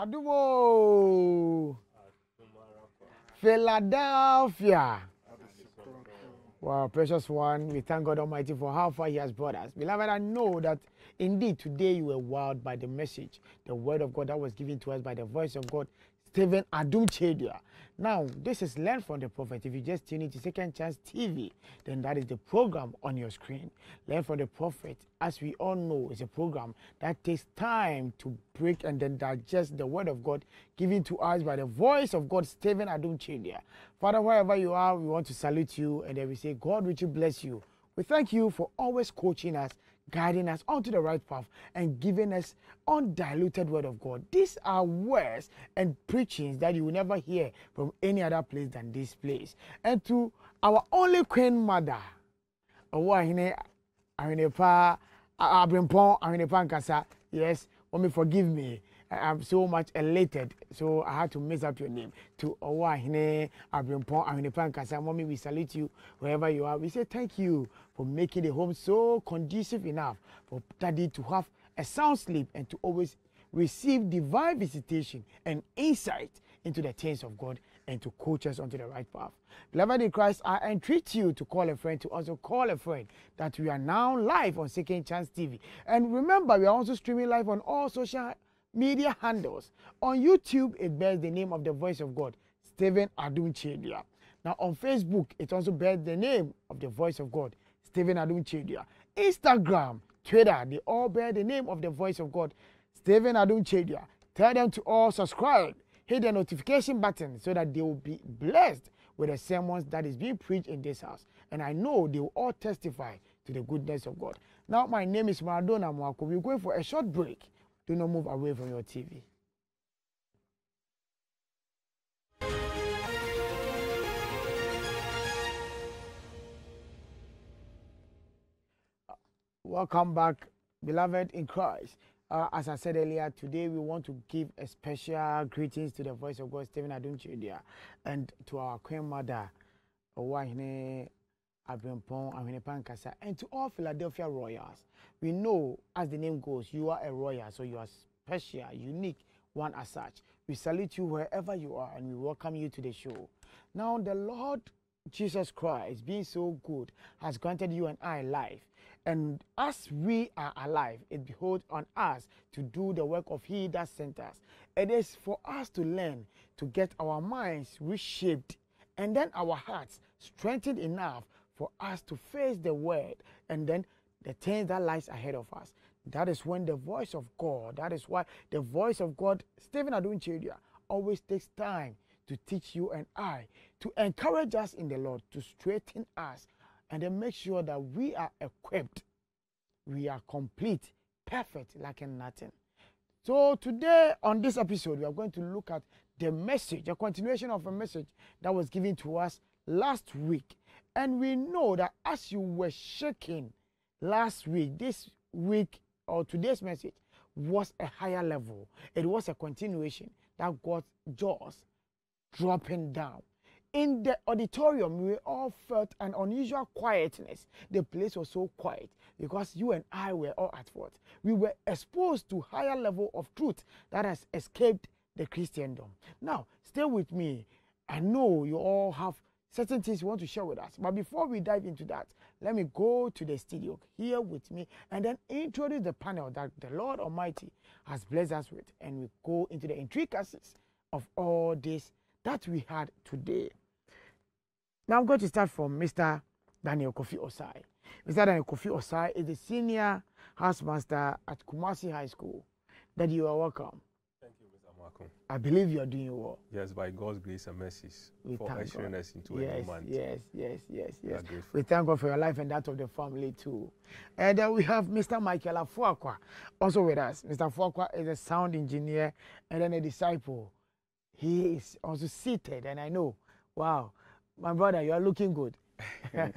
Adumo. Philadelphia. Wow, precious one, we thank God Almighty for how far He has brought us. Beloved, I know that indeed today you were wowed by the message, the word of God that was given to us by the voice of God, Stephen Adum Chedia. Now, this is Learn from the Prophet. If you just tune into Second Chance TV, then that is the program on your screen. Learn from the Prophet, as we all know, is a program that takes time to break and then digest the word of God given to us by the voice of God, Stephen Adom. Father, wherever you are, we want to salute you and then we say, God, richly bless you. We thank you for always coaching us guiding us onto the right path and giving us undiluted word of God. These are words and preachings that you will never hear from any other place than this place. And to our only queen mother, yes, mommy forgive me. I'm so much elated, so I had to mess up your name. To Owahine Abrimpon Ahinepa Nkasa, mommy, we salute you wherever you are. We say thank you for making the home so conducive enough for daddy to have a sound sleep and to always receive divine visitation and insight into the things of God and to coach us onto the right path. Beloved in Christ, I entreat you to call a friend, to also call a friend that we are now live on Second Chance TV. And remember, we are also streaming live on all social media handles. On YouTube, it bears the name of the voice of God, Stephen Adun Chedia. Now on Facebook, it also bears the name of the voice of God, Stephen Adum Chedia. Instagram, Twitter, they all bear the name of the voice of God, Stephen Adum Chedia. Tell them to all subscribe, hit the notification button so that they will be blessed with the sermons that is being preached in this house. And I know they will all testify to the goodness of God. Now, my name is Maradona Mwako. We're going for a short break. Do not move away from your TV. Welcome back, beloved in Christ. Uh, as I said earlier, today we want to give a special greetings to the voice of God, Stephen Adom Kyei-Duah, and to our Queen Mother, Owahine Abrimpon Ahine Pankasa, and to all Philadelphia Royals. We know, as the name goes, you are a royal, so you are special, unique, one as such. We salute you wherever you are, and we welcome you to the show. Now, the Lord Jesus Christ, being so good, has granted you and I life. And as we are alive, it behoves on us to do the work of He that sent us. It is for us to learn to get our minds reshaped and then our hearts strengthened enough for us to face the word and then the things that lies ahead of us. That is when the voice of God, that is why the voice of God, Stephen Adom Kyei-Duah, always takes time to teach you and I, to encourage us in the Lord, to straighten us, and then make sure that we are equipped, we are complete, perfect, like in nothing. So today on this episode, we are going to look at the message, a continuation of a message that was given to us last week. And we know that as you were shaking last week, this week or today's message was a higher level. It was a continuation that got jaws dropping down. In the auditorium, we all felt an unusual quietness. The place was so quiet because you and I were all at fault. We were exposed to higher level of truth that has escaped the Christendom. Now, stay with me. I know you all have certain things you want to share with us. But before we dive into that, let me go to the studio here with me and then introduce the panel that the Lord Almighty has blessed us with. And we go into the intricacies of all this that we had today. Now I'm going to start from Mr. Daniel Kofi Osai. Mr. Daniel Kofi Osai is the senior housemaster at Kumasi High School. That you are welcome. Thank you, Mr. Malcolm. I believe you are doing well. Yes, by God's grace and mercies We for thank ushering God. us into yes, a new month. Yes, yes, yes, yes. We thank God for your life and that of the family too. And then we have Mr. Michael Afuakwa also with us. Mr. Afuakwa is a sound engineer and then a disciple. He is also seated, and I know, wow, my brother, you are looking good. Thank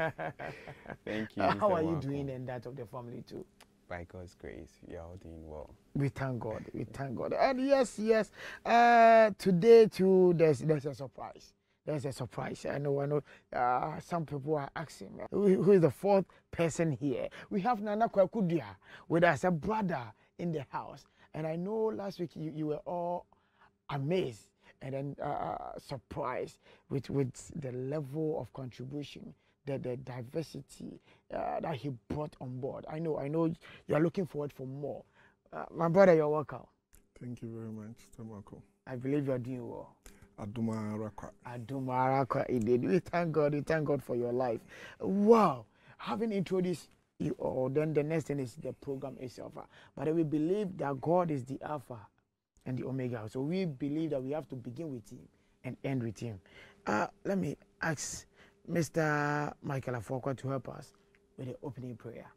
you. How Mr. are you doing and that of the family too? By God's grace, are all doing well. We thank God. We thank God. And yes, yes. Uh, today too, there's there's a surprise. There's a surprise. I know. I know. Uh, some people are asking uh, who, who is the fourth person here. We have Nana Kwakudia with us, a brother in the house. And I know last week you, you were all amazed and then uh, surprised with, with the level of contribution, the, the diversity uh, that he brought on board. I know, I know you're looking forward for more. Uh, my brother, you're welcome. Thank you very much, Tamako. I believe you're doing well. Aduma Rakwa. Adumaraka indeed. We thank God. We thank God for your life. Wow. Having introduced you all, then the next thing is the program itself. But we believe that God is the Alpha and the Omega. So we believe that we have to begin with Him and end with Him. Uh, let me ask Mr. Michael Afokwa to help us with the opening prayer.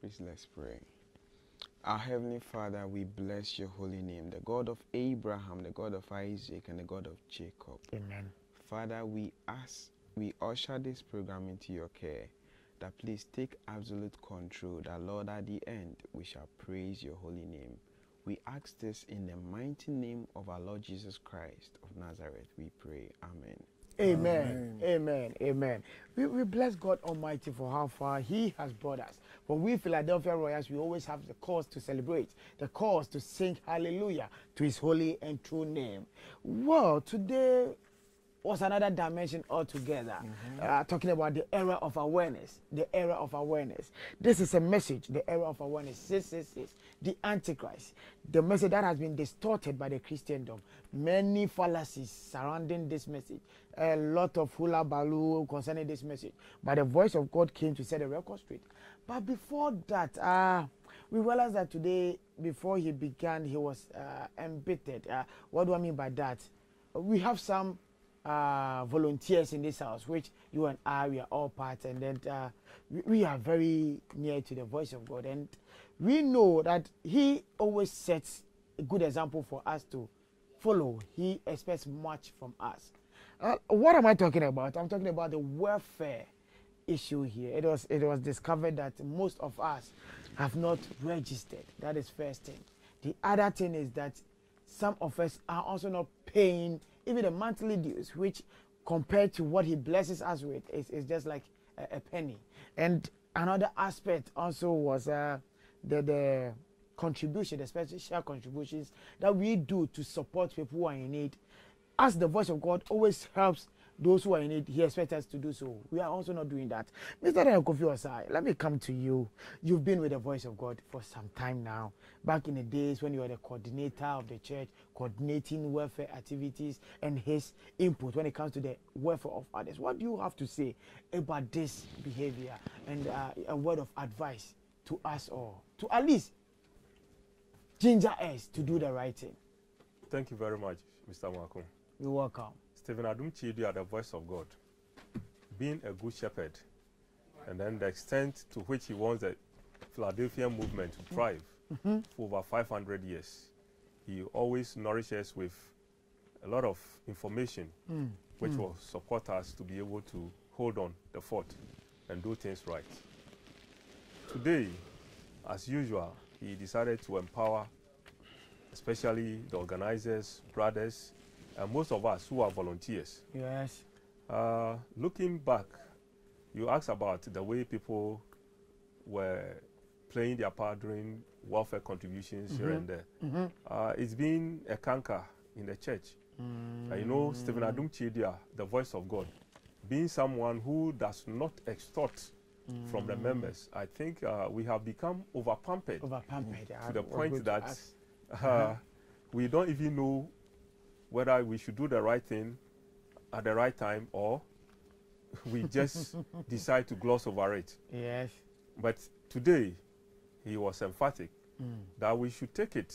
Please let's pray. Our Heavenly Father, we bless your holy name, the God of Abraham, the God of Isaac, and the God of Jacob. Amen. Father, we ask, we usher this program into your care, that please take absolute control, that Lord, at the end, we shall praise your holy name. We ask this in the mighty name of our Lord Jesus Christ of Nazareth. We pray. Amen. Amen. Amen. Amen. We, we bless God Almighty for how far He has brought us. For we Philadelphia Royals, we always have the cause to celebrate, the cause to sing hallelujah to His holy and true name. Well, today was another dimension altogether. Uh, talking about the era of awareness, the era of awareness. This is a message, the era of awareness. 666, the Antichrist, the message that has been distorted by the Christendom. Many fallacies surrounding this message, a lot of hula baloo concerning this message. But the voice of God came to set the record straight. But before that, uh, we realized that today, before he began, he was uh, embittered. Uh, what do I mean by that? We have some uh, volunteers in this house, which you and I, we are all part, and then uh, we, are very near to the voice of God. And we know that He always sets a good example for us to follow. He expects much from us. Uh, what am I talking about? I'm talking about the welfare issue here. It was it was discovered that most of us have not registered. That is first thing. The other thing is that some of us are also not paying even the monthly dues, which compared to what he blesses us with is, is just like a, a penny. And another aspect also was uh, the the contribution, the special contributions that we do to support people who are in need. As the voice of God always helps those who are in need, he expects us to do so. We are also not doing that. Mr. Daniel Kofi Osai, let me come to you. You've been with the voice of God for some time now. Back in the days when you were the coordinator of the church, coordinating welfare activities and his input when it comes to the welfare of others. What do you have to say about this behavior and uh, a word of advice to us all, to at least ginger us to do the right thing? Thank you very much, Mr. Malcolm. You're welcome. Stephen Adom Kyei-Duah are the voice of God, being a good shepherd, and then the extent to which he wants the Philadelphia movement to thrive Mm-hmm. for over 500 years. He always nourishes with a lot of information Mm. which Mm. will support us to be able to hold on the fort and do things right. Today, as usual, he decided to empower especially the organizers, brothers, and most of us who are volunteers. Yes. Uh, looking back, you asked about the way people were playing their part during welfare contributions here Mhm. and there. Mm-hmm. Uh, it's been a canker in the church. Mm. Uh, you know, Stephen Adom Kyei-Duah, the voice of God, being someone who does not extort from the members, I think uh, we have become over pampered Over pampered. to the point that uh, we don't even know whether we should do the right thing at the right time or we just decide to gloss over it. Yes. But today, he was emphatic Mm. that we should take it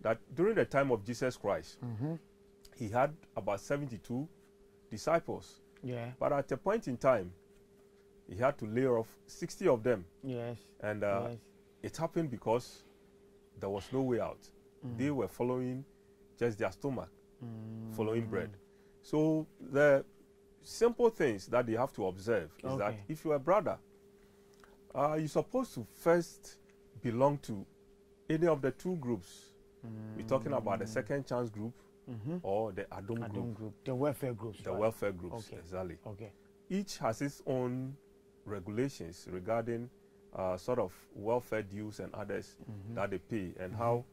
that during the time of Jesus Christ, Mm-hmm. he had about 72 disciples. Yeah. But at a point in time, he had to lay off 60 of them. Yes. And uh, yes. it happened because there was no way out. Mm. They were following just their stomach, Mm. following bread. So the simple things that they have to observe is that if you're a brother, uh, you're supposed to first belong to any of the two groups. We're talking about the second chance group Mm-hmm. or the Adom Adom group, group, the welfare groups. the right? welfare groups, Okay. exactly. Okay. Each has its own regulations regarding uh, sort of welfare dues and others Mhm. that they pay and how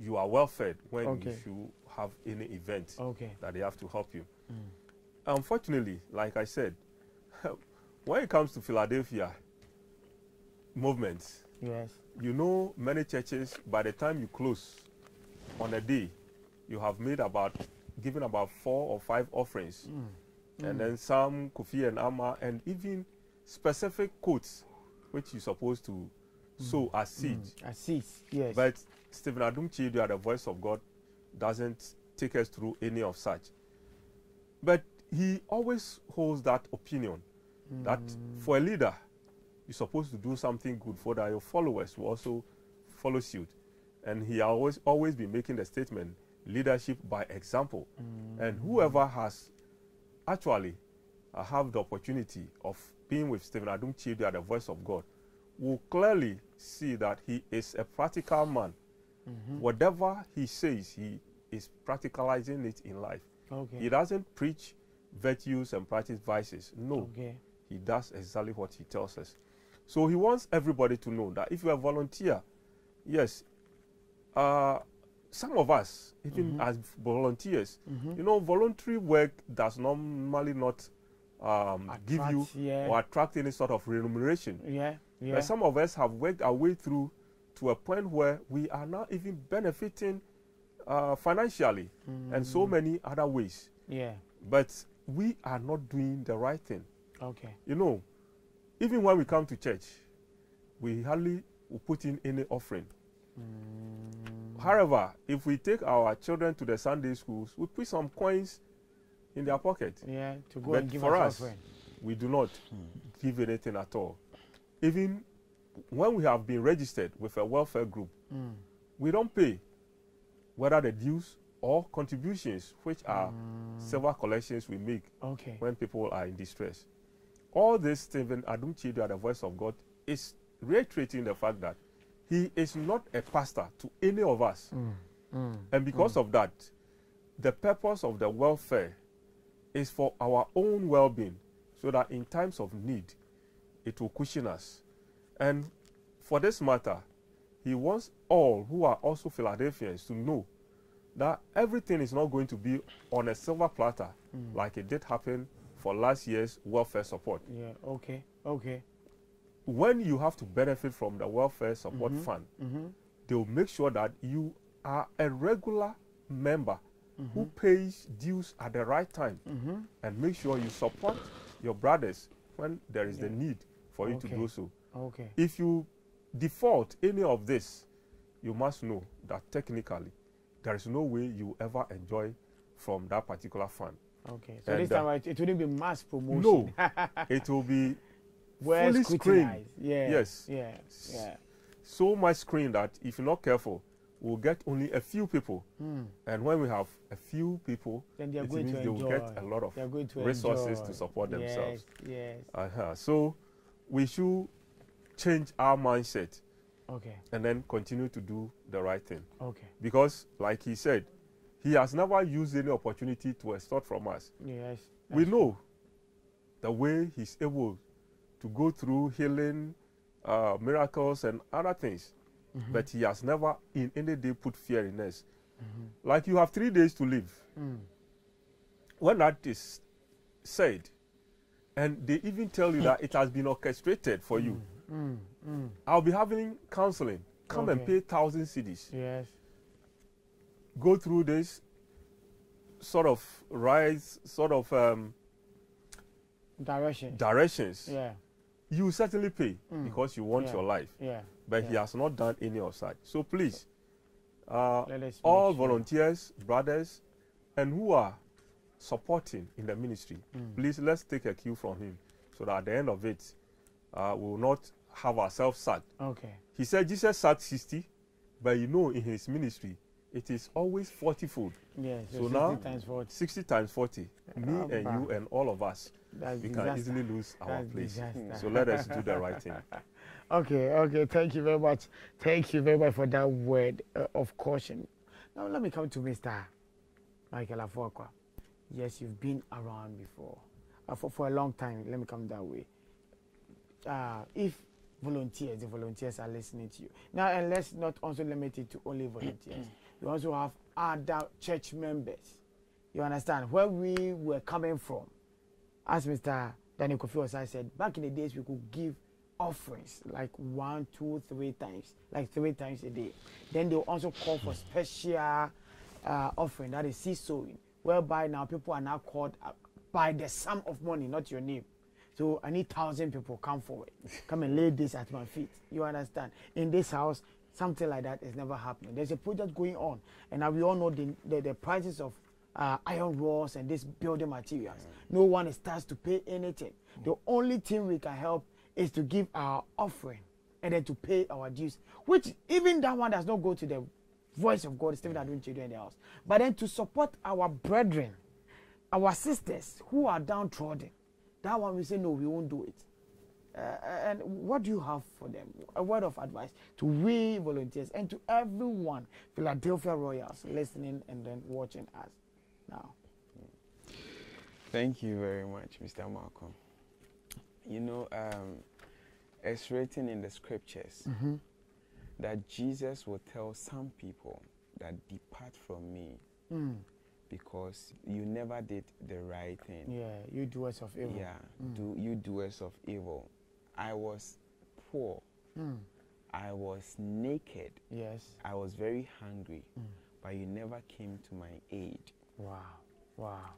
you are well fed when Okay. you have any event Okay. that they have to help you. Mm. Unfortunately, like I said, when it comes to Philadelphia movements, Yes. you know many churches by the time you close on a day, you have made about given about four or five offerings, Mm. and then some Kofi and Amma, and even specific quotes which you're supposed to sow as seed. Mm. Seed. Yes. But Stephen Adumchi, the voice of God, doesn't take us through any of such. But he always holds that opinion that Mm. for a leader, you're supposed to do something good for that your followers will also follow suit. And he always always been making the statement, leadership by example. Mm. And whoever has actually uh, have the opportunity of being with Stephen Adom Kyei-Duah, the voice of God, will clearly see that he is a practical man. Mhm. Whatever he says, he is practicalizing it in life. Okay. He doesn't preach virtues and practice vices. No, Okay. he does exactly what he tells us. So he wants everybody to know that if you are a volunteer, yes, uh, some of us, even Mhm. as volunteers, Mhm. you know, voluntary work does normally not um, give you yeah. or attract any sort of remuneration. Yeah. Yeah. But some of us have worked our way through to a point where we are now even benefiting uh, financially and so Mm. many other ways. Yeah. But we are not doing the right thing. Okay. You know, even when we come to church, we hardly put in any offering. Mm. However, if we take our children to the Sunday schools, we put some coins in their pocket. Yeah. To go But and give for us offering. We do not give anything at all. Even when we have been registered with a welfare group, Mm. we don't pay whether the dues or contributions, which are Mm. several collections we make Okay. when people are in distress. All this, Stephen Adom Kyei-Duah, the voice of God, is reiterating the fact that he is not a pastor to any of us. Mm. Mm. And because of that, the purpose of the welfare is for our own well being, so that in times of need, it will cushion us. And for this matter, he wants all who are also Philadelphians to know that everything is not going to be on a silver platter Mm. like it did happen for last year's welfare support. Yeah. Okay. Okay. When you have to benefit from the welfare support Mhm. fund, Mm-hmm. they will make sure that you are a regular member who Mhm. pays dues at the right time Mm-hmm. and make sure you support your brothers when there is the need for you to do so. Okay. If you default any of this, you must know that technically there is no way you ever enjoy from that particular fund. Okay. So And, this uh, time it, it wouldn't be mass promotion. No, it will be well fully screened. Yeah. Yes. Yeah. Yeah. so much screen that if you're not careful, we'll get only a few people. Mm. And when we have a few people, Then they are it going means to they will get a lot of they are going to resources to enjoy. support themselves. Yes. Yes. Uh-huh. So we should change our mindset Okay. and then continue to do the right thing. Okay. Because, like he said, he has never used any opportunity to extort from us. Yes. we know the way he's able to go through healing, uh, miracles, and other things. true. Mhm. But he has never in any day put fear in us. Mhm. Like you have three days to live. Mm. When that is said, and they even tell you that it has been orchestrated for you, Mm. Mm. I'll be having counseling. Come and pay thousand cedis. Yes. Go through this sort of rise, sort of um, Direction. directions. yeah. You certainly pay Mm. because you want Yeah. your life. Yeah. But he has not done any of such. So please, uh, all sure. volunteers, brothers, and who are supporting in the ministry, Mm. please let's take a cue from him so that at the end of it, uh, we will not have ourselves sacked. Okay. He said Jesus sacked 60, but you know in his ministry, it is always 40 fold. Yes. So 60 now- times 40. 60 times 40. Me and you and all of us, That's we can disaster. easily lose our That's place. disaster. So let us do the right thing. Okay, okay. Thank you very much. Thank you very much for that word uh, of caution. Now let me come to Mr. Michael Afuakwa. Yes, you've been around before uh, for, for a long time. Let me come that way. Uh, if volunteers, the volunteers are listening to you now, and let's not also limit it to only volunteers. We also have other church members. You understand where we were coming from. As Mr. Daniel Kofi said, back in the days we could give offerings like one, two, three times, like three times a day. Then they also call for special uh, offering, that is seed sowing, whereby now people are now called uh, by the sum of money, not your name. So I need thousand people come forward, come and lay this at my feet. You understand? In this house, something like that is never happening. There's a project going on, and now we all know the the, the prices of uh, iron rods and this building materials. No one starts to pay anything. The only thing we can help is to give our offering and then to pay our dues, which even that one does not go to the voice of God, Stephen Adom Kyei-Duah in the house. But then to support our brethren, our sisters who are downtrodden, that one we say, no, we won't do it. Uh, and what do you have for them? A word of advice to we volunteers and to everyone, Philadelphia Royals, listening and then watching us now. Thank you very much, Mr. Malcolm. You know, um, it's written in the scriptures Mm-hmm. that Jesus will tell some people that depart from me Mm. Because you never did the right thing. Yeah, you doers of evil. Yeah, Mm. do you doers of evil. I was poor. Mm. I was naked. Yes. I was very hungry, Mm. but you never came to my aid. Wow. Wow.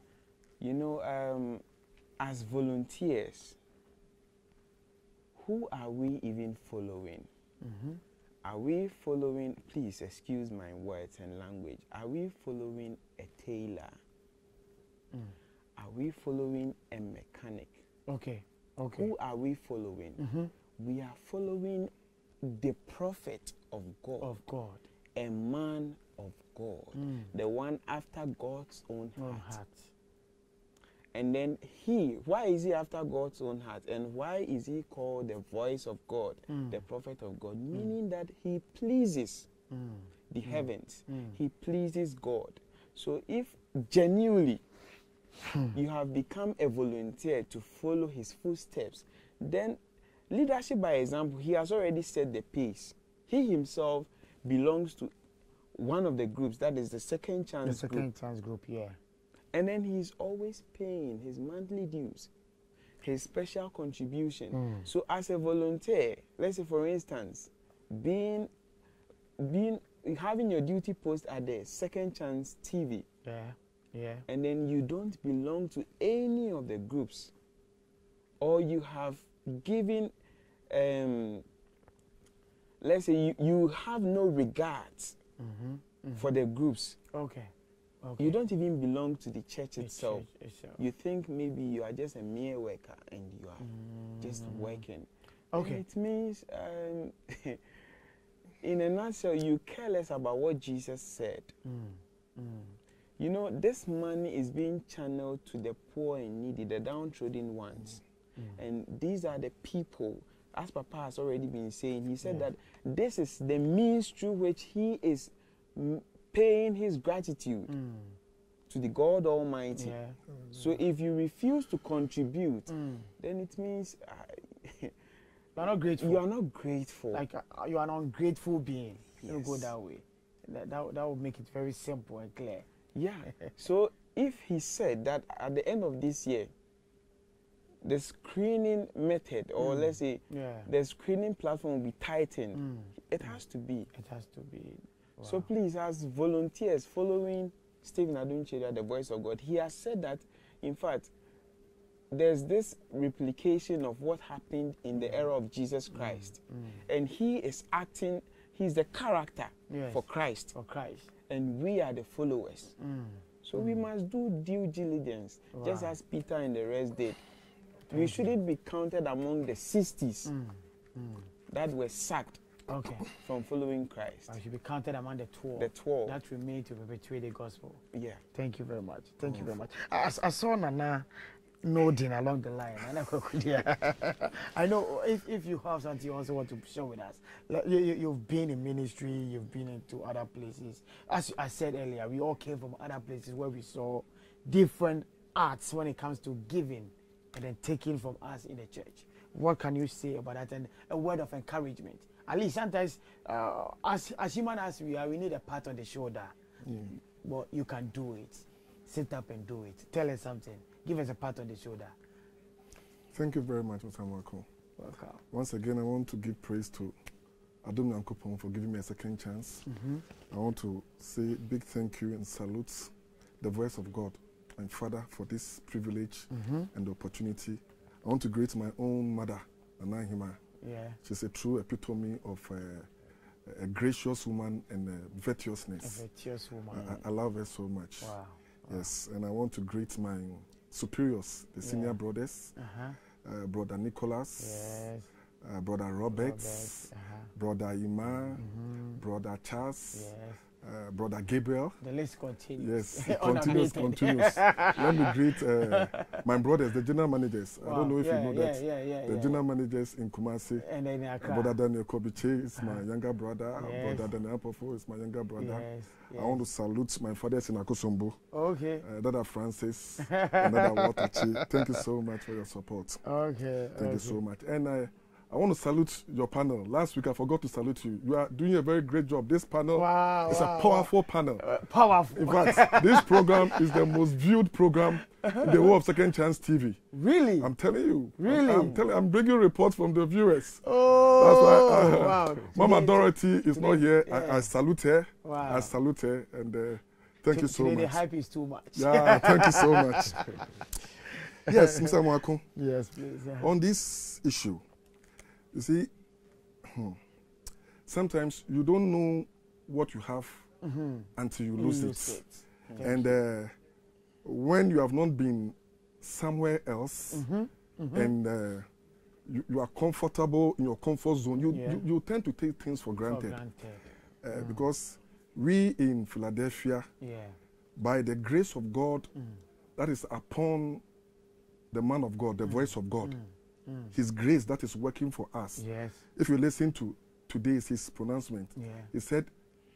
You know, um, as volunteers, who are we even following? Mm-hmm. Are we following, please excuse my words and language, are we following a tailor? Mm. Are we following a mechanic? Okay. Okay. Who are we following? Mm-hmm. We are following the prophet of God, Of God. a man of God, Mm. the one after God's own heart. Own heart. And then he, why is he after God's own heart? And why is he called the voice of God, Mm. the prophet of God? Meaning that he pleases Mm. the heavens, Mm. he pleases God. So if genuinely Hmm. you have become a volunteer to follow his footsteps, then leadership by example, he has already set the pace. He himself belongs to one of the groups, that is the second The chance group. second chance group. Yeah. And then he's always paying his monthly dues, his special contribution. Mm. So as a volunteer, let's say for instance, being being having your duty post at the second chance TV, Yeah. Yeah. and then you don't belong to any of the groups, or you have given um, let's say you, you have no regards Mm-hmm. mm-hmm. for the groups. Okay. Okay. You don't even belong to the church itself. church itself. you think maybe you are just a mere worker and you are just Mm. working. Okay. And it means, um, in a nutshell, you care less about what Jesus said. Mm. Mm. You know, this money is being channeled to the poor and needy, the downtrodden ones. Mm. And these are the people, as Papa has already been saying, he said Yeah. that this is the means through which he is mm, paying his gratitude Mm. to the God Almighty. Yeah. So if you refuse to contribute, Mm. then it means uh, You're not grateful. you are not grateful. like uh, you are an ungrateful being. Let me go that way. That, that that would make it very simple and clear. yeah. so if he said that at the end of this year, the screening method, or Mm. let's say Yeah. the screening platform will be tightened, Mm. it has to be. It has to be. So please, as volunteers following Stephen Adom Kyei-Duah, the voice of God, he has said that, in fact, there's this replication of what happened in the era of Jesus Christ. Mm. And he is acting, he's the character Yes. for Christ. For Christ. And we are the followers. Mm. So we must do due diligence, just as Peter and the rest did. we you. shouldn't be counted among the 60s Mm. Mm. that were sacked Okay. from following Christ. I should be counted among the twelve. The 12. that remain to perpetuate the gospel. yeah. Thank you very much. Thank you very mm. much. I, I saw Nana nodding along the line. I know if, if you have something you also want to share with us, like, you, you, you've been in ministry, you've been into other places. As I said earlier, we all came from other places where we saw different arts when it comes to giving and then taking from us in the church. What can you say about that? And a word of encouragement At least sometimes, uh, as as human as we are, we need a pat on the shoulder. But you can do it. Sit up and do it. Tell us something. Give us a pat on the shoulder. Thank you very much, Mr. Marco. Welcome. Once again, I want to give praise to Adom Yankopon for giving me a second chance. Mm-hmm. I want to say big thank you and salute the voice of God and Father for this privilege Mm-hmm. and the opportunity. I want to greet my own mother, Anahima. Yeah. She's a true epitome of uh, a gracious woman and A virtuousness. virtuous woman. I, I love her so much. wow. wow. Yes, and I want to greet my superiors, the senior Yeah. brothers, Uh-huh. uh, brother Nicholas, Yes. uh, brother Roberts, Robert. Uh-huh. brother Ima, Mm-hmm. brother Charles, Yes. Uh, brother Gabriel. The list continues. Yes, it continues, continues. Let me greet uh, my brothers, the general managers. I Wow. don't know if yeah, you know yeah, that. Yeah, yeah, The yeah. general managers in Kumasi. And then in Uh, Accra. Brother Daniel Kobiche is my younger brother. Yes. Brother Daniel Apofo is my younger brother. Yes, yes. I want to salute my fathers in Akosombo, Okay. uh, Dada Francis, and Dada Watachi. Thank you so much for your support. Okay. Thank okay. you so much. And I, I want to salute your panel. Last week I forgot to salute you. You are doing a very great job. This panel Wow. is wow, a powerful panel. Uh, powerful. In fact, this program is the most viewed program in the whole of Second Chance TV. really? I'm telling you. I'm- Really? I'm, telling. I'm bringing reports from the viewers. oh. That's why. uh, wow. Mama Today- Dorothy is not here. yeah. I, I salute her. Wow. I salute her, and uh, thank you so Today The hype is too much. Yeah, thank you so much. yes, Mr. Mwako, Yes, please. Yeah. on this issue, you see, hmm, sometimes you don't know what you have Mm-hmm. until you You lose, lose it. it. And uh, when you have not been somewhere else Mm-hmm. and uh, you, you are comfortable in your comfort zone, you, Yeah. you, you tend to take things for For granted. granted. Uh, Because we in Philadelphia, Yeah. by the grace of God Mm. that is upon the man of God, the voice of God, Mm. his grace that is working for us. Yes. If you listen to today's his pronouncement, Yeah. he said,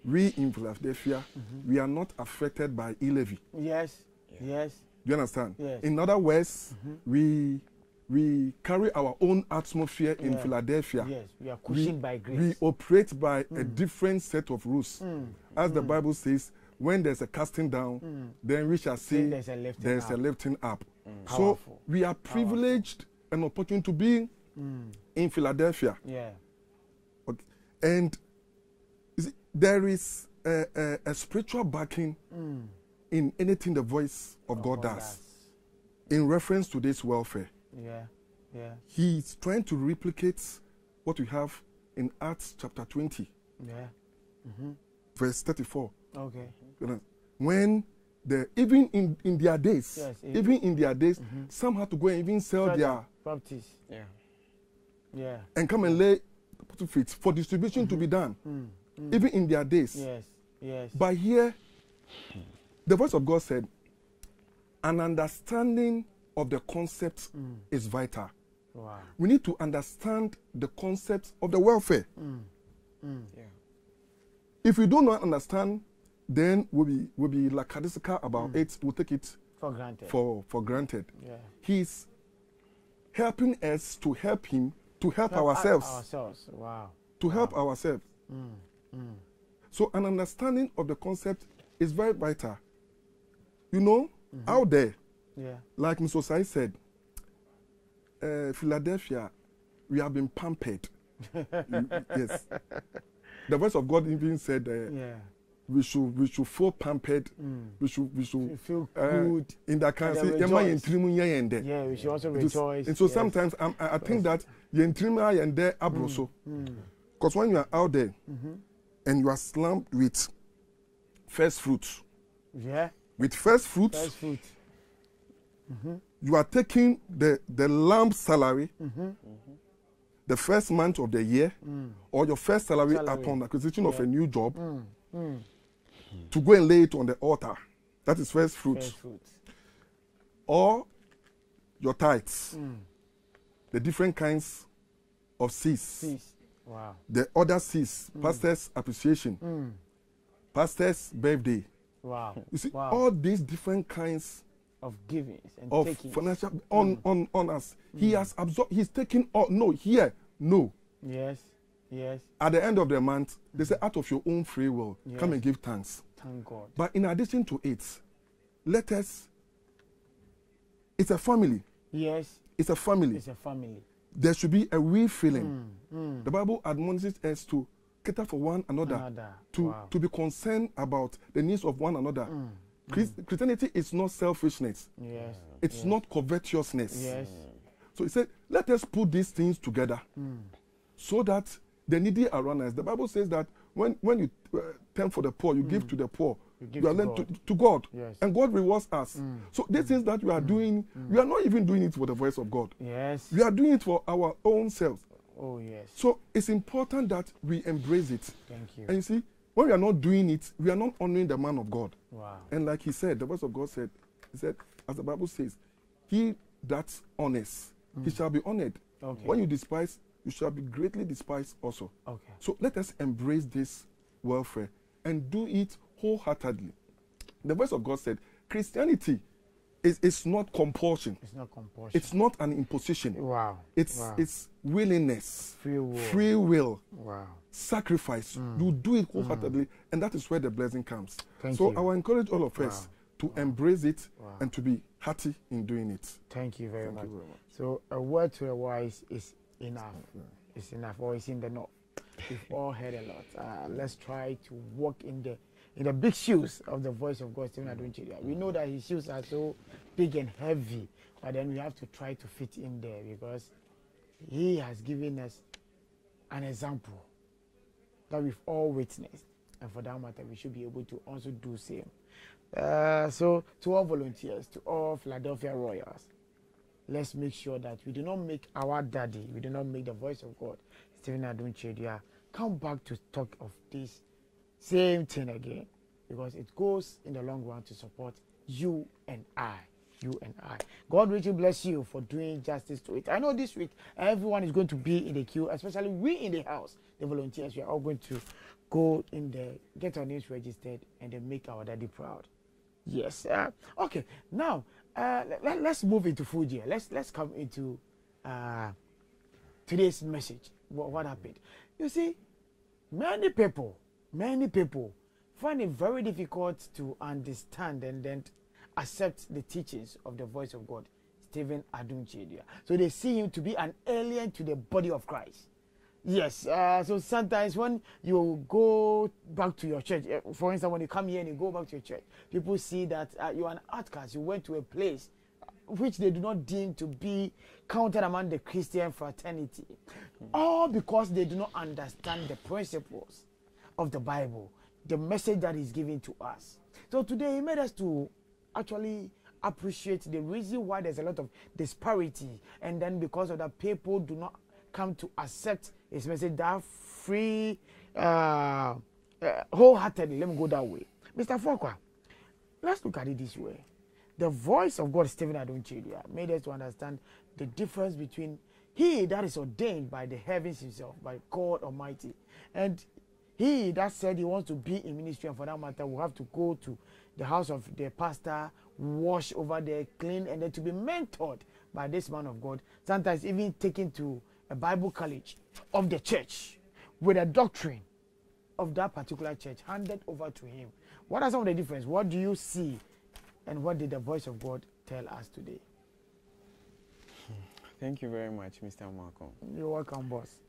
We in Philadelphia, Mm-hmm. we are not affected by e levy. Yes. Yes. Do you understand? Yes. In other words, Mhm. we we carry our own atmosphere in Philadelphia. Yes. We are We, cushioned by grace. we operate by a different set of rules. Mm. As the Bible says, when there's a casting down, Mm. then we shall see there's a lifting there's up. a lifting up. So Powerful. we are privileged and opportunity to be Mm. in Philadelphia. Yeah. Okay. And see, there is a, a, a spiritual backing Mm. in anything the voice of God does in reference to this welfare. Yeah. Yeah. He's trying to replicate what we have in Acts chapter 20, Yeah. Mm-hmm. verse 34. Okay. When the even in, in their days, Yes, even in their days, Mhm. some had to go and even sell Further. their Baptist. Yeah. Yeah. and come and lay to feet for distribution to be done, Mm. Mm. even in their days. Yes. Yes. But here, the voice of God said, an understanding of the concept Mm. is vital. Wow. We need to understand the concept of the welfare. Mm. Mm. Yeah. If we do not understand, then we'll be, we'll be lackadaisical about it. We'll take it For granted. for, for granted. yeah. He's helping us to help him to help, Help ourselves. Ourselves. Wow. To help ourselves. Mm. Mm. So an understanding of the concept is very vital. You know, out there, Yeah. like Mr. Osai said, uh, Philadelphia, we have been pampered. Yes. The voice of God even said uh, Yeah. We should we should feel pampered. Mm. We should we You should feel uh, good. in that kind of say, tirim nyɛ yɛn dɛ." Yeah. We should also rejoice. And so yes. sometimes I'm, I, I think that yɛn tirim ayɛ yɛn dɛ aboro so. Mm. Because when you are out there Mm-hmm. and you are slammed with first fruit, Yeah. with first fruit, First fruit. Mm-hmm. you are taking the the lump salary, Mm-hmm. the first month of the year, Mm. or your first salary, Salary. upon acquisition of Yeah. a new job, Mm. Mm. To go and lay it on the altar. That is first fruit. First fruit. Or your tithes, Mm. the different kinds of seeds. Wow. the other seeds, pastor's appreciation, Mm. pastor's birthday. Wow. You see, Wow. all these different kinds Of giving and of taking. financial on on on us. He has absorbed. He's taking all. No, here, no. Yes. Yes. At the end of the month, they say, out of your own free will, come and give thanks. Thank God. But in addition to it, let us, it's a family. Yes. It's a family. It's a family. There should be a refilling. Mm. The Bible admonishes us to cater for one another, Another. to, wow. Mm. to be concerned about the needs of one another. Chris- Christianity is not selfishness, Yes. it's yes. not covetousness. Yes. So he said, let us put these things together Mm. so that the needy around us. The Bible says that when, when you uh, for the poor, you give to the poor. Mm. You You are lent to, God. to God. Yes. And God rewards us. Mm. So these things that we are doing, we are not even doing it for the voice of God. Yes. We are doing it for our own selves. Oh yes. So it's important that we embrace it. Thank you. And you see, when we are not doing it, we are not honoring the man of God. Wow. And like he said, the voice of God said, he said, as the Bible says, he that's honest, he shall be honored. Okay. When you despise, you shall be greatly despised also. Okay. So let us embrace this welfare and do it wholeheartedly. The voice of God said, Christianity is, is not compulsion. It's not compulsion. It's not an imposition. wow. It's wow. it's willingness, free will. free will, Wow. sacrifice. Mm. You do it mm. wholeheartedly, and that is where the blessing comes. Thank so you. I will encourage all of us Wow. to embrace it Wow. and to be hearty in doing it. Thank you very Thank much. you very much. So a word to the wise is enough. It's enough, or it's in the north. We've all heard a lot. Uh, let's try to walk in the in the big shoes of the voice of God, Stephen Adom Kyei-Duah. We know that his shoes are so big and heavy, but then we have to try to fit in there because he has given us an example that we've all witnessed, and for that matter, we should be able to also do same. Uh, so, to all volunteers, to all Philadelphia Royals, let's make sure that we do not make our daddy, we do not make the voice of God, Stephen Adom Kyei-Duah, come back to talk of this same thing again, because it goes in the long run to support you and I. You and I. God richly bless you for doing justice to it. I know this week everyone is going to be in the queue, especially we in the house, the volunteers. We are all going to go in there, get our names registered, and then make our daddy proud. Yes. Uh, okay. Now, uh, let, us move into Fuji. Let's let's come into uh, today's message. What, what happened? You see, many people, many people find it very difficult to understand and then accept the teachings of the voice of God, Stephen Adom Kyei-Duah. So they see him to be an alien to the body of Christ. Yes. Uh, so sometimes when you go back to your church, eh, for instance, when you come here and you go back to your church, people see that uh, you're an outcast. You went to a place which they do not deem to be counted among the Christian fraternity. All because they do not understand the principles of the Bible, the message that is given to us. So today he made us to actually appreciate the reason why there's a lot of disparity, and then because of that, people do not come to accept his message that free, uh, uh, wholeheartedly. Let me go that way, Mr. Fokwa. Let's look at it this way. The voice of God, Stephen Adom Kyei-Duah, made us to understand the difference between he that is ordained by the heavens himself, by God Almighty, and he that said he wants to be in ministry, and for that matter, will have to go to the house of the pastor, wash over there, clean, and then to be mentored by this man of God. Sometimes even taken to a Bible college of the church with a doctrine of that particular church handed over to him. What are some of the difference? What do you see, and what did the voice of God tell us today? Thank you very much, Mr. Malcolm. You're welcome, boss.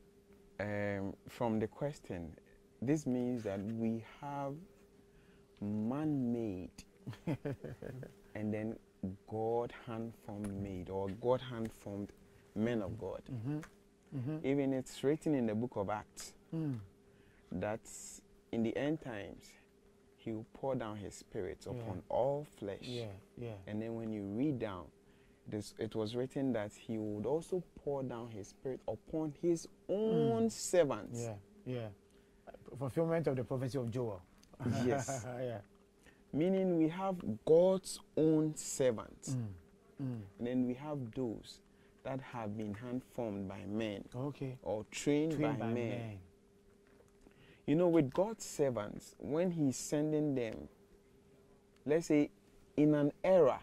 Um, from the question, this means that we have man-made and then God hand-formed made or God hand-formed men of God. Even it's written in the book of Acts Mm. that in the end times he will pour down his spirit Yeah. upon all flesh. Yeah, yeah. And then when you read down, this, it was written that he would also pour down his spirit upon his own servants. Yeah, yeah. Fulfillment of the prophecy of Joel. Yes. yeah. Meaning we have God's own servants. Mm. Mm. And then we have those that have been hand formed by men Okay. or trained, Trained by, by men. men. You know, with God's servants, when He's sending them, let's say in an era,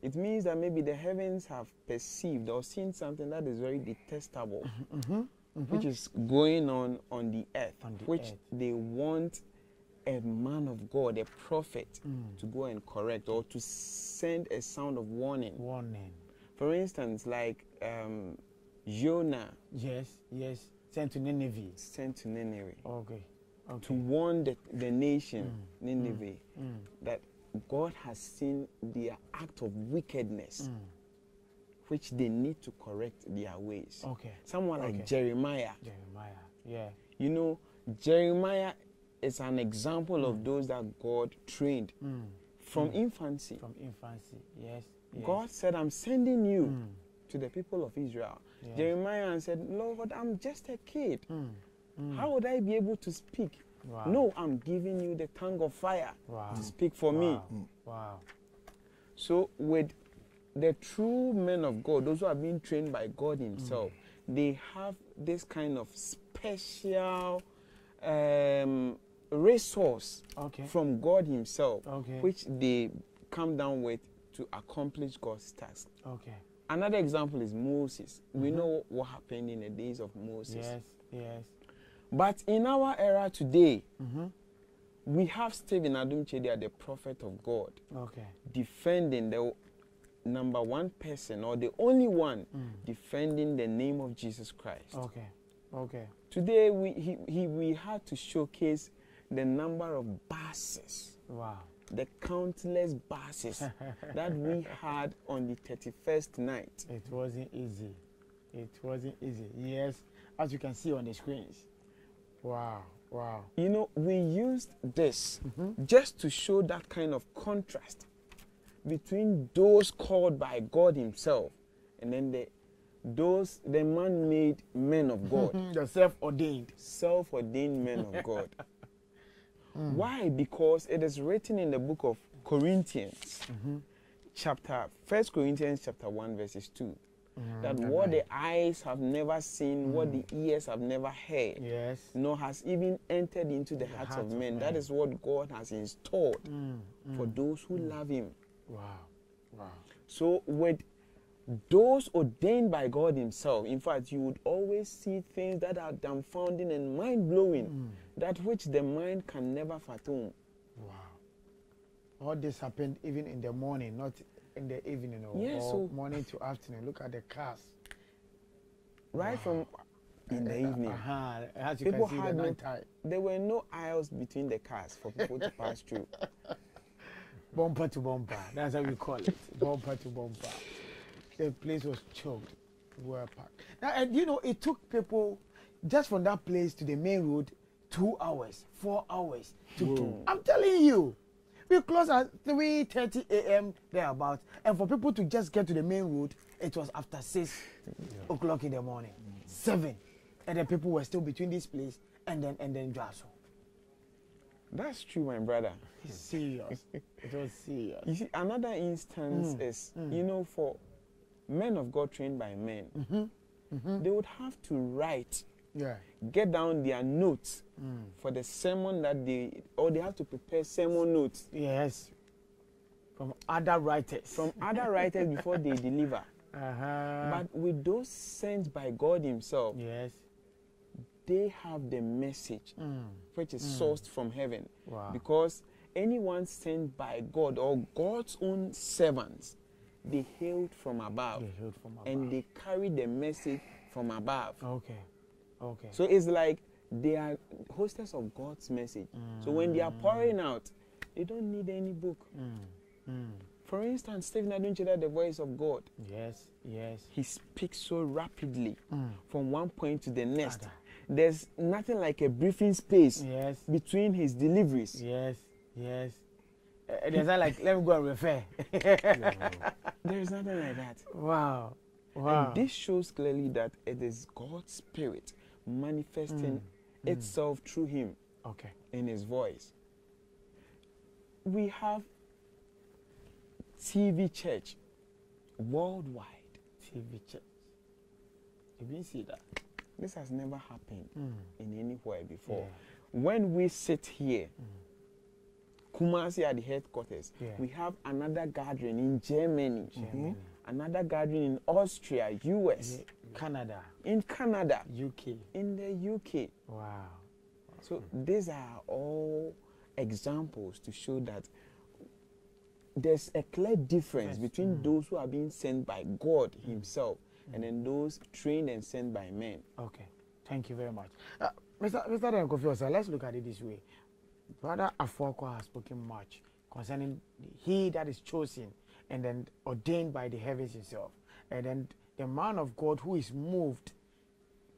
it means that maybe the heavens have perceived or seen something that is very detestable Mm-hmm. which is going on on the earth, On the which earth. they want a man of God, a prophet, Mm. to go and correct or to send a sound of warning. Warning. For instance, like um, Jonah Yes, yes. Sent to Nineveh. sent to Nineveh Okay. Okay. to warn the, the nation, Mm. Nineveh, Mm. that God has seen their act of wickedness, Mm. which they need to correct their ways. Okay. Someone like Okay. Jeremiah, Jeremiah. Yeah. you know, Jeremiah is an example of those that God trained Mm. from Mm. infancy. From infancy. Yes. yes. God said, I'm sending you Mm. to the people of Israel. Yes. Jeremiah said, Lord, I'm just a kid. Mm. Mm. How would I be able to speak? Wow. No, I'm giving you the tongue of fire Wow. to speak for me. Wow. Wow. So, with the true men of God, those who are being trained by God Himself, they have this kind of special um, resource Okay. from God Himself, Okay. which they come down with to accomplish God's task. Okay. Another example is Moses. We know what happened in the days of Moses. Yes. Yes. But in our era today, Mm-hmm. we have Stephen Adom Kyei-Duah, the prophet of God, Okay. defending the number one person or the only one Mm. defending the name of Jesus Christ. Okay. Okay. Today, we, he, he, we had to showcase the number of buses, Wow. the countless buses that we had on the 31st night. It wasn't easy. It wasn't easy. Yes, as you can see on the screens. Wow. Wow. You know, we used this Mm-hmm. just to show that kind of contrast between those called by God Himself and then the those the man-made men of God, the self-ordained. self-ordained men of God. Mm. Why? Because it is written in the book of Corinthians, Mm-hmm. chapter First Corinthians chapter one verses two, Mm, that what the eyes have never seen, what the ears have never heard, Yes. nor has even entered into the, The hearts hearts of of men. men. That is what God has installed Mm, for mm. those who love Him. Wow. Wow. So, with those ordained by God Himself, in fact, you would always see things that are dumbfounding and mind blowing, Mm. that which the mind can never fathom. Wow. All this happened even in the morning, not in the evening or, Yes, or so- morning to afternoon. Look at the cars. Right from in the evening, Uh-huh. As you People can see, the had no- night time. there were no aisles between the cars for people to pass through. Bumper to bumper. That's how we call it. bumper to bumper. The place was choked. We were packed. Now, and you know, it took people just from that place to the main road two hours, four hours. To, Whoa. I'm telling you. We close at 3.30 a.m. thereabouts. And for people to just get to the main road, it was after 6 o'clock in the morning. 7. And then people were still between this place and then and then Jaso. That's true, my brother. It's serious. it was serious. You see, another instance Mm, is, mm. you know, for men of God trained by men, Mm-hmm. Mm-hmm. they would have to write, Yeah. Get down their notes Mm. for the sermon that they, or they have to prepare sermon notes Yes. From other writers. from other writers before they deliver. uh-huh. But with those sent by God Himself, yes. they have the message Mm. which is Mm. sourced from heaven. Wow. Because anyone sent by God or God's own servants, they hailed from above They heard from above. and they carry the message from above. okay. Okay. So it's like they are hostess of God's message. So when they are pouring out, they don't need any book. Mm. Mm. For instance, Stephen Aduncheda, the voice of God, Yes. Yes. he speaks so rapidly Mm. from one point to the next. Other. There's nothing like a briefing space Yes. between his deliveries. Yes. Yes. Uh, there's not like let me go and refer. There is nothing like that. wow. Wow. And this shows clearly that it is God's Spirit manifesting Mm. itself through him okay. in his voice. We have TV church worldwide. TV church. You didn't see that. This has never happened Mm. in anywhere before. Yeah. When we sit here, Mm. Kumasi at the headquarters, Yeah. we have another gathering in Germany, Germany. another gathering in Austria, US. Yeah, Canada, in Canada, UK. in the UK. Wow. So these are all examples to show that there's a clear difference Yes. between Mm. those who are being sent by God Himself and then those trained and sent by men. Okay. Thank you very much. Uh, Mr. Mr. Dan Kofi Osei, let's look at it this way. Brother Afuako has spoken much concerning he that is chosen and then ordained by the heavens himself. And then the man of God who is moved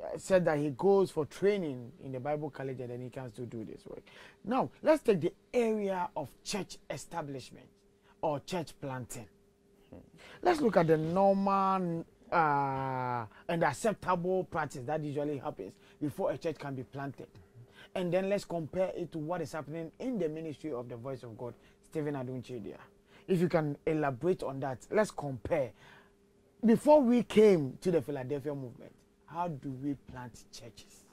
uh, said that he goes for training in the Bible college and then he can still do this work. Now, let's take the area of church establishment or church planting. Let's look at the normal uh, and acceptable practice that usually happens before a church can be planted. And then let's compare it to what is happening in the ministry of the voice of God, Stephen Adom Kyei-Duah. If you can elaborate on that, let's compare. Before we came to the Philadelphia movement, how do we plant churches?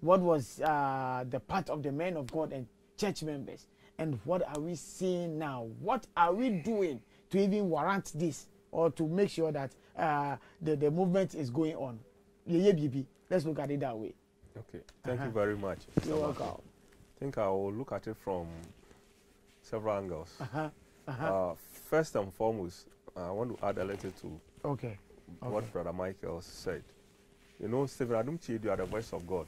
What was uh, the part of the men of God and church members? And what are we seeing now? What are we doing to even warrant this or to make sure that uh, the, the movement is going on? Let's look at it that way. Okay, thank Uh-huh. you very much. You're welcome. I think I will look at it from several angles. Uh-huh. Uh, first and foremost, I want to add a little to Okay. what Brother Michael said. You know, Stephen Adumchi, you are the voice of God.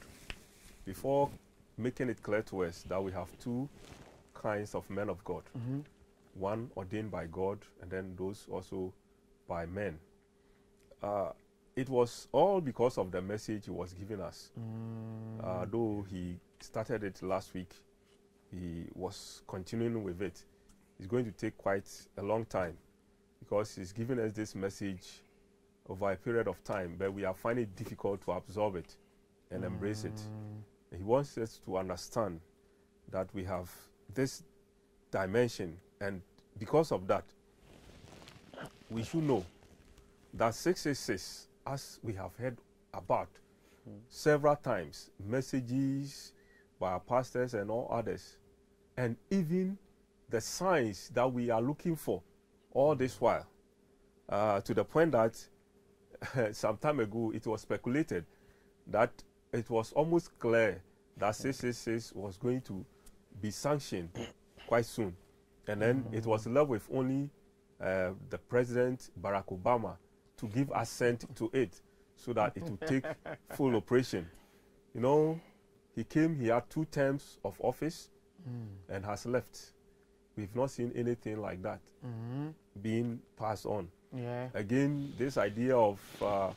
Before making it clear to us that we have two kinds of men of God Mhm. one ordained by God, and then those also by men. Uh, it was all because of the message he was giving us. Mm. Uh, though he started it last week, he was continuing with it. It's going to take quite a long time because he's giving us this message over a period of time, but we are finding it difficult to absorb it and embrace it. Mm. He wants us to understand that we have this dimension, and because of that, we should know that 666, as we have heard about several times, messages by our pastors and all others, and even the signs that we are looking for all this while, uh, to the point that some time ago it was speculated that it was almost clear that 666 was going to be sanctioned quite soon. And then it was left with only uh, the President Barack Obama to give assent to it so that it would take full operation. You know, he came, he had two terms of office Mm. and has left. We've not seen anything like that Mhm. Being passed on. Yeah. Again, this idea of uh,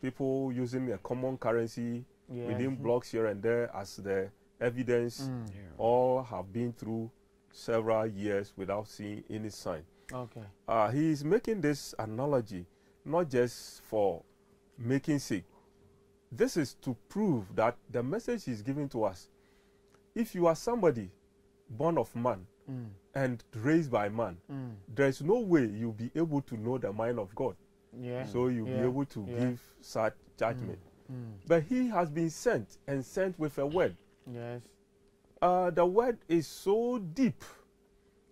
people using a common currency Yeah. within blocks here and there as the evidence Mm. all have been through several years without seeing any sign. Okay. Uh, he is making this analogy not just for making sick. This is to prove that the message he's giving to us, if you are somebody born of man Mm. and raised by man, Mm. there's no way you'll be able to know the mind of God. Yeah. So you'll Yeah. be able to Yeah. give such judgment. Mm. But he has been sent and sent with a word. Yes. uh, the word is so deep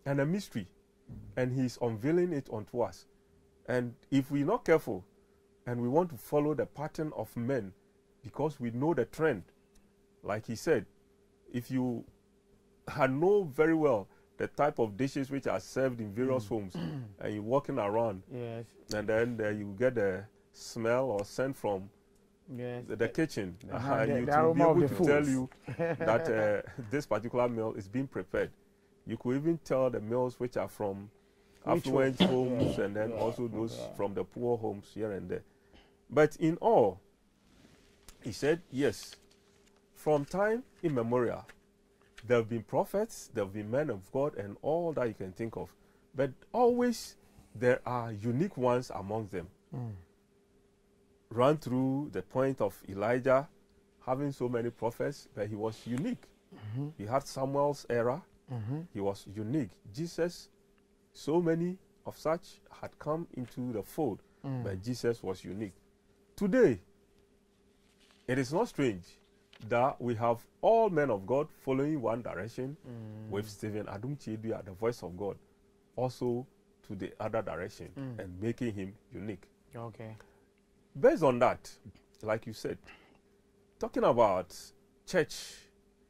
and a mystery, and he's unveiling it unto us. And if we're not careful and we want to follow the pattern of men because we know the trend, like he said, if you know very well the type of dishes which are served in various homes and you're walking around Yes. and then uh, you get the smell or scent from Yes. the, the kitchen, Uh-huh, uh, the- you the to be able to tell you that uh, this particular meal is being prepared. You could even tell the meals which are from affluent homes Yeah, and then yeah, also those yeah. from the poor homes here and there. But in all, he said, yes, from time immemorial, there have been prophets, there have been men of God, and all that you can think of. But always there are unique ones among them Mm. run through the point of Elijah having so many prophets, but he was unique. Mhm. He had Samuel's era, Mhm. he was unique. Jesus, so many of such had come into the fold, Mm. but Jesus was unique. Today, it is not strange that we have all men of God following one direction, Mm. with Stephen Adom Kyei-Duah, the voice of God, also to the other direction Mm. and making him unique. Okay. based on that, like you said, talking about church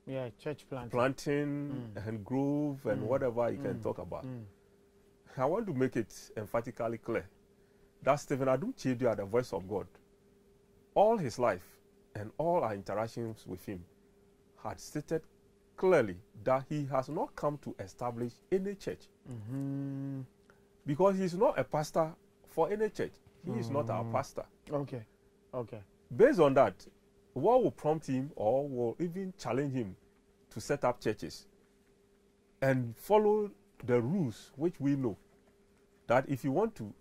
Yeah, church plant. planting Mm. and growth and Mm. whatever you can Mm. talk about, Mm. I want to make it emphatically clear that Stephen Adum Chiedu are the voice of God. All his life and all our interactions with him had stated clearly that he has not come to establish any church Mhm. because he's not a pastor for any church. He is not our Mm. pastor. Okay. Okay. Based on that, what will prompt him or will even challenge him to set up churches and follow the rules which we know that if you want to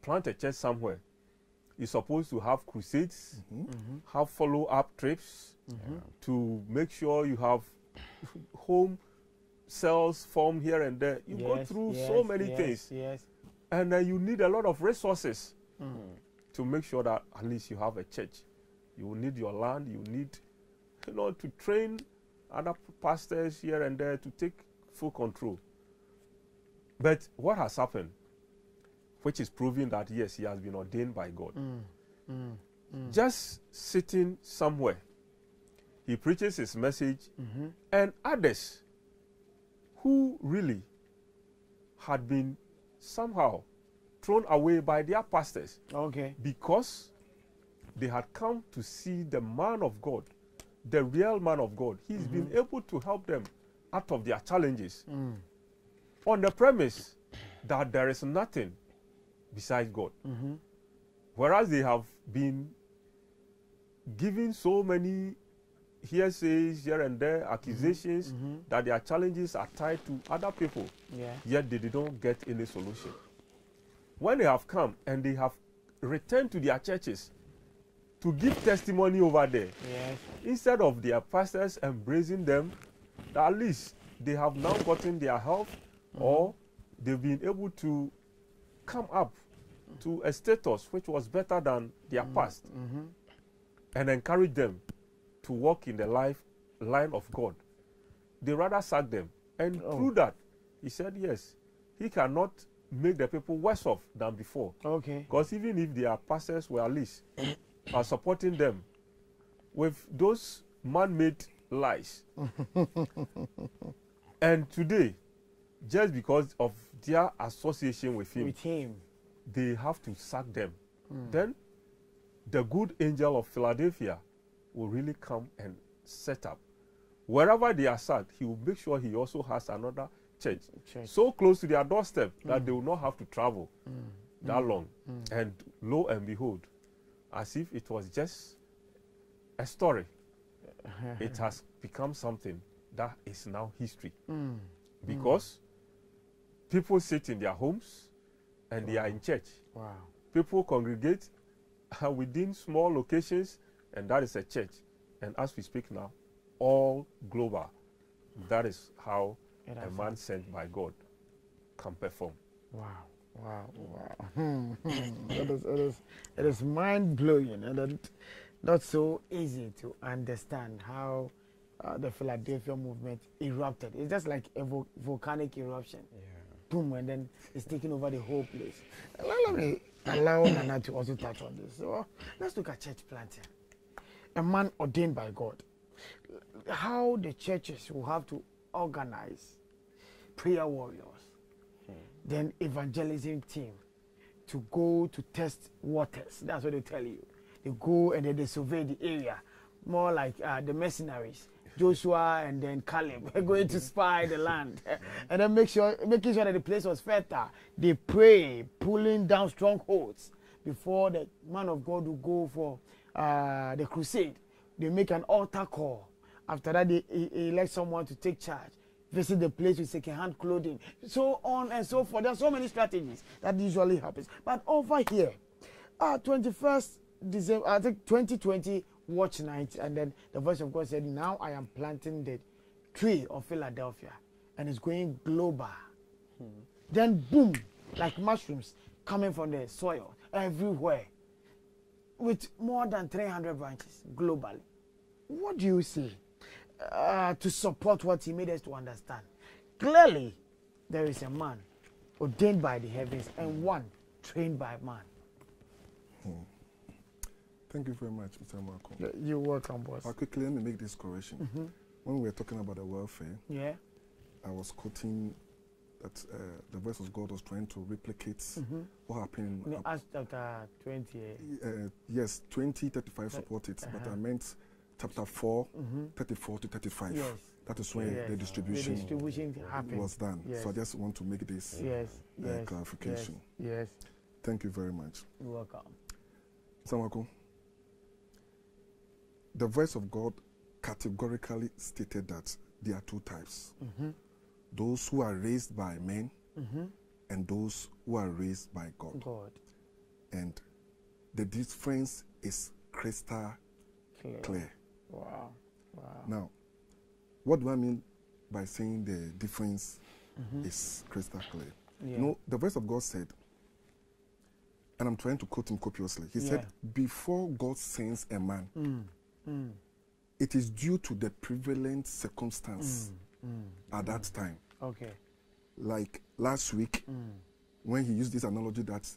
plant a church somewhere, you're supposed to have crusades, Mhm. have follow up trips Mhm. to make sure you have home cells formed here and there. You go Yes, through so many yes, things, Yes. and then you need a lot of resources Mm. to make sure that at least you have a church. You will need your land, you need, you know, to train other pastors here and there to take full control. But what has happened, which is proving that yes, he has been ordained by God, Mm. Mm. Mm. just sitting somewhere, he preaches his message, Mhm. and others who really had been somehow thrown away by their pastors Okay. because they had come to see the man of God, the real man of God. He's been able to help them out of their challenges Mm. on the premise that there is nothing besides God. Mhm. Whereas they have been given so many hearsays here and there, accusations Mhm. that their challenges are tied to other people, Yeah. yet they didn't get any solution. When they have come and they have returned to their churches to give testimony over there, Yes. instead of their pastors embracing them, at least they have now gotten their health or they've been able to come up to a status which was better than their past Mhm. and encourage them to walk in the life line of God. They rather sack them. And Oh. through that, he said, yes, he cannot make the people worse off than before. Okay. Because even if their pastors were at least are supporting them with those man-made lies. and today, just because of their association with him, With him. They have to sack them. Mm. Then the good angel of Philadelphia will really come and set up. Wherever they are sacked, he will make sure he also has another church Church. so close to their doorstep that Mm. they will not have to travel Mm. that long. Mm. And lo and behold, as if it was just a story, it has become something that is now history. Mm. Because people sit in their homes and they are in church. Wow. People congregate uh, within small locations, and that is a church. And as we speak now, all global. That is how It a has- man sent by God can perform. Wow. Wow. Wow. Hmm, hmm. it is. It is. It is mind blowing and it, not so easy to understand how uh, the Philadelphia movement erupted. It's just like a vo- volcanic eruption. Yeah. Boom, and then it's taking over the whole place. Uh, Let, me allow Nana to also touch on this. So let's look at church planting. A man ordained by God. How the churches will have to organize prayer warriors, then evangelism team to go to test waters. That's what they tell you. They go and then they survey the area, more like uh, the mercenaries. Joshua and then Caleb are going to spy the land and then make sure making sure that the place was fertile. They pray, pulling down strongholds before the man of God will go for uh, the crusade. They make an altar call. After that, they elect someone to take charge visit the place with second-hand clothing, so on and so forth. There are so many strategies that usually happens. But over here, uh, 21st December, I think 2020 watch night, and then the voice of God said, "Now I am planting the tree of Philadelphia, and it's going global." Then boom, like mushrooms coming from the soil everywhere, with more than 300 branches globally. What do you see? uh, to support what he made us to understand. Clearly, there is a man ordained by the heavens and one trained by man. Thank you very much, Mr. Marco. You're welcome, boss. Uh, quickly, let me make this correction. Mhm. When we were talking about the welfare, Yeah. I was quoting that uh, the voice of God was trying to replicate Mm-hmm. what happened. Uh, Acts chapter 20. eh? uh, yes, 20, 35 Right. support it, but I Uh-huh. meant chapter 4, Mm-hmm. 34 to 35. Yes. That is when Yes. the The distribution distribution happened. was done. Yes. So I just want to make this Yes. uh, Yes. clarification. Yes. Thank you very much. You're welcome. Samako, the voice of God categorically stated that there are two types Mm-hmm. those who are raised by men Mm-hmm. and those who are raised by God. God. And the difference is crystal Clear. clear. Wow. Wow. Now, what do I mean by saying the difference Mm-hmm. is crystal clear? Yeah. You know, the voice of God said, and I'm trying to quote him copiously. He said, Before God sends a man, Mm. Mm. it is due to the prevalent circumstance Mm. Mm. at that time. Okay. Like last week, Mm. when he used this analogy that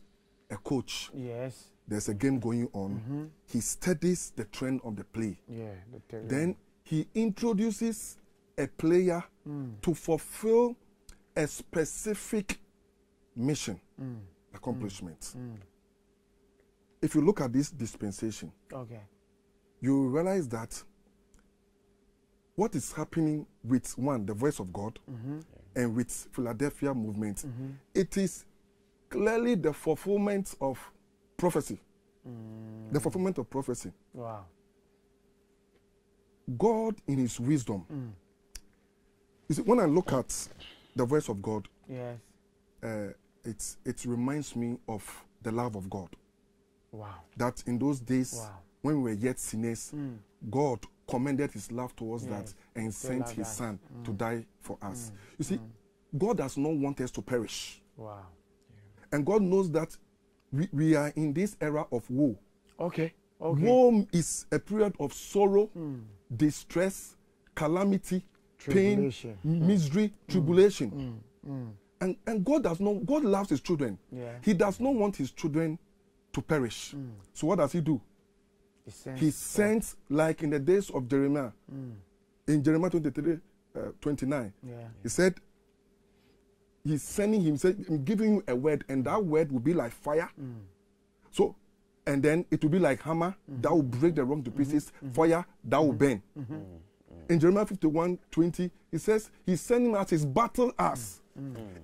a coach, Yes. there's a game going on, Mm-hmm. he studies the trend of the play. Yeah. The. Then he introduces a player Mm. to fulfill a specific mission, Mm. accomplishment. Mm. If you look at this dispensation, Okay. You realize that what is happening with one, the voice of God, Mm-hmm. and with Philadelphia movement, Mm-hmm. it is clearly the fulfillment of prophecy. Mm. The fulfillment of prophecy. Wow. God, in His wisdom, Mm. you see, when I look at the voice of God, Yes. uh, it's, it reminds me of the love of God. Wow. That in those days, Wow. When we were yet sinners, Mm. God commended His love towards Yes. that and So sent His us. Son to Mm. die for us. Mm. You see, Mm. God does not want us to perish. Wow. And God knows that we, we are in this era of woe. Okay. Okay. Woe is a period of sorrow, Mm. distress, calamity, pain, misery, tribulation. And, and God does not, God loves his children. Yeah. He does not want his children to perish. Mm. So what does he do? He sends. He sends, like in the days of Jeremiah, Mm. in Jeremiah 23, uh, 29, Yeah. he said, He's sending him, said, I'm giving you a word, and that word will be like fire. Mm. So, and then it will be like hammer hmm. that will break the rock to hmm. pieces, hmm. fire that will burn. In Jeremiah 51 20, he says, He's sending us his battle axe.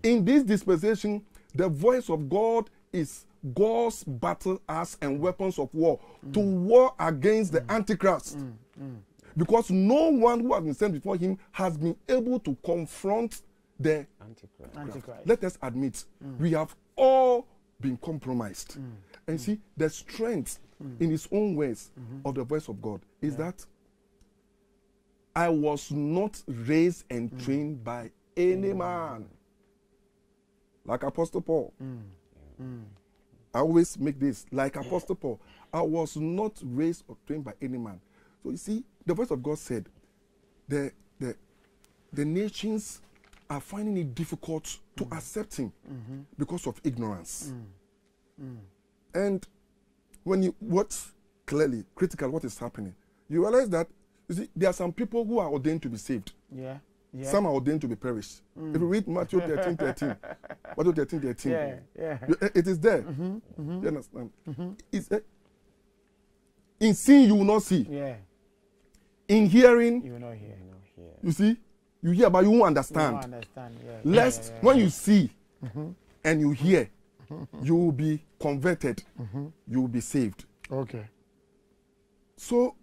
In this dispensation, the voice of God is God's battle axe and weapons of war to war against the Antichrist. Mm, mm. Because no one who has been sent before him has been able to confront the Antichrist. Antichrist. let us admit mm. we have all been compromised. And see the strength in his own words mm-hmm. of the voice of god is that i was not raised and trained by any man. like apostle paul i always make this like apostle paul i was not raised or trained by any man so you see the voice of god said the the the nations are finding it difficult to accept him because of ignorance. And when you watch clearly, critical what is happening, you realize that you see there are some people who are ordained to be saved. Yeah. Yeah. Some are ordained to be perished. If you read Matthew 13, 13, Matthew 13, 13, Yeah. Yeah. you- it is there. Mm-hmm. You understand? It's, uh, in seeing, you will not see. Yeah. In hearing, You will not hear. You see, you hear, but you won't You understand. don't understand. Yeah. lest yeah, yeah, when yeah. you see and you hear you will be converted you will be saved Okay. so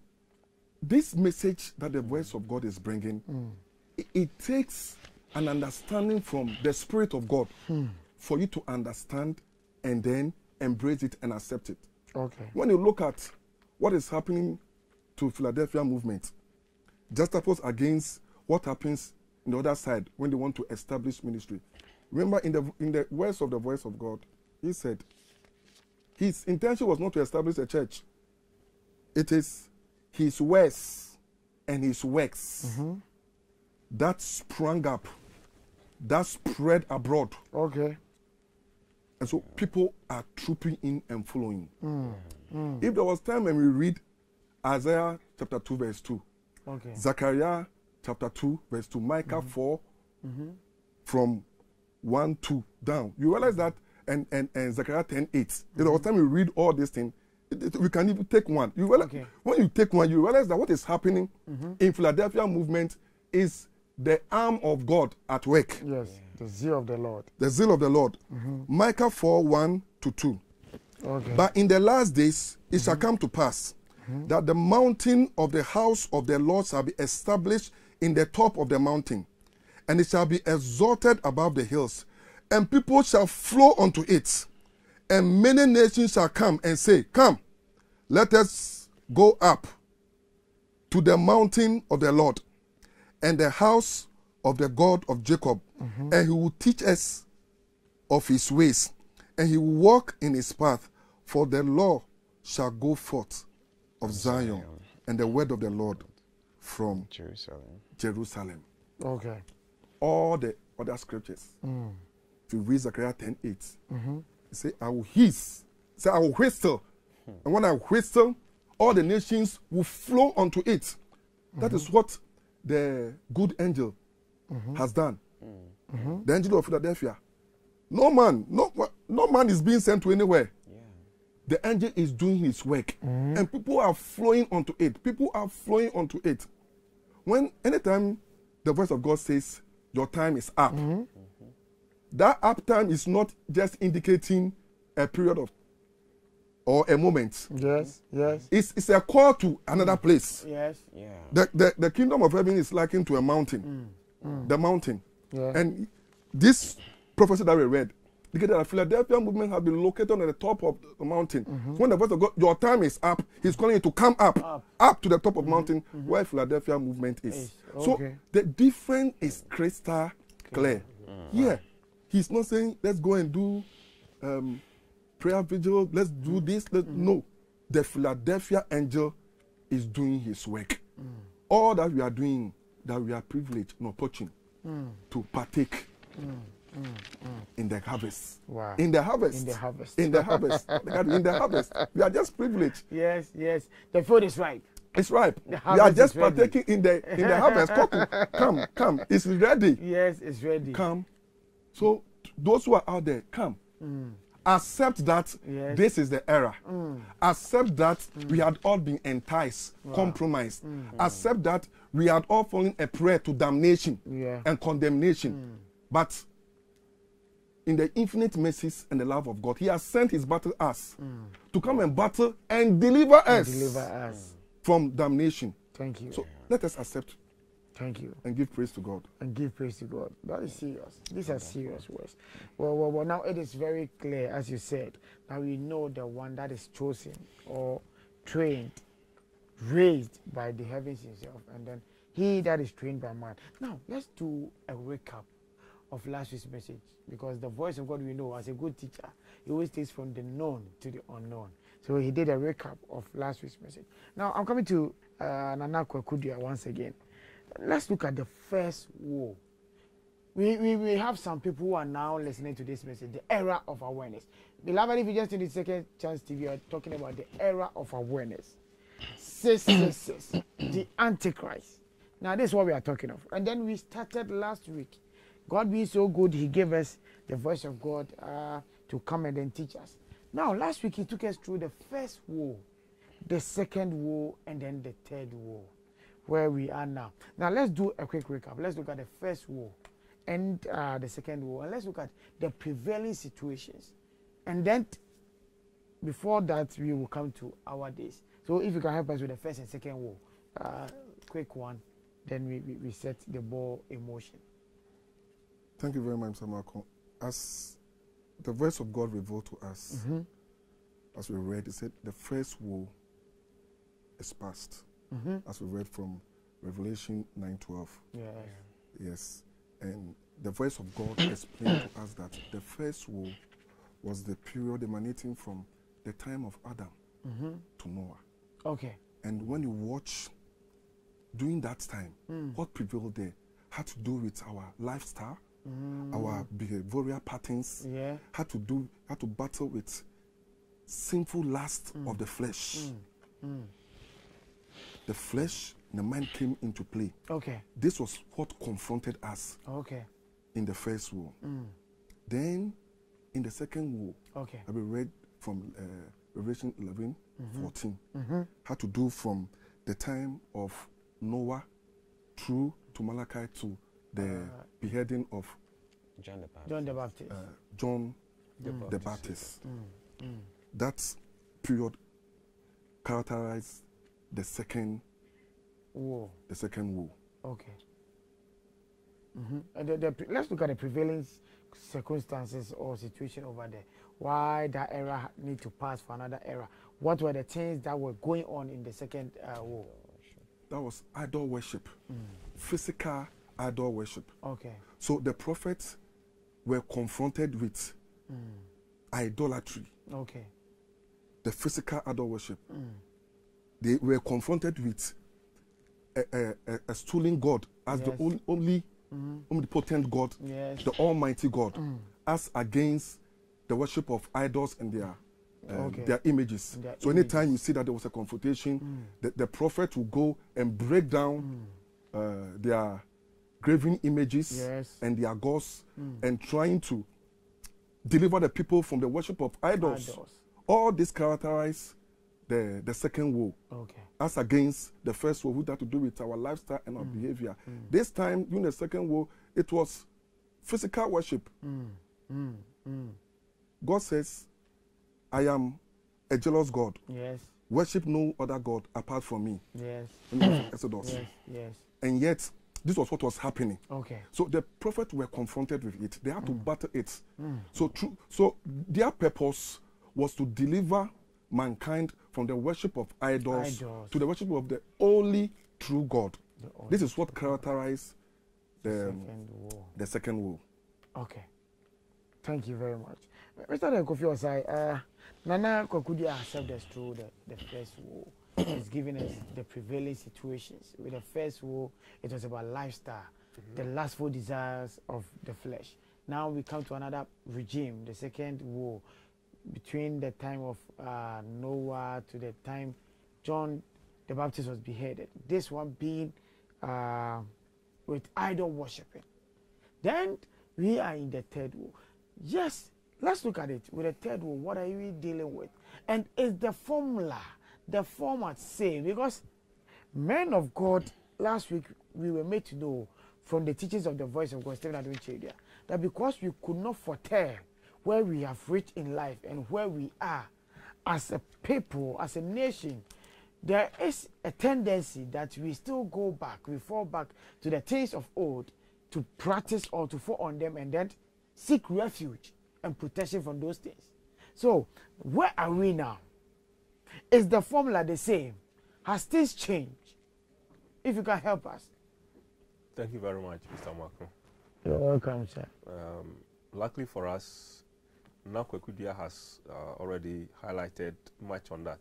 this message that the voice of god is bringing it, it takes an understanding from the spirit of god hmm. for you to understand and then embrace it and accept it. Okay. when you look at what is happening to philadelphia movement just juxtaposed against what happens in the other side when they want to establish ministry. Remember in the in the words of the voice of god he said his intention was not to establish a church. It is his words and his works mm-hmm. That sprang up that spread abroad Okay. And so people are trooping in and following. Mm. If there was time when we read Isaiah chapter 2, verse 2, Okay. Zechariah chapter 2, verse 2, Micah 4, Mm-hmm. from 1, 2 down, you realize that, and, and, and Zechariah 10, 8. If there was time we read all these things, it- it- we can even take one. You realize, Okay. When you take one, you realize that what is happening Mm-hmm. in Philadelphia movement is the arm of God at work. Yes. The zeal of the Lord. the zeal of the Lord. Mm-hmm. Micah 4 1 to 2. Okay. But in the last days it shall come to pass that the mountain of the house of the Lord shall be established in the top of the mountain, and it shall be exalted above the hills, and people shall flow unto it, and many nations shall come and say, Come, let us go up to the mountain of the Lord and the house of the God of Jacob, and he will teach us of his ways, and he will walk in his path, for the law shall go forth of Zion, and the word of the Lord from Jerusalem. Jerusalem. okay. All the other scriptures. Mm. If you read Zechariah 10 8, Mm-hmm. say, I will hiss, say, I will whistle. And when I whistle, all the nations will flow unto it. That is what the good angel has done. The angel of Philadelphia. No man, no, no man is being sent to anywhere. Yeah. The angel is doing his work, and people are flowing onto it. People are flowing onto it. When anytime the voice of God says your time is up, that up time is not just indicating a period of or a moment. Yes. Yes. It's, it's a call to another mm. place. Yes. Yeah. The, the, the kingdom of heaven is likened to a mountain. Mm. Mm. The mountain. Yeah. And this prophecy that we read, because the Philadelphia movement has been located on the top of the mountain. Mm-hmm. When the voice of God, your time is up, He's calling you to come up, Up. up, to the top of mm-hmm. mountain mm-hmm. where Philadelphia movement is. Is. So the difference is crystal clear. Yeah, He's not saying let's go and do um, prayer vigil. Let's do this. Let, No, the Philadelphia angel is doing his work. All that we are doing, that we are privileged and opportune to partake in the harvest. Wow. In the harvest. In the harvest. In the harvest. in the harvest. We are just privileged. Yes. Yes. The food is ripe. It's ripe. We are just ready. partaking in the in the harvest. Come, come, come. It's ready. Yes. It's ready. Come. So those who are out there, come. Accept that Mm. Yes. Mm. this is the era. Accept that we had all been enticed, compromised. Mm. Accept that we had all fallen a prey to damnation Yeah. and condemnation. Mm. But in the infinite mercies and the love of God, He has sent His battle axe to come and battle and deliver us Mm. Deliver us. from damnation. Thank you. So let us accept Thank you. and give praise to God. and give praise to God. That is serious. These are serious words. Well, well, well, now it is very clear, as you said, that we know the one that is chosen or trained, raised by the heavens himself, and then he that is trained by man. Now, let's do a recap of last week's message because the voice of God we know as a good teacher, he always takes from the known to the unknown. So he did a recap of last week's message. Now I'm coming to uh, Nana Kwakudia once again. Let's look at the first woe. We, we, we have some people who are now listening to this message, the era of awareness. Beloved, if you just in the second chance TV, are talking about the era of awareness. 666, the Antichrist. Now, this is what we are talking of. And then we started last week. God being so good, He gave us the voice of God uh, to come and then teach us. Now, last week He took us through the first woe, the second woe, and then the third woe, where we are now. Now, let's do a quick recap. Let's look at the first woe and uh, the second woe, and let's look at the prevailing situations. And then, before that, we will come to our days. So, if you can help us with the first and second woe, uh, quick one, then we, we, we set the ball in motion. Thank you very much, Mr. Malcolm. As the voice of God revealed to us, Mhm. as we read, it said the first woe is past. Mhm. As we read from Revelation 9:12. Yes. Yes. And the voice of God explained to us that the first woe was the period emanating from the time of Adam Mhm. to Noah. Okay. And when you watch during that time, Mm. what prevailed there had to do with our lifestyle, our behavioral patterns, Yeah. how to do, had to battle with sinful lust of the flesh. The flesh, and the mind came into play. Okay. This was what confronted us Okay. in the first woe. Mm. Then, in the second woe, Okay. I will read from uh, Revelation 11, mm-hmm. 14, mm-hmm. how to do from the time of Noah through to Malachi to the uh, beheading of John the Baptist. John the Baptist. uh, John the Baptist. Mm. Mm. That period characterized the second woe. the second woe. Okay. hmm And the, the, let's look at the prevailing circumstances or situation over there. Why that era need to pass for another era? What were the things that were going on in the second uh, woe? That was idol worship, physical idol worship. Okay. So the prophets were confronted with idolatry, Okay. the physical idol worship. They were confronted with a, a, a, stolen God as the Yes. only, only omnipotent God, Yes. the Almighty God, mm. as against the worship of idols and their uh, Okay. their images. Their so anytime you see that there was a confrontation, mm. the, the prophet will go and break down mm. uh, their graven images Yes. and their gods and trying to deliver the people from the worship of idols. Idols. All this characterize the, the second woe Okay. as against the first woe, which had to do with our lifestyle and our mm. behavior. Mm. This time, during the second woe, it was physical worship. Mm. God says, I am a jealous God. Yes. Worship no other God apart from me. Yes. In the book of Exodus. Yes. Yes. And yet, this was what was happening. Okay. So the prophets were confronted with it. They had to battle it. So true. So their purpose was to deliver mankind from the worship of idols, Idols. to the worship of the only true God. The This is what characterized the, second woe. the second woe. Okay. Thank you very much. Mr. Kofi Osei, uh, Nana Kokudi accept us through the, the first woe. It's giving us the prevailing situations. With the first woe, it was about lifestyle, the lustful desires of the flesh. Now we come to another regime, the second woe, between the time of uh, Noah to the time John the Baptist was beheaded. This one being uh, with idol worshiping. Then we are in the third woe. Yes, let's look at it. With the third woe, what are we dealing with? And is the formula, the format same? Because men of God, last week we were made to know from the teachings of the voice of God, Stephen Adom Kyei-Duah, that because we could not foretell where we have reached in life and where we are as a people, as a nation, there is a tendency that we still go back, we fall back to the things of old to practice or to fall on them and then seek refuge and protection from those things. So, where are we now? Is the formula the same? Has things changed? If you can help us. Thank you very much, Mr. Marco. You're welcome, sir. Um, luckily for us, Nakwekudia has uh, already highlighted much on that.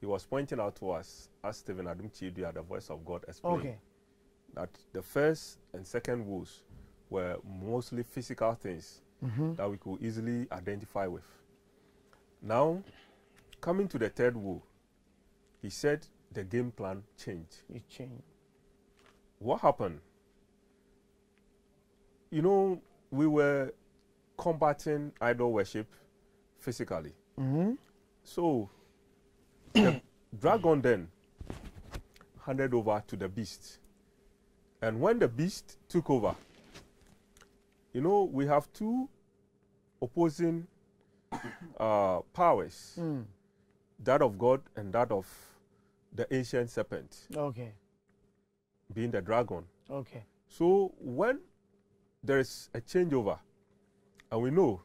He was pointing out to us, as Stephen Adom Kyei-Duah, the voice of God, explained, Okay. that the first and second woes were mostly physical things that we could easily identify with. Now, coming to the third woe, he said the game plan changed. It changed. What happened? You know, we were combating idol worship physically. So, the dragon then handed over to the beast. And when the beast took over, you know, we have two opposing uh, powers that of God and that of the ancient serpent, Okay. being the dragon. Okay. So when there is a changeover, and we know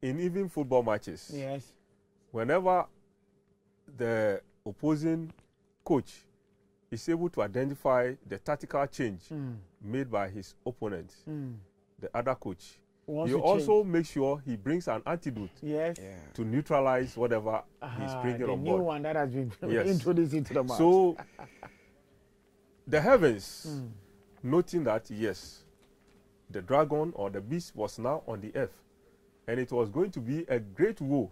in even football matches, Yes. whenever the opposing coach is able to identify the tactical change made by his opponent, the other coach, Wants he to also makes sure he brings an antidote Yes. Yeah. to neutralize whatever he's Ah, bringing the on new board. one that has been Yes. introduced into the match. So the heavens, Hmm. noting that yes, the dragon or the beast was now on the earth, and it was going to be a great woe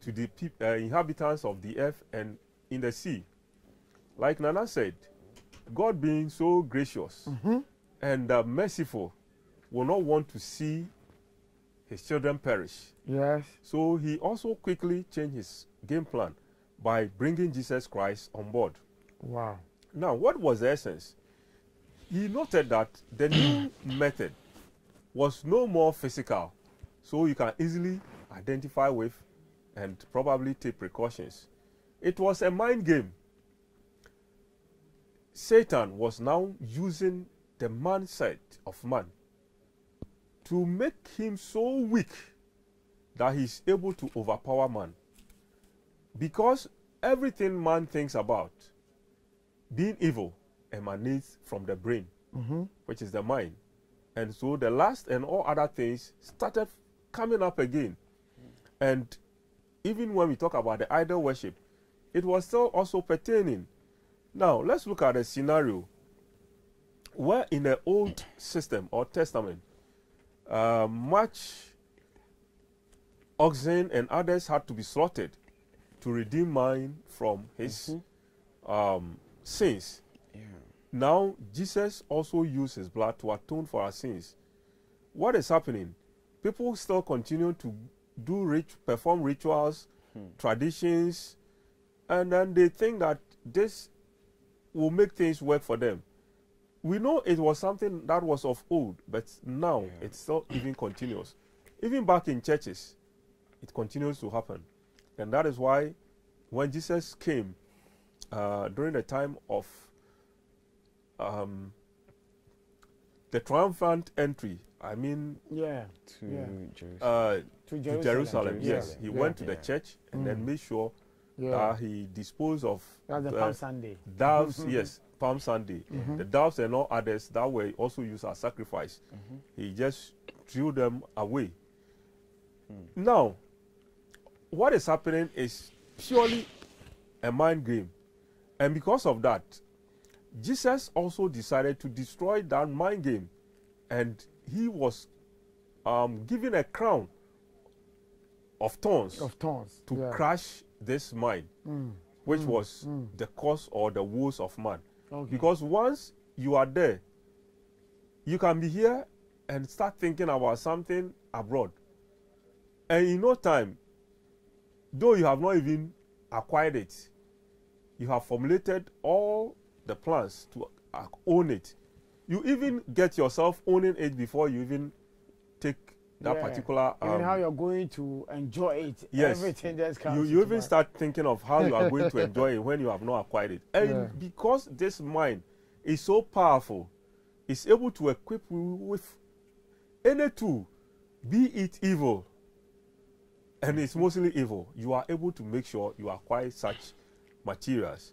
to the peop- uh, inhabitants of the earth and in the sea. Like Nana said, God being so gracious and uh, merciful will not want to see his children perish. Yes. So he also quickly changed his game plan by bringing Jesus Christ on board. Wow. Now, what was the essence? He noted that the new method was no more physical, so you can easily identify with and probably take precautions. It was a mind game. Satan was now using the mindset of man to make him so weak that he's able to overpower man. Because everything man thinks about, being evil, emanates from the brain, which is the mind. And so the last and all other things started coming up again. And even when we talk about the idol worship, it was still also pertaining. Now, let's look at a scenario where in the Old System or Testament, uh, much oxen and others had to be slaughtered to redeem man from his um, sins. Yeah. Now, Jesus also used his blood to atone for our sins. What is happening? People still continue to do rit- perform rituals, traditions, and then they think that this will make things work for them. We know it was something that was of old, but now Yeah. it's still even continuous. Even back in churches, it continues to happen. And that is why when Jesus came uh, during the time of um, the triumphant entry, I mean, Yeah. To Yeah. Jerusalem. uh, To to Jerusalem. Jerusalem, Yeah. yes. He Yeah. went to the church and then Mm. made sure Yeah. that he disposed of That's the uh, Palm Sunday. doves, yes, Palm Sunday. Mhm. The doves and all others that were also used as sacrifice. Mhm. He just threw them away. Mm. Now, what is happening is purely a mind game. And because of that, Jesus also decided to destroy that mind game. And he was um, given a crown of thorns Of thorns. to yeah. crush this mind, Mm. which Mm, was mm. the cause or the woes of man. Okay. Because once you are there, you can be here and start thinking about something abroad. And in no time, though you have not even acquired it, you have formulated all the plans to own it. You even get yourself owning it before you even take that Yeah. particular. even how um, you're going to enjoy it. Yes. Everything just comes. you, you even mind. start thinking of how you are going to enjoy it when you have not acquired it. And Yeah. because this mind is so powerful, it's able to equip you with any tool, be it evil, and it's mostly evil. You are able to make sure you acquire such materials.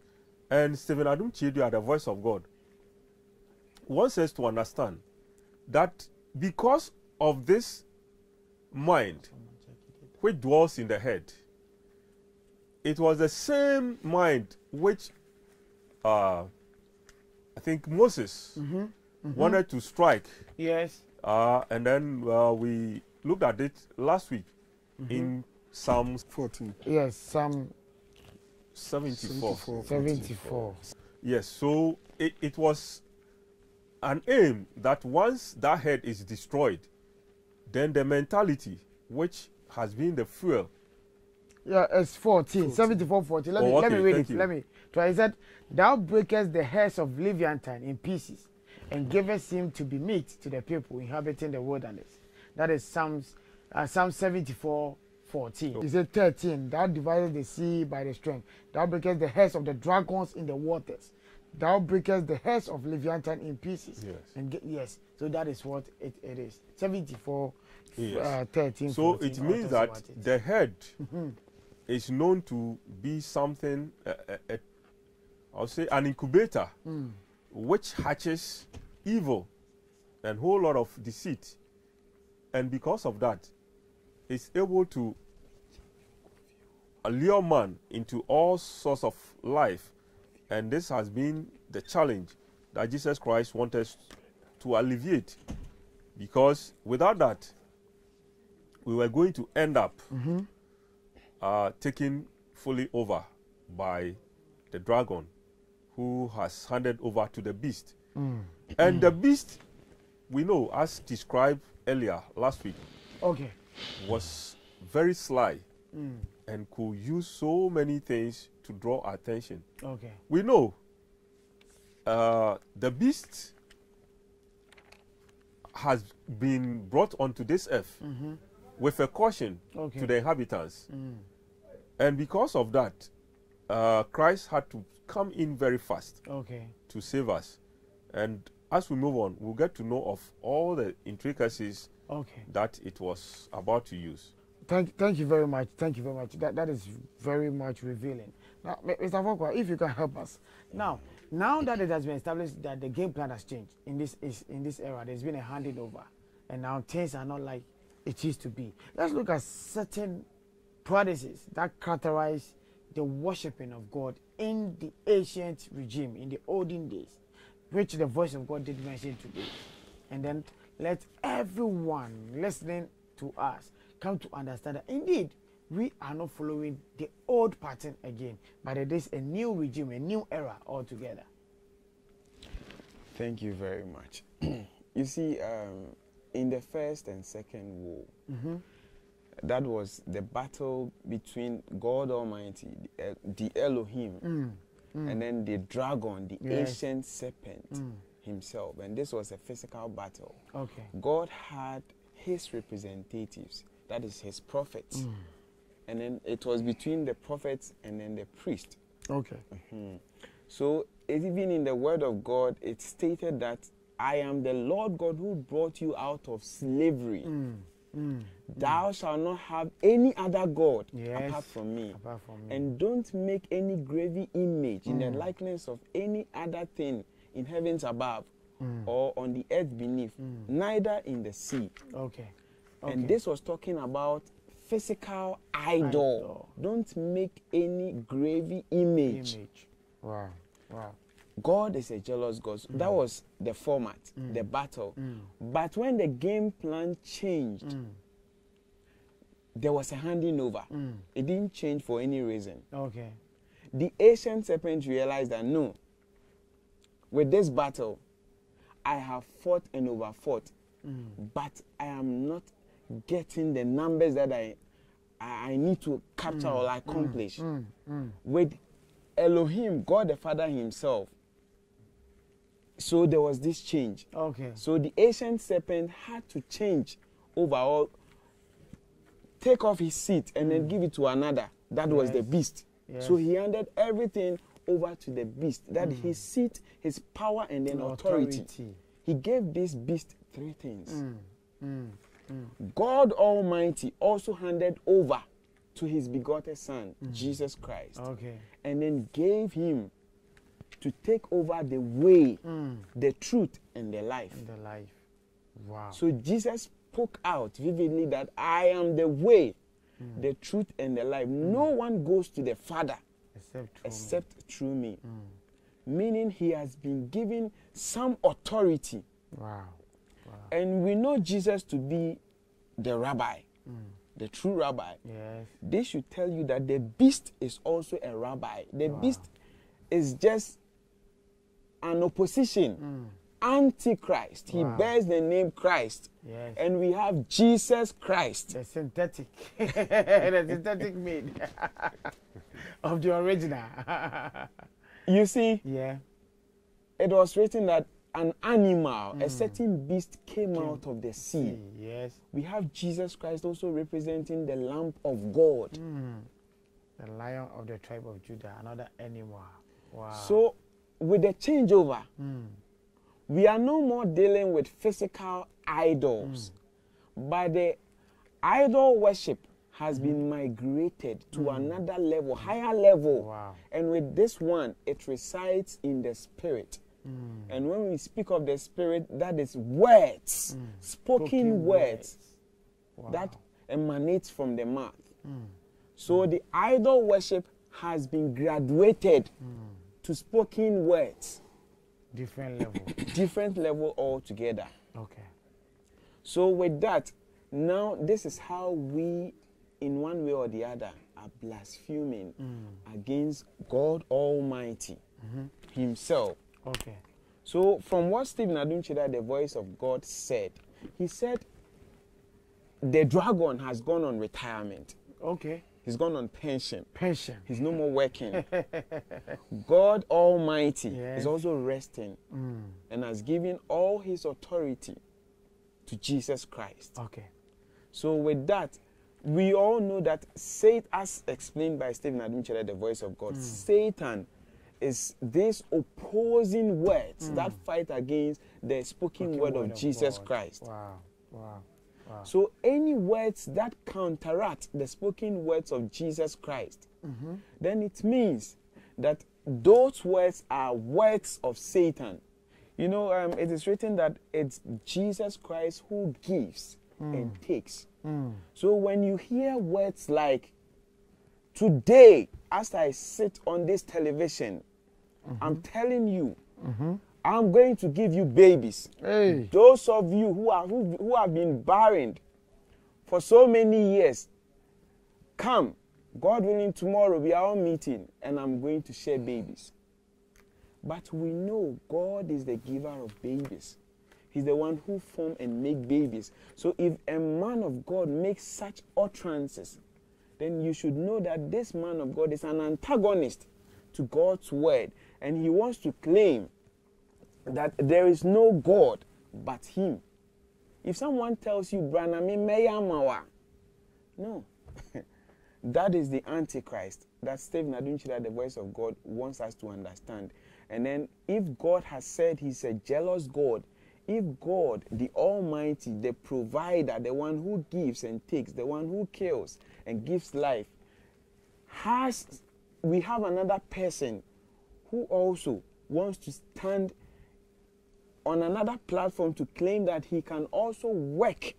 And Stephen Adom Kyei-Duah, the voice of God, wants us to understand that because of this mind which dwells in the head, it was the same mind which uh, I think Moses Mhm. wanted to strike. Yes. Uh, and then uh, we looked at it last week in Psalm 14. Yes. Psalm 74. 74. 74. Yes, so it, it was an aim that once that head is destroyed, then the mentality, which has been the fuel, Yeah, it's 14. 74 14. Let, Oh, me, let me okay, read it. you. Let me try. It said, Thou breakest the heads of Leviathan in pieces and givest him to be meat to the people inhabiting the wilderness. That is Psalms, uh, Psalm 74 14. He said 13. Thou dividest the sea by the strength. Thou breakest the heads of the dragons in the waters. Thou breakest the heads of Leviathan in pieces. Yes. And get, yes, so that is what it, it is. 74 Yes. uh, 13. so 14, it means that it. the head Mhm. is known to be something, uh, uh, uh, I'll say, an incubator Mm. which hatches evil and whole lot of deceit. And because of that, it's able to lure man into all sorts of life. And this has been the challenge that Jesus Christ wanted to alleviate. Because without that, we were going to end up mm-hmm. uh, taken fully over by the dragon who has handed over to the beast. Mm. And the mm. beast, we know, as described earlier last week, Okay. Was very sly and could use so many things to draw attention. Okay. We know uh, the beast has been brought onto this earth with a caution Okay. to the inhabitants. And because of that, uh, Christ had to come in very fast Okay. to save us. And as we move on, we'll get to know of all the intricacies Okay. that it was about to use. Thank, thank you very much. Thank you very much. That, that is very much revealing. Now, Mr. Fokwa, if you can help us. Now, now that it has been established that the game plan has changed in this is in this era, there's been a handing over, and now things are not like it used to be. Let's look at certain practices that characterize the worshiping of God in the ancient regime, in the olden days, which the voice of God did mention today. And then let everyone listening to us come to understand that indeed we are not following the old pattern again, but it is a new regime, a new era altogether. Thank you very much. you see, um, in the first and second war, mm-hmm. that was the battle between God Almighty, the, El- the Elohim, mm, mm. and then the dragon, the Yes. ancient serpent mm. Himself. And this was a physical battle. Okay. God had his representatives, that is his prophets. Mm. And then it was between the prophets and then the priest. Okay. Mm-hmm. So even in the word of God, it stated that I am the Lord God who brought you out of slavery. Mm. Mm. Thou shalt not have any other God Yes. apart from me. Apart from me. And don't make any graven image in the likeness of any other thing in heavens above mm. or on the earth beneath, mm. neither in the sea. Okay. Okay. And this was talking about physical idol. Idol. Don't make any graven image. image. Wow. Wow. God is a jealous God. So Mm. That was the format, mm. the battle. But when the game plan changed, Mm. there was a handing over. It didn't change for any reason. Okay. The ancient serpent realized that no, with this battle, I have fought and overfought, Mm. but I am not getting the numbers that I I I need to capture or accomplish. Mm. Mm. with Elohim, God the Father Himself. So there was this change. Okay. So the ancient serpent had to change overall, take off his seat and then give it to another. That was the beast. Yes. So he handed everything over to the beast. That his mm. seat, his power, and then authority. Authority. He gave this beast three things. Mm, mm, mm. God Almighty also handed over to his begotten Son, Jesus Christ Okay. and then gave him to take over the way, Mm. the truth, and the life. In the life. Wow. So Jesus spoke out vividly that I am the way, the truth, and the life. No one goes to the Father except through me. through me. Meaning he has been given some authority. Wow. And we know Jesus to be the rabbi, mm. the true rabbi. Yes. This should tell you that the beast is also a rabbi. The beast is just an opposition, mm. antichrist. He Wow. bears the name Christ. Yes. And we have Jesus Christ. the synthetic. the synthetic made of the original. You see, yeah. it was written that an animal, a hmm. certain beast came out of the sea. Yes. We have Jesus Christ also representing the Lamb of God. Hmm. The lion of the tribe of Judah, another animal. Wow. So, with the changeover, Hmm. we are no more dealing with physical idols, hmm. but the idol worship has mm-hmm. been migrated to mm. another level, higher level. Wow. And with this one, it resides in the spirit. Mm. And when we speak of the spirit, that is words, mm. spoken, Spoken words Wow. that emanates from the mouth. So the idol worship has been graduated to spoken words, different level. different level altogether. okay. So, with that, now this is how we, in one way or the other, are blaspheming against God Almighty Himself. Okay. So, from what Stephen Adom Kyei-Duah, the voice of God, said, he said, the dragon has gone on retirement. Okay. He's gone on pension. Pension. He's no more working. God Almighty Yes. is also resting Mm. and has given all his authority to Jesus Christ. Okay. So, with that, we all know that Satan, as explained by Stephen Adom Kyei-Duah, the voice of God, hmm. Satan is this opposing words hmm. that fight against the spoken Spoken word, of Jesus God. Christ. Wow. Wow. Wow. So, any words that counteract the spoken words of Jesus Christ, mm-hmm. then it means that those words are words of Satan. You know, um, it is written that it's Jesus Christ who gives and hmm. takes. Mm. So, when you hear words like, Today, as I sit on this television, I'm telling you, I'm going to give you babies. Hey. Those of you who are who, who have been barren for so many years, come. God willing, tomorrow we are all meeting and I'm going to share babies. But we know God is the giver of babies. He's the one who form and make babies. So if a man of God makes such utterances, then you should know that this man of God is an antagonist to God's word. And he wants to claim that there is no God but him. If someone tells you, Branami Meyamawa, no. that is the Antichrist that Stephen Adom Kyei-Duah, the voice of God, wants us to understand. And then, if God has said he's a jealous God, if God, the Almighty, the provider, the one who gives and takes, the one who kills and gives life, has we have another person who also wants to stand on another platform to claim that he can also work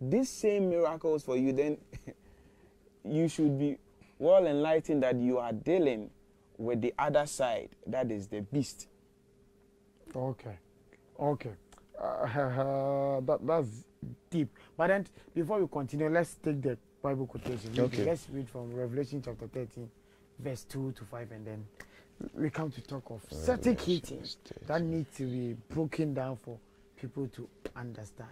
these same miracles for you, then you should be well enlightened that you are dealing with the other side, that is the beast. Okay. Okay. Uh, that, that's deep. But then, before we continue, let's take the Bible quotation. Okay. Let's read from Revelation chapter 13, verse 2 to 5, and then we come to talk of certain key things that need to be broken down for people to understand.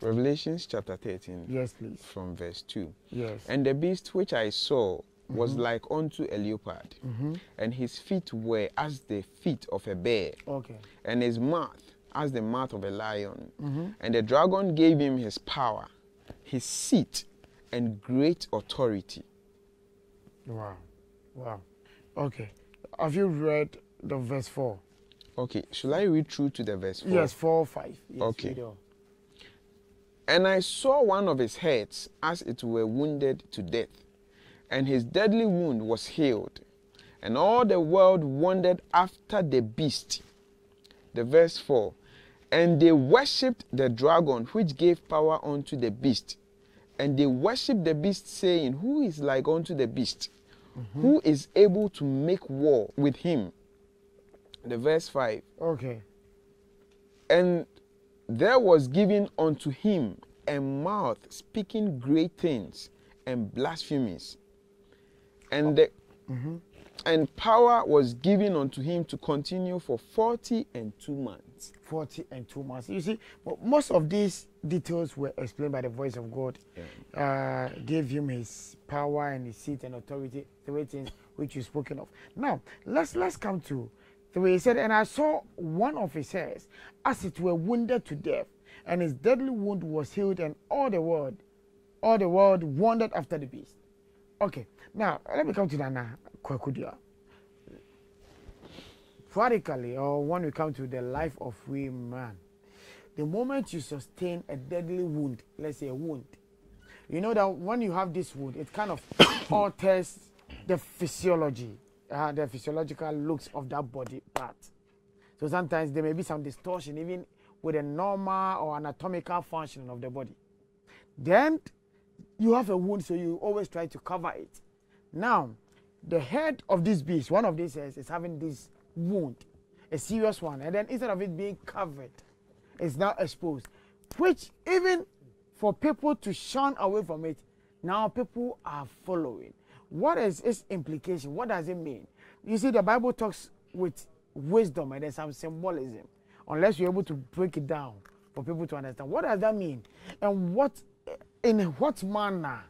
Revelations chapter 13, Yes, please. from verse 2. Yes. And the beast which I saw was like unto a leopard, mm-hmm. and his feet were as the feet of a bear, Okay. and his mouth as the mouth of a lion. Mm-hmm. And the dragon gave him his power, his seat, and great authority. Wow. Wow. Okay. Have you read the verse 4? Okay, should I read through to the verse 4? Yes, 4 5. Yes, Okay. And I saw one of his heads as it were wounded to death, and his deadly wound was healed. And all the world wondered after the beast. The verse 4 And they worshipped the dragon which gave power unto the beast. And they worshipped the beast, saying, Who is like unto the beast? Mm-hmm. Who is able to make war with him? The verse 5 Okay. and there was given unto him a mouth speaking great things and blasphemies. And the, mm-hmm. and power was given unto him to continue for forty and two months. 40 and 2 months. You see, mo- most of these details were explained by the voice of God. Uh, gave him his power and his seat and authority, three things which you spoken of. Now, let's let's come to the way he said, and I saw one of his hairs as it were wounded to death, and his deadly wound was healed, and all the world, all the world wondered after the beast. Okay, now let me come to Nana Kwakudia practically, or when we come to the life of we man, the moment you sustain a deadly wound, let's say a wound, you know that when you have this wound, it kind of alters the physiology, uh, the physiological looks of that body part. So sometimes there may be some distortion, even with a normal or anatomical function of the body. Then you have a wound, so you always try to cover it. Now, the head of this beast, one of these hairs, is having this wound, a serious one, and then instead of it being covered, it's now exposed. which even for people to shun away from it, now people are following. What is its implication? What does it mean? You see, the Bible talks with wisdom and there's some symbolism, unless you're able to break it down for people to understand. What does that mean? And what, in what manner,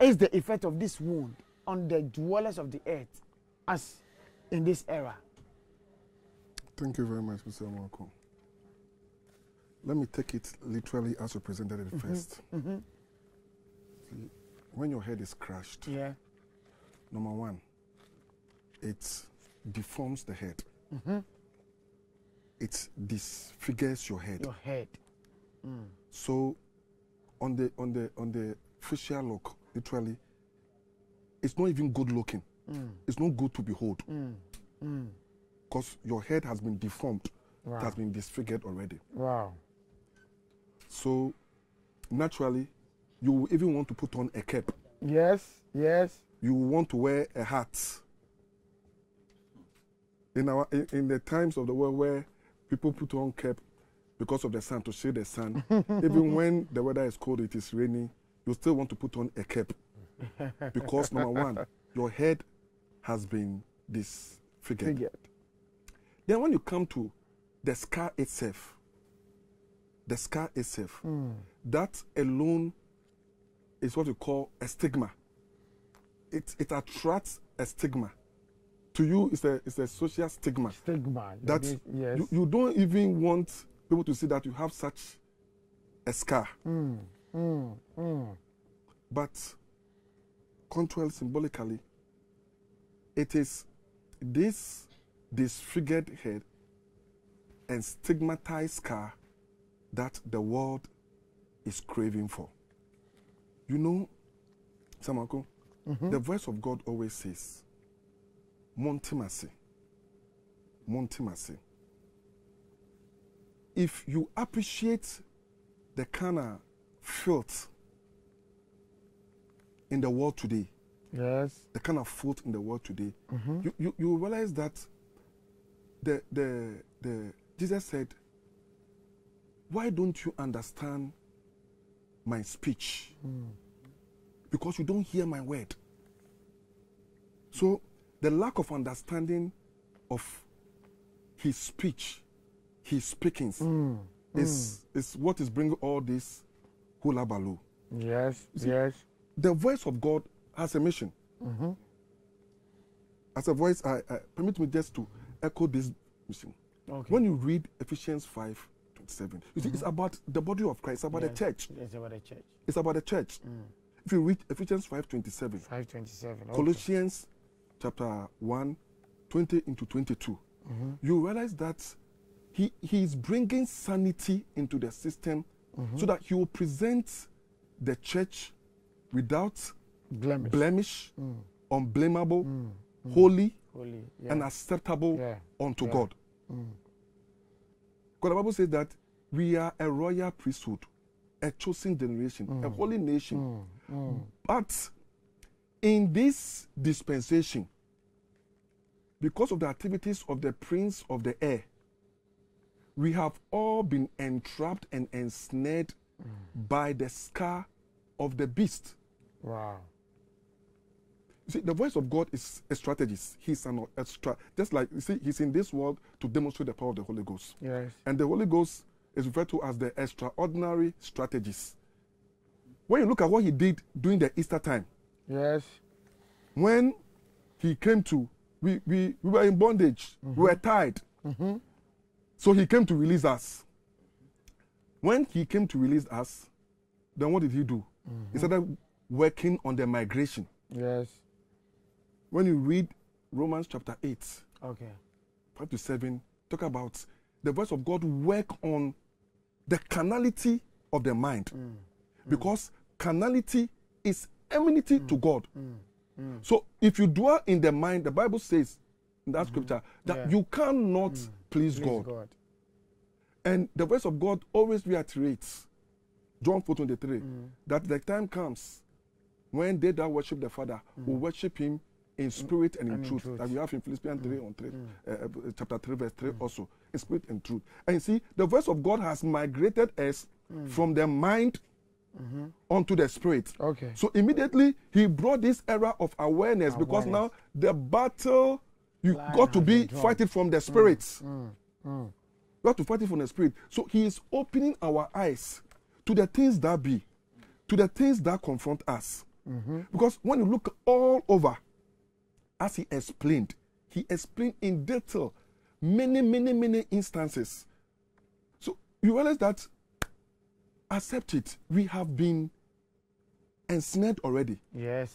is the effect of this wound on the dwellers of the earth as in this era? Thank you very much, Mr. Amako. Let me take it literally as you presented it mm-hmm. 1st Mm-hmm. See, when your head is crushed, Yeah. number one, it deforms the head. Mm-hmm. It disfigures your head. Your head. Mm. So, on the on the on the facial look, literally, it's not even good looking. Mm. It's not good to behold, mm. Because your head has been deformed. It has been disfigured already. Wow. So, naturally, you will even want to put on a cap. Yes. Yes. You will want to wear a hat. In our in, in the times of the world where people put on cap because of the sun to shade the sun, even when the weather is cold, it is raining, you still want to put on a cap because number one, your head has been disfigured. Figured. Then when you come to the scar itself, the scar itself, that alone is what we call a stigma. It, it attracts a stigma. To you, it's a, it's a social stigma. Stigma. That Yes. yes. you, you don't even want people to see that you have such a scar. Mm, mm. But contrary symbolically, it is this disfigured head and stigmatized scar that the world is craving for. You know, Samako, mm-hmm. the voice of God always says, Montimasi. Montimasi. If you appreciate the kind of filth in the world today, Yes. the kind of food in the world today, mm-hmm. you, you, you realize that the, the, the, Jesus said, Why don't you understand my speech? Because you don't hear my word. So, the lack of understanding of his speech, his speakings, mm. Mm. is, is what is bringing all this hula baloo Yes. see, Yes. the voice of God has a mission. Mm-hmm. As a voice, I, I permit me just to echo this mission. Okay. When you read Ephesians 5 27, you see, it's mm-hmm. about the body of Christ, it's about Yes. the church. It's about the church. It's about the church. Mm. If you read Ephesians 5 27, Five twenty-seven. Okay. Colossians chapter 1 20 into 22, mm-hmm. you realize that he, he is bringing sanity into the system mm-hmm. so that he will present the church without Blemish. blemish, mm. unblameable, mm. holy, Holy. Yeah. and acceptable Yeah. unto Yeah. God. Mm. Because the Bible says that we are a royal priesthood, a chosen generation, a mm. holy nation. Mm. But in this dispensation, because of the activities of the prince of the air, we have all been entrapped and ensnared by the scar of the beast. wow. You see, the voice of God is a strategist. He's an extra, just like you see, he's in this world to demonstrate the power of the Holy Ghost. Yes. And the Holy Ghost is referred to as the extraordinary strategist. When you look at what he did during the Easter time, Yes. when he came to, we, we, we were in bondage, we mm-hmm. were tied. Mm-hmm. So he came to release us. When he came to release us, then what did he do? He mm-hmm. started working on the migration. Yes. When you read Romans chapter 8, Okay. 5 to 7, talk about the voice of God work on the carnality of the mind. Mm. Mm. Because carnality is enmity mm. to God. So if you dwell in the mind, the Bible says in that scripture that Yeah. you cannot please, Please God. God. And the voice of God always reiterates, John 4 23, that the time comes when they that worship the Father will worship Him in spirit and in And in truth. truth. Like we have in Philippians 3 on 3, uh, uh, chapter 3, verse 3 also, in spirit and truth. And you see, the voice of God has migrated us from the mind onto the spirit. Okay. So immediately he brought this era of awareness, because now the battle you got to be fighting from the spirits. Mm, You have to fight it from the spirit. So he is opening our eyes to the things that be, to the things that confront us. Mm-hmm. Because when you look all over, as he explained, he explained in detail many, many, many instances. So you realize that accept it. We have been ensnared already. Yes.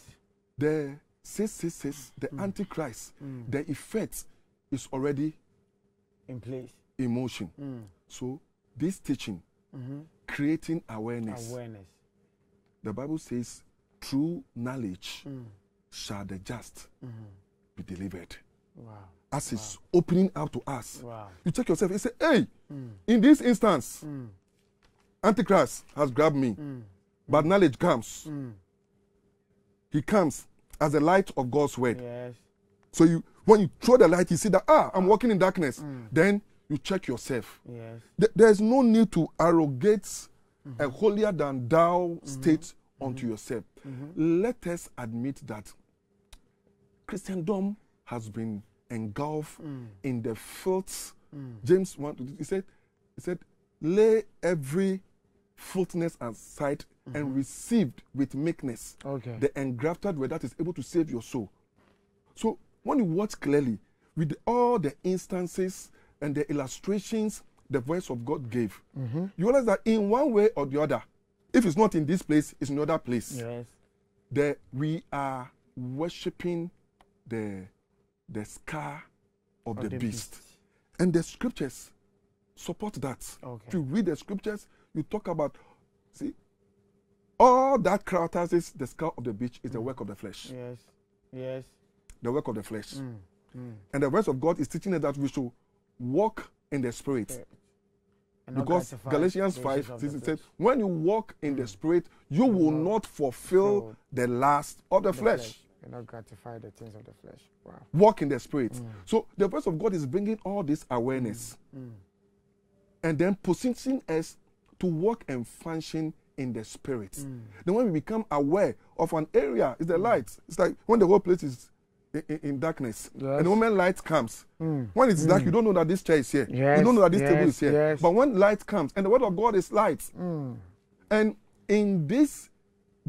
The 666, the Antichrist, the effect is already In place. in motion. Mm. So this teaching, Mm-hmm. creating awareness, Awareness. the Bible says, true knowledge Mm. Shall the just Mm-hmm. be delivered. Wow. As it's opening up to us. Wow. You check yourself, you say, hey, Mm. in this instance, Mm. Antichrist has grabbed me, Mm. but knowledge comes. Mm. He comes as the light of God's word. Yes. So you, when you throw the light, you see that ah, I'm walking in darkness. Mm. Then you check yourself. Yes. Th- there is no need to arrogate a holier than thou state unto mm-hmm. yourself. Mm-hmm. Let us admit that Christendom has been engulfed mm. in the filth. Mm. James one, he said, he said, lay every filthiness aside and mm-hmm. received with meekness Okay. the engrafted word that is able to save your soul. So when you watch clearly, with all the instances and the illustrations the voice of God gave, Mm-hmm. you realize that in one way or the other, if it's not in this place, it's in another place. yes. That we are worshiping the the scar of, Of the, the beast. beast. And the scriptures support that. Okay. If you read the scriptures, you talk about see all that characterizes the scar of the beast is the work of the flesh. Yes. Yes. The work of the flesh. Mm. Mm. And the voice of God is teaching us that we should walk in the spirit. Yeah. Not Because Galatians 5 wishes of the 6 flesh. says, when you walk in the spirit, you will will not fulfill fulfill the last of the, The flesh. And not gratify the things of the flesh. Wow. Walk in the spirit. So the voice of God is bringing all this awareness Mm. and then positioning us to walk and function in the spirit. Mm. Then when we become aware of an area, it's the light. It's like when the whole place is in, darkness. Yes. And the moment light comes, Mm. when it's dark, you don't know that this chair is here. Yes, you don't know that this table is here. yes. But when light comes, and the word of God is light, Mm. and in this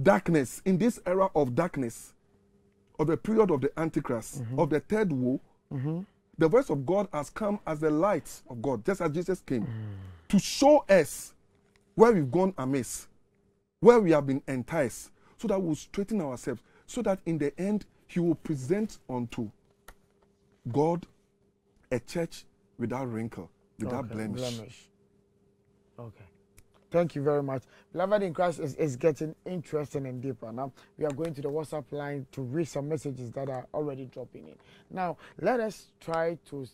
darkness, in this era of darkness, of the period of the Antichrist, Mm-hmm. of the third woe, the voice of God has come as the light of God, just as Jesus came, Mm. to show us where we've gone amiss, where we have been enticed, so that we'll straighten ourselves, so that in the end, He will present unto God a church without wrinkle, without Okay, blemish. Okay. Thank you very much. Beloved in Christ is, is getting interesting and deeper. Now, we are going to the WhatsApp line to read some messages that are already dropping in. Now, let us try to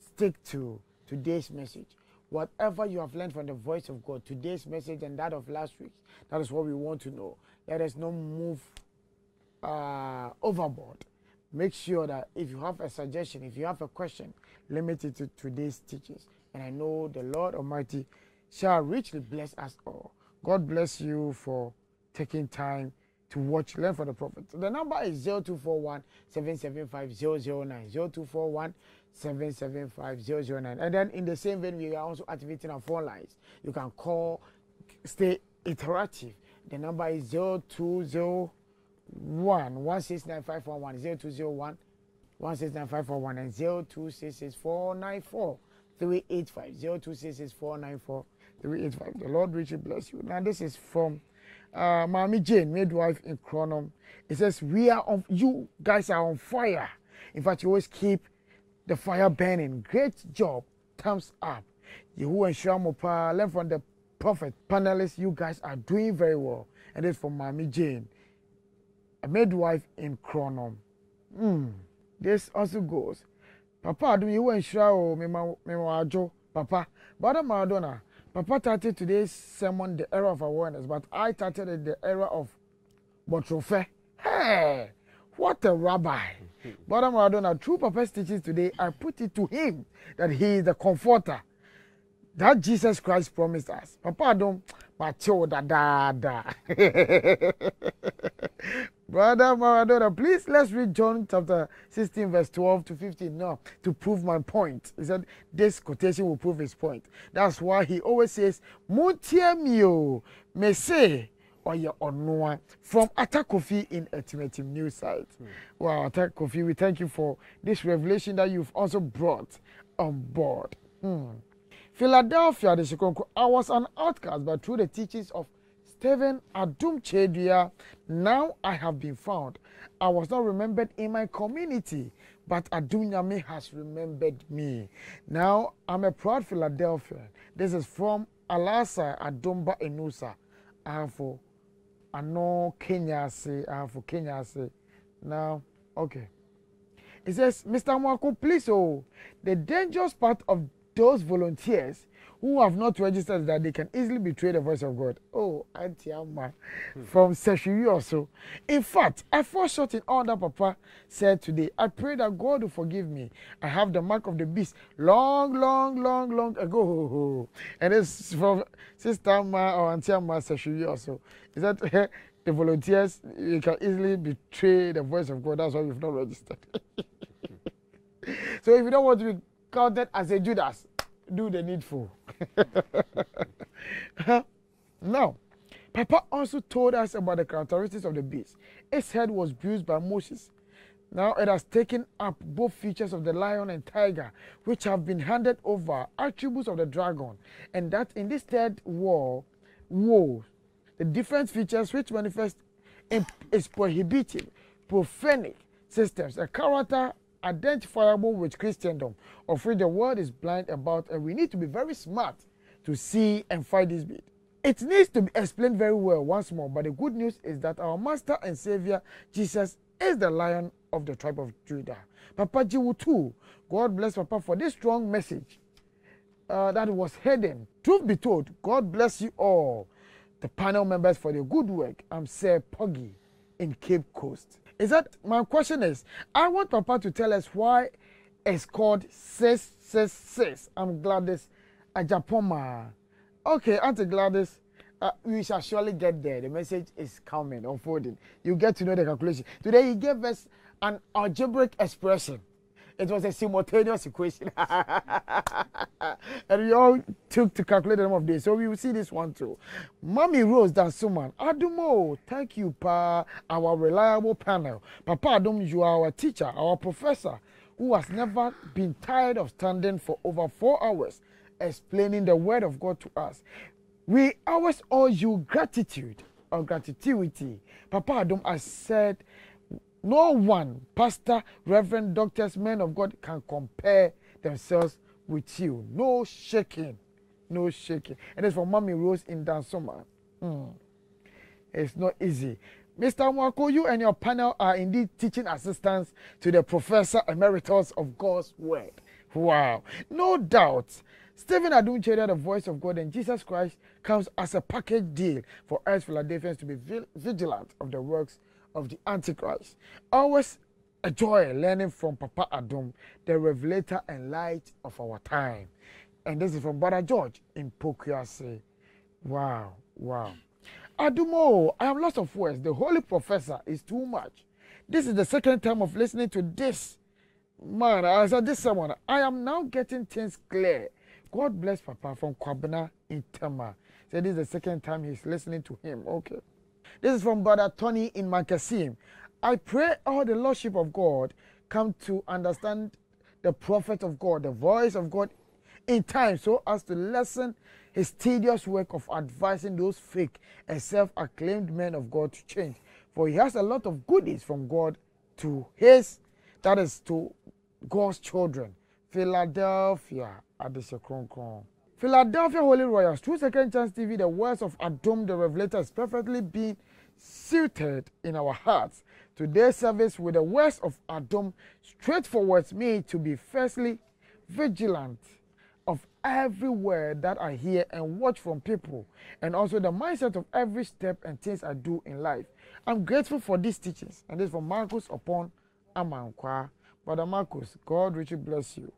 stick to today's message. Whatever you have learned from the voice of God, today's message and that of last week, that is what we want to know. Let us not move uh, overboard. Make sure that if you have a suggestion, if you have a question, limit it to today's teachings. And I know the Lord Almighty shall richly bless us all. God bless you for taking time to watch Learn from the Prophet. The number is 0241 775 009. 0241 775 009. And then in the same vein, we are also activating our phone lines. You can call, stay interactive. The number is 0201 169541 0201 169541 and 0266 385 0266 385. The Lord richly bless you. Now, this is from uh, Mommy Jane, midwife in Chronom. It says, We are on, you guys are on fire. In fact, you always keep the fire burning. Great job. Thumbs up. Yehu and Shamopa, learn from the prophet panelists. You guys are doing very well. And this from Mommy Jane, a midwife in Chronom. Mm. This also goes. Papa, do you and Shao, Memajo, Papa, Brother Maradona, Papa started today's sermon the era of awareness, but I started it the era of Botrofe. Hey, what a rabbi. Brother Maradona, through Papa's teachings today, I put it to him that he is the comforter that Jesus Christ promised us. Papa Adam, macho dadaada. Brother Maradona, please let's read John chapter 16, verse 12 to 15 now to prove my point. He said this quotation will prove his point. That's why he always says, Mutiamio, me say, or your onua from Atakofi in Etimetim News site. Mm. Wow, Atakofi, we thank you for this revelation that you've also brought on board. Mm. Philadelphia, the Shikonko, I was an outcast, but through the teachings of Stephen Adum Chedia, now I have been found. I was not remembered in my community, but Adunyame has remembered me. Now I'm a proud Philadelphian. This is from Alasa Adumba Enusa. for ano Kenya say, for Kenya say. Now, okay. It says, Mr. Mwako, please, oh, the dangerous part of those volunteers who have not registered that they can easily betray the voice of God. Oh, Auntie Amma hmm. from Seshiri also. In fact, I fall short in all that Papa said today. I pray that God will forgive me. I have the mark of the beast long, long, long, long ago. And it's from Sister Amma or Auntie Amma Seshiri also. Is that the volunteers, you can easily betray the voice of God. That's why we've not registered. so if you don't want to be counted as a Judas, do the needful. now, Papa also told us about the characteristics of the beast. Its head was bruised by Moses. Now it has taken up both features of the lion and tiger, which have been handed over, attributes of the dragon, and that in this third war, war, the different features which manifest in its prohibitive, profanic systems, a character identifiable with Christendom, of which the world is blind about, and we need to be very smart to see and fight this bit. It needs to be explained very well once more, but the good news is that our Master and Savior Jesus is the Lion of the tribe of Judah. Papa Jiwu too. God bless Papa for this strong message uh, that was hidden. Truth be told, God bless you all, the panel members, for the good work. I'm Sir Poggy in Cape Coast. Is that my question is? I want Papa to tell us why it's called sis sis sis. I'm Gladys Ajapoma. Okay, Auntie Gladys, uh, we shall surely get there. The message is coming, unfolding. You get to know the calculation. Today he gave us an algebraic expression. It was a simultaneous equation. and we all took to calculate the number of days. So we will see this one too. Mommy Rose Dansoman. Adumo, thank you, Pa, our reliable panel. Papa Adom, you are our teacher, our professor, who has never been tired of standing for over four hours explaining the word of God to us. We always owe you gratitude or gratitude. Papa Adom has said no one, pastor, reverend, doctors, men of God can compare themselves with you. No shaking. No shaking. And it's for Mommy Rose in Dansoma. Hmm. It's not easy. Mr. Mwako, you and your panel are indeed teaching assistants to the professor emeritus of God's Word. Wow. No doubt. Stephen Aduncheda, the voice of God and Jesus Christ, comes as a package deal for us Philadelphians to be vigilant of the works of the Antichrist. Always a joy learning from Papa Adum, the revelator and light of our time. And this is from Brother George in Pokuase. Wow, wow. Adumo, I have lots of words. The holy professor is too much. This is the second time of listening to this. Man, I said this someone. I am now getting things clear. God bless Papa from Kwabena in Tema. Said this is the second time he's listening to him. Okay. This is from Brother Tony in Makasim. I pray all the Lordship of God come to understand the prophet of God, the voice of God in time so as to lessen his tedious work of advising those fake and self-acclaimed men of God to change. For he has a lot of goodies from God to his, that is to God's children. Philadelphia, Adesha Philadelphia Holy Royals, True Second Chance TV, the words of Adom the Revelator is perfectly being suited in our hearts. Today's service with the words of Adam straightforwards me to be firstly vigilant of every word that I hear and watch from people, and also the mindset of every step and things I do in life. I'm grateful for these teachings, and this from Marcus upon Amankwa. Brother Marcus, God richly bless you.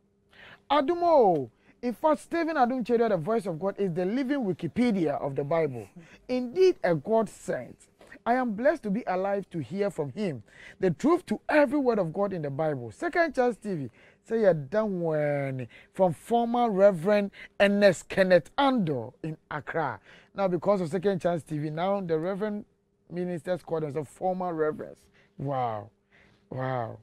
Adumo, In fact, Stephen Adumchedia, the voice of God, is the living Wikipedia of the Bible. Indeed, a God sent. I am blessed to be alive to hear from him the truth to every word of God in the Bible. Second Chance TV, say done when from former Reverend Ernest Kenneth Ando in Accra. Now, because of Second Chance TV, now the Reverend ministers call themselves former reverends. Wow. Wow.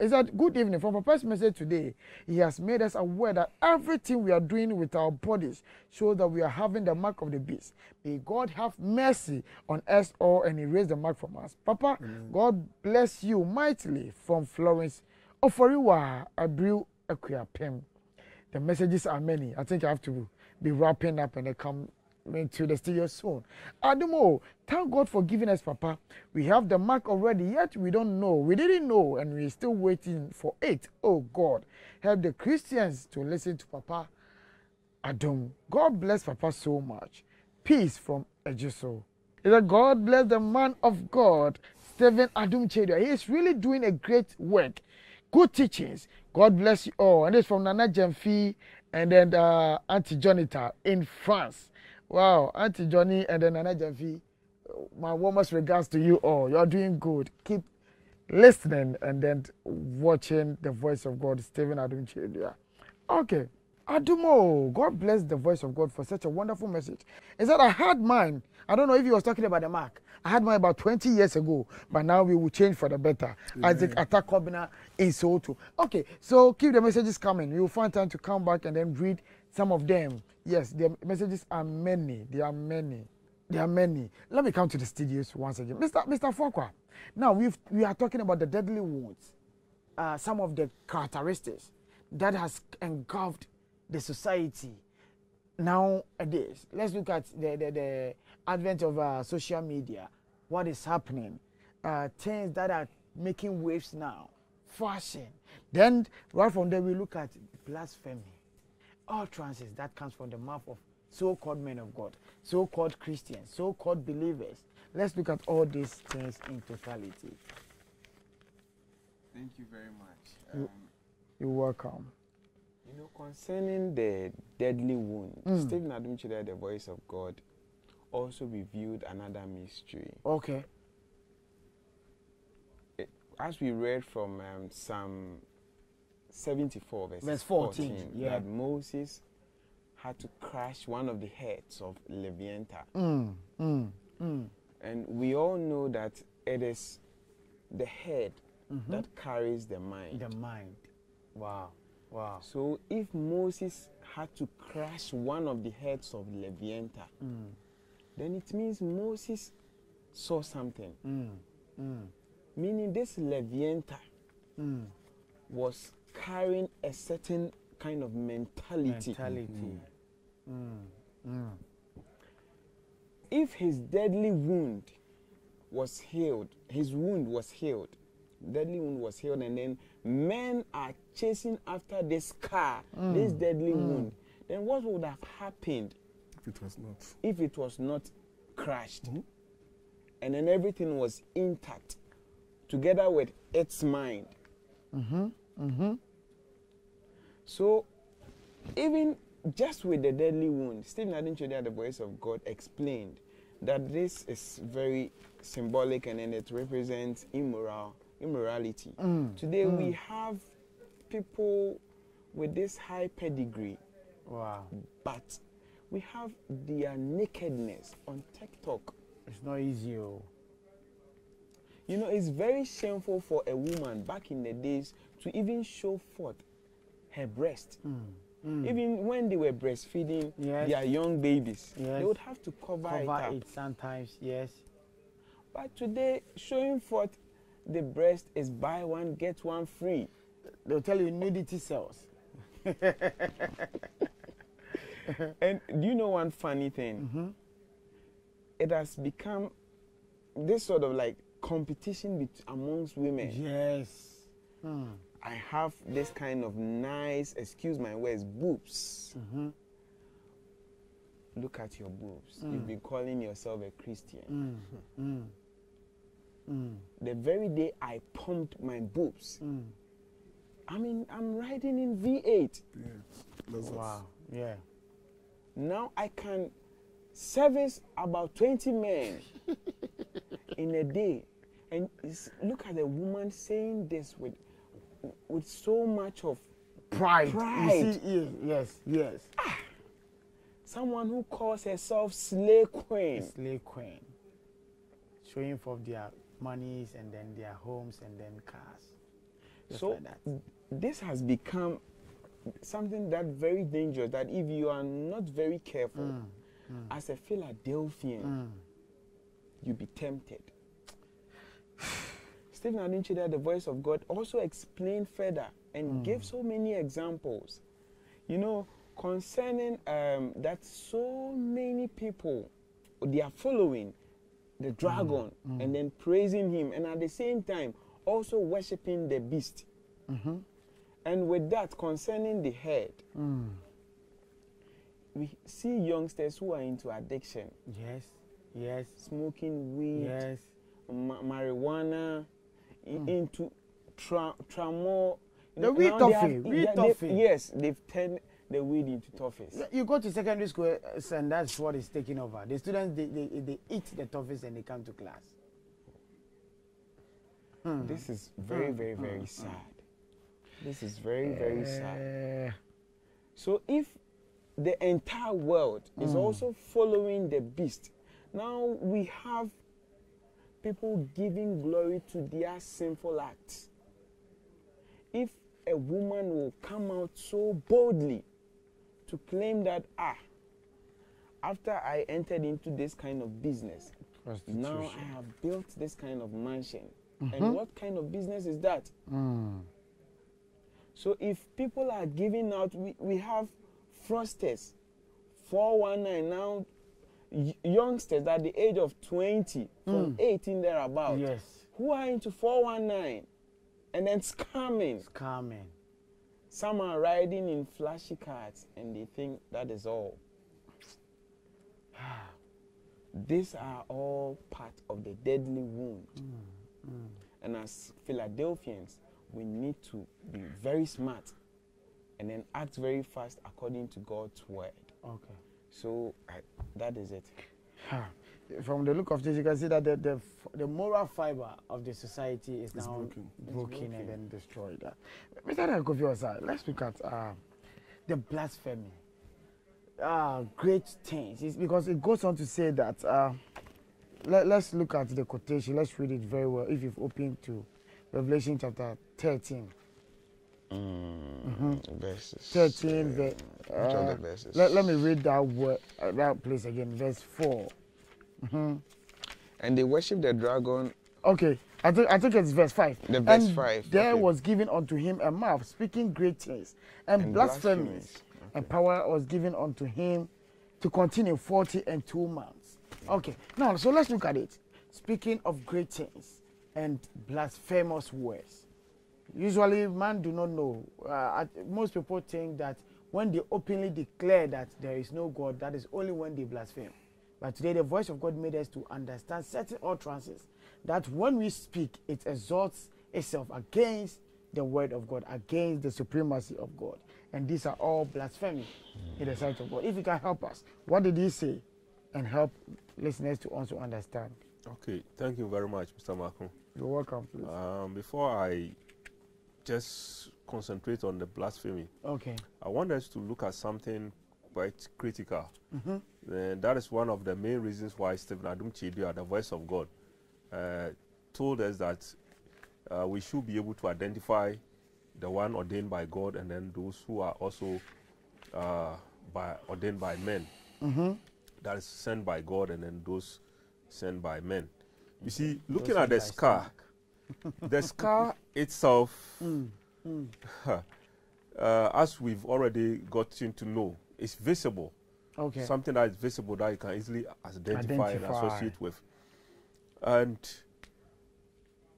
Is that good evening from Papa's message today? He has made us aware that everything we are doing with our bodies shows that we are having the mark of the beast. May God have mercy on us all and erase the mark from us. Papa, God bless you mightily from Florence. Oforiwa Abril Akuapem. The messages are many. I think I have to be wrapping up and they come into the studio soon. Adumo, thank God for giving us Papa. We have the mark already, yet we don't know. We didn't know, and we're still waiting for it. Oh God, help the Christians to listen to Papa. Adum, God bless Papa so much. Peace from Ejuso. God bless the man of God, Stephen Adum Chedia. He is really doing a great work. Good teachings. God bless you all. And it's from Nana Jemfi and then uh, Auntie Jonita in France. Wow, Auntie Johnny and then Nana Jemfi. My warmest regards to you all. You're doing good. Keep listening and then watching the voice of God, Stephen Adum Chedia. Okay. Adumo, God bless the voice of God for such a wonderful message. Is that I had mine. I don't know if he was talking about the mark. I had mine about 20 years ago, but now we will change for the better. Isaac Attack Kobina in Soto. Okay, so keep the messages coming. You will find time to come back and then read some of them. Yes, the messages are many. There are many. There are many. Let me come to the studios once again. Mr. Mr. Fokwa, now we've, we are talking about the deadly wounds, uh, some of the characteristics that has engulfed the society nowadays. Let's look at the, the, the advent of uh, social media, what is happening, uh, things that are making waves now, fashion. Then, right from there, we look at blasphemy, utterances that comes from the mouth of so-called men of God, so-called Christians, so-called believers. Let's look at all these things in totality. Thank you very much. You- Um, You're welcome. You know, concerning the deadly wound, Mm. Stephen Adom Kyei-Duah, the voice of God, also revealed another mystery. Okay. As we read from um, Psalm 74, verse, Verse 14, yeah. that Moses had to crush one of the heads of Leviathan. Mm, mm, mm. And we all know that it is the head Mhm. that carries the mind. The mind. Wow. Wow. So if Moses had to crush one of the heads of Leviathan, Mm, then it means Moses saw something. mm, mm, Meaning this Leviathan mm. was carrying a certain kind of mentality. Mentality. Mm, mm. If his deadly wound was healed, his wound was healed, deadly wound was healed, and then men are chasing after this scar, this Mm, deadly mm. wound, then what would have happened If it was not. if it was not crushed Mhm. and then everything was intact together with its mind? Mm-hmm. Mm-hmm. So, even just with the deadly wound, Stephen Adom Kyei-Duah, the voice of God, explained that this is very symbolic and then it represents immoral immorality. Mm. Today we Mm. have people with this high pedigree, Wow. but we have their nakedness on TikTok. It's not easy. Oh. You know, it's very shameful for a woman back in the days to even show forth her breast. Mm. Mm. Even when they were breastfeeding Yes. their young babies, Yes. they would have to cover, it cover up. it sometimes. Yes. But today, showing forth the breast is buy one, get one free. They'll tell you nudity sells. And do you know one funny thing? Mm-hmm. It has become this sort of like competition amongst women. Yes. Mm. I have this kind of nice, excuse my words, boobs. Mm-hmm. Look at your boobs. Mm. You've been calling yourself a Christian. Mm. Mm. Mm. The very day I pumped my boobs, Mm. I mean, I'm riding in V8. Yeah. That's us. Wow. Yeah. Now I can service about 20 men in a day. And look at the woman saying this with, with so much of Pride. Pride. You see, yes, yes. someone who calls herself slay queen. Slave queen. Showing forth their monies and then their homes and then cars. Just So like that. this has become something that very dangerous that if you are not very careful Mm, as a Philadelphian, mm. you be tempted. Stephen Adom Kyei-Duah, the voice of God, also explained further and gave so many examples. You know, concerning um, that so many people they are following the dragon and then praising him, and at the same time also worshiping the beast. Mm-hmm. And with that, concerning the head, Mm. we see youngsters who are into addiction, Yes, yes, smoking weed, yes. ma- marijuana, Mm. into tra- tramor. The weed toffee, they've- toffee. Yes, they've turned the weed into toffees. You go to secondary school uh, and that's what is taking over. The students they, they, they eat the toffees and they come to class. Hmm. This is very, Mm, very, very mm. sad. This is very, very sad. Uh, So if the entire world is Mm. also following the beast, now we have people giving glory to their sinful acts. If a woman will come out so boldly to claim that, ah, after I entered into this kind of business, now I have built this kind of mansion. And what kind of business is that? Mm. So if people are giving out, we, we have fraudsters, 419 now, youngsters at the age of 20, from Mm. 18 thereabout, Yes, who are into 419 and then scamming. it's coming. Some are riding in flashy cars and they think that is all. These are all part of the deadly wound. Mm. And as Philadelphians, we need to be very smart and then act very fast according to God's word. Okay. So I, that is it. From the look of this, you can see that the, the, the moral fiber of the society is It's now broken. broken, broken. and then destroyed. Uh, Mr. Kofi Osai, let's look at uh, the blasphemy. Uh, great things. It's because it goes on to say that. Uh, let, let's look at the quotation. Let's read it very well. If you've opened to Revelation chapter 13. Mhm. Verses. 13, ve- which of uh, the verses? let, let me read that word, uh, that place again, verse 4. Mhm. And they worship the dragon. Okay, I think I think it's verse five. The verse and five, There okay. was given unto him a mouth speaking great things, and, And blasphemies, blasphemies. and power was given unto him to continue forty and two months. Okay, now so let's look at it. Speaking of great things and blasphemous words, usually man do not know. Uh, most people think that when they openly declare that there is no God, that is only when they blaspheme. But today, the voice of God made us to understand certain utterances that when we speak, it exalts itself against the word of God, against the supremacy of God. And these are all blasphemy in the sight of God. If you can help us, what did he say? And help listeners to also understand. Okay, thank you very much, Mr. Malcolm. You're welcome, please. Um, before I just concentrate on the blasphemy, Okay. I want us to look at something quite critical. Mm-hmm. And that is one of the main reasons why Stephen Adom Kyei-Duah, the voice of God, uh, told us that uh, we should be able to identify the one ordained by God and then those who are also uh, by, ordained by men. Mm-hmm. That is sent by God and then those sent by men. You see, looking Those at the scar, the scar itself, Mm. Mm. uh, as we've already gotten to know, is visible. Okay. Something that is visible that you can easily identify, and associate with. And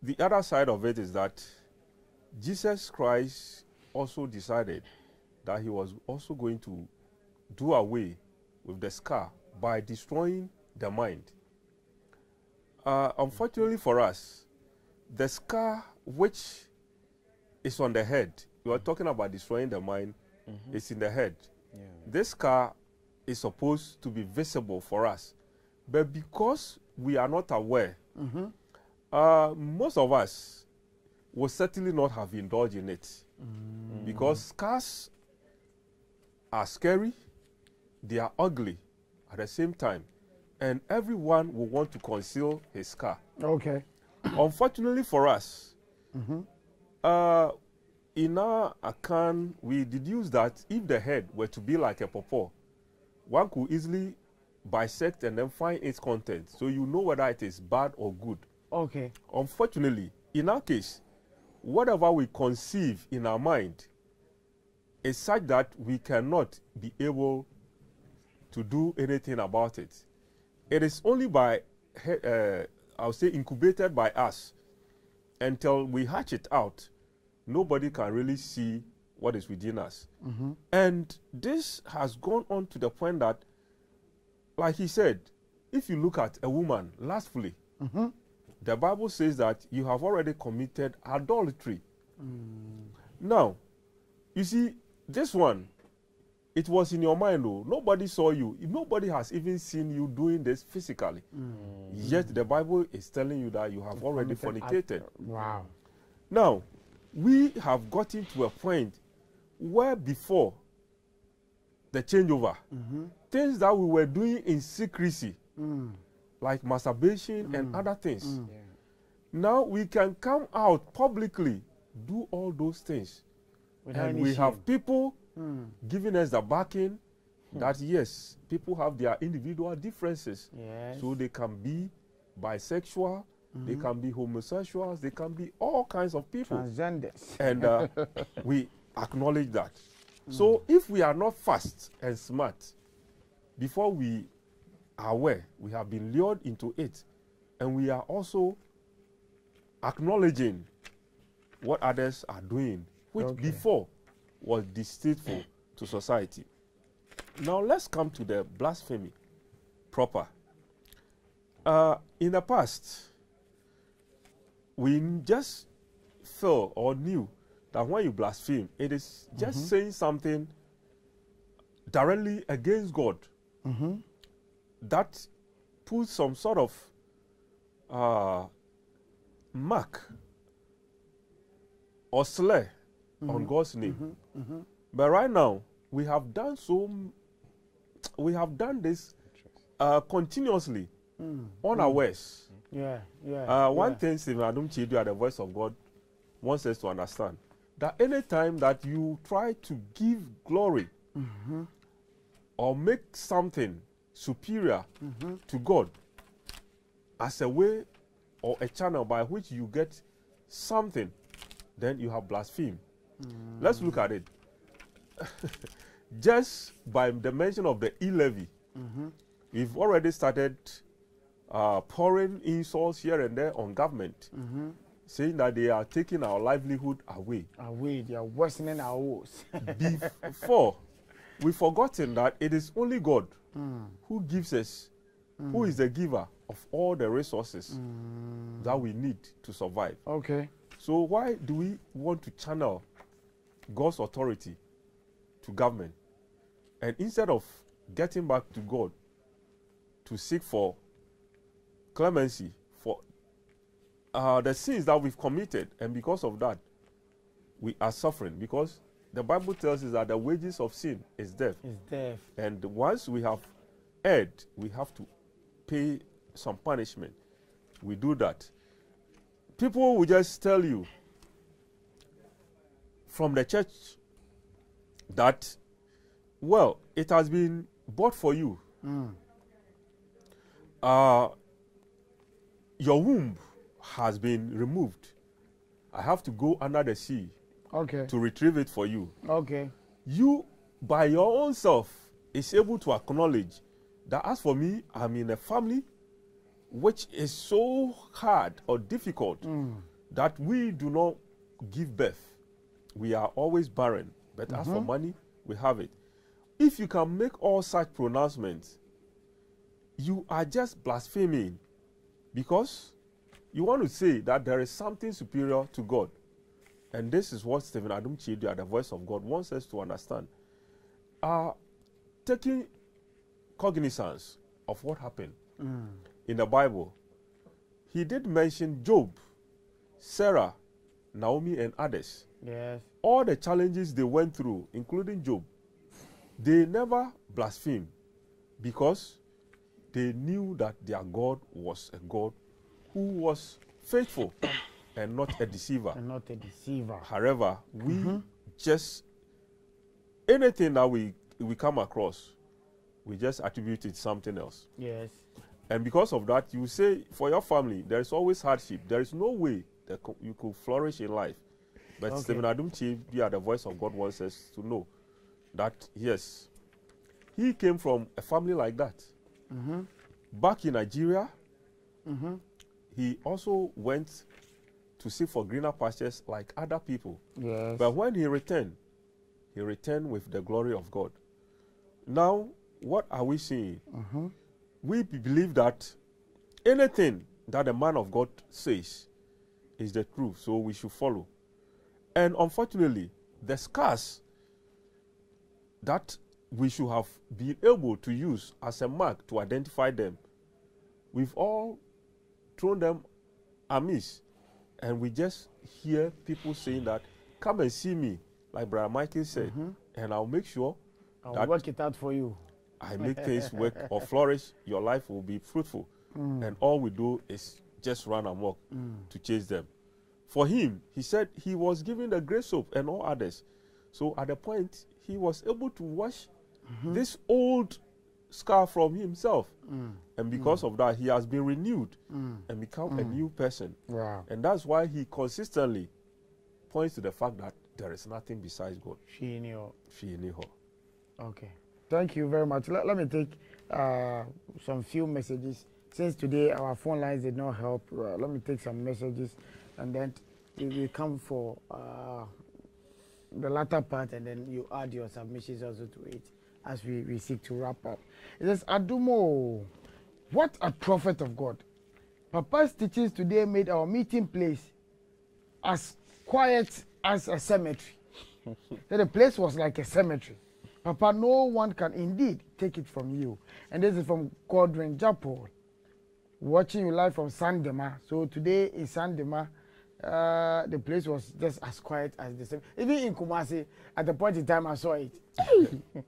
the other side of it is that Jesus Christ also decided that he was also going to do away with the scar by destroying the mind. Uh, unfortunately for us, the scar which is on the head, you are talking about destroying the mind, mm-hmm. is in the head. Yeah. This scar is supposed to be visible for us. But because we are not aware, mm-hmm. uh, most of us will certainly not have indulged in it. Mm. Because scars are scary, they are ugly at the same time, and everyone will want to conceal his scar. Okay. Unfortunately for us, uh, in our account, we deduce that if the head were to be like a pawpaw, one could easily bisect and then find its content, so you know whether it is bad or good. Okay. Unfortunately, in our case, whatever we conceive in our mind is such that we cannot be able to do anything about it. It is only by, uh, I'll say, incubated by us until we hatch it out. Nobody can really see what is within us. Mm-hmm. And this has gone on to the point that, like he said, if you look at a woman lustfully, mm-hmm. the Bible says that you have already committed adultery. Mm. Now, you see, this one, it was in your mind, though. Nobody saw you. Nobody has even seen you doing this physically. Yet the Bible is telling you that you have already fornicated. Wow. Now, we have gotten to a point where before the changeover, things that we were doing in secrecy, like masturbation and other things, Yeah. now we can come out publicly, do all those things. Without and we have people Hmm. giving us the backing that yes, people have their individual differences. Yes. So they can be bisexual, they can be homosexuals, they can be all kinds of people. Transgenders. and uh, we acknowledge that. So if we are not fast and smart, before we are aware, we have been lured into it, and we are also acknowledging what others are doing, which Okay. before was distasteful to society. Now let's come to the blasphemy proper. Uh, in the past, we just felt or knew that when you blaspheme, it is just saying something directly against God that puts some sort of uh, mark or slur on mm-hmm. God's name. Mm-hmm. Mm-hmm. But right now, we have done so, we have done this uh, continuously, mm. unawares. Mm. Yeah. Yeah. Uh, one yeah. thing Stephen Adom Kyei-Duah the voice of God wants us to understand that any time that you try to give glory or make something superior to God as a way or a channel by which you get something, then you have blasphemed. Let's look at it. Just by the mention of the e levy, we've already started uh, pouring insults here and there on government, saying that they are taking our livelihood away. Away, they are worsening our woes. Before, we've forgotten that it is only God who gives us, who is the giver of all the resources that we need to survive. okay. So why do we want to channel God's authority to government? And instead of getting back to God to seek for clemency for uh, the sins that we've committed, and because of that, we are suffering. Because the Bible tells us that the wages of sin is death. It's death. And once we have erred, we have to pay some punishment. We do that. People will just tell you from the church that, well, it has been bought for you. Uh, your womb has been removed. I have to go under the sea Okay. to retrieve it for you Okay. you by your own self is able to acknowledge that as for me i'm in a family which is so hard or difficult that we do not give birth we are always barren but as for money we have it. If you can make all such pronouncements you are just blaspheming because you want to say that there is something superior to god. And this is what Stephen Adom Kyei-Duah, the voice of God, wants us to understand. Uh, taking cognizance of what happened in the Bible, he did mention Job, Sarah, Naomi, and others. Yes. All the challenges they went through, including Job, they never blasphemed because they knew that their God was a God who was faithful and not a deceiver. And not a deceiver. However, we mm-hmm. just anything that we we come across, we just attribute it something else. Yes. And because of that, you say for your family, there is always hardship. There is no way you could flourish in life. But Okay. Stephen Adom Kyei-Duah, the voice of God, wants us to know that yes, he came from a family like that. Mm-hmm. Back in Nigeria, mm-hmm. he also went to seek for greener pastures like other people. Yes. But when he returned, he returned with the glory of God. Now, what are we seeing? Mm-hmm. We believe that anything that the man of God says is the truth, so we should follow. And unfortunately, the scars that we should have been able to use as a mark to identify them, we've all thrown them amiss. And we just hear people saying that, come and see me, like Brother Michael said, mm-hmm. and I'll make sure I'll that work it out for you. I make things work or flourish, your life will be fruitful. Mm. And all we do is just run amok mm. to chase them. For him, he said he was given the grace soap and all others. So at the point, he was able to wash mm-hmm. this old scar from himself. Mm. And mm. because of that, he has been renewed and become a new person. Wow. And that's why he consistently points to the fact that there is nothing besides God. She knew. Fieniho. Okay. Thank you very much. Let, let me take uh, some few messages. Since today our phone lines did not help, uh, let me take some messages and then we come for uh, the latter part and then you add your submissions also to it as we, we seek to wrap up. It says, Adumo, what a prophet of God. Papa's teachings today made our meeting place as quiet as a cemetery. so the place was like a cemetery. Papa, no one can indeed take it from you. And this is from Godwin Japol, watching you live from Sandema. So today in Sandema, uh, the place was just as quiet as the same. Even in Kumasi, at the point in time I saw it,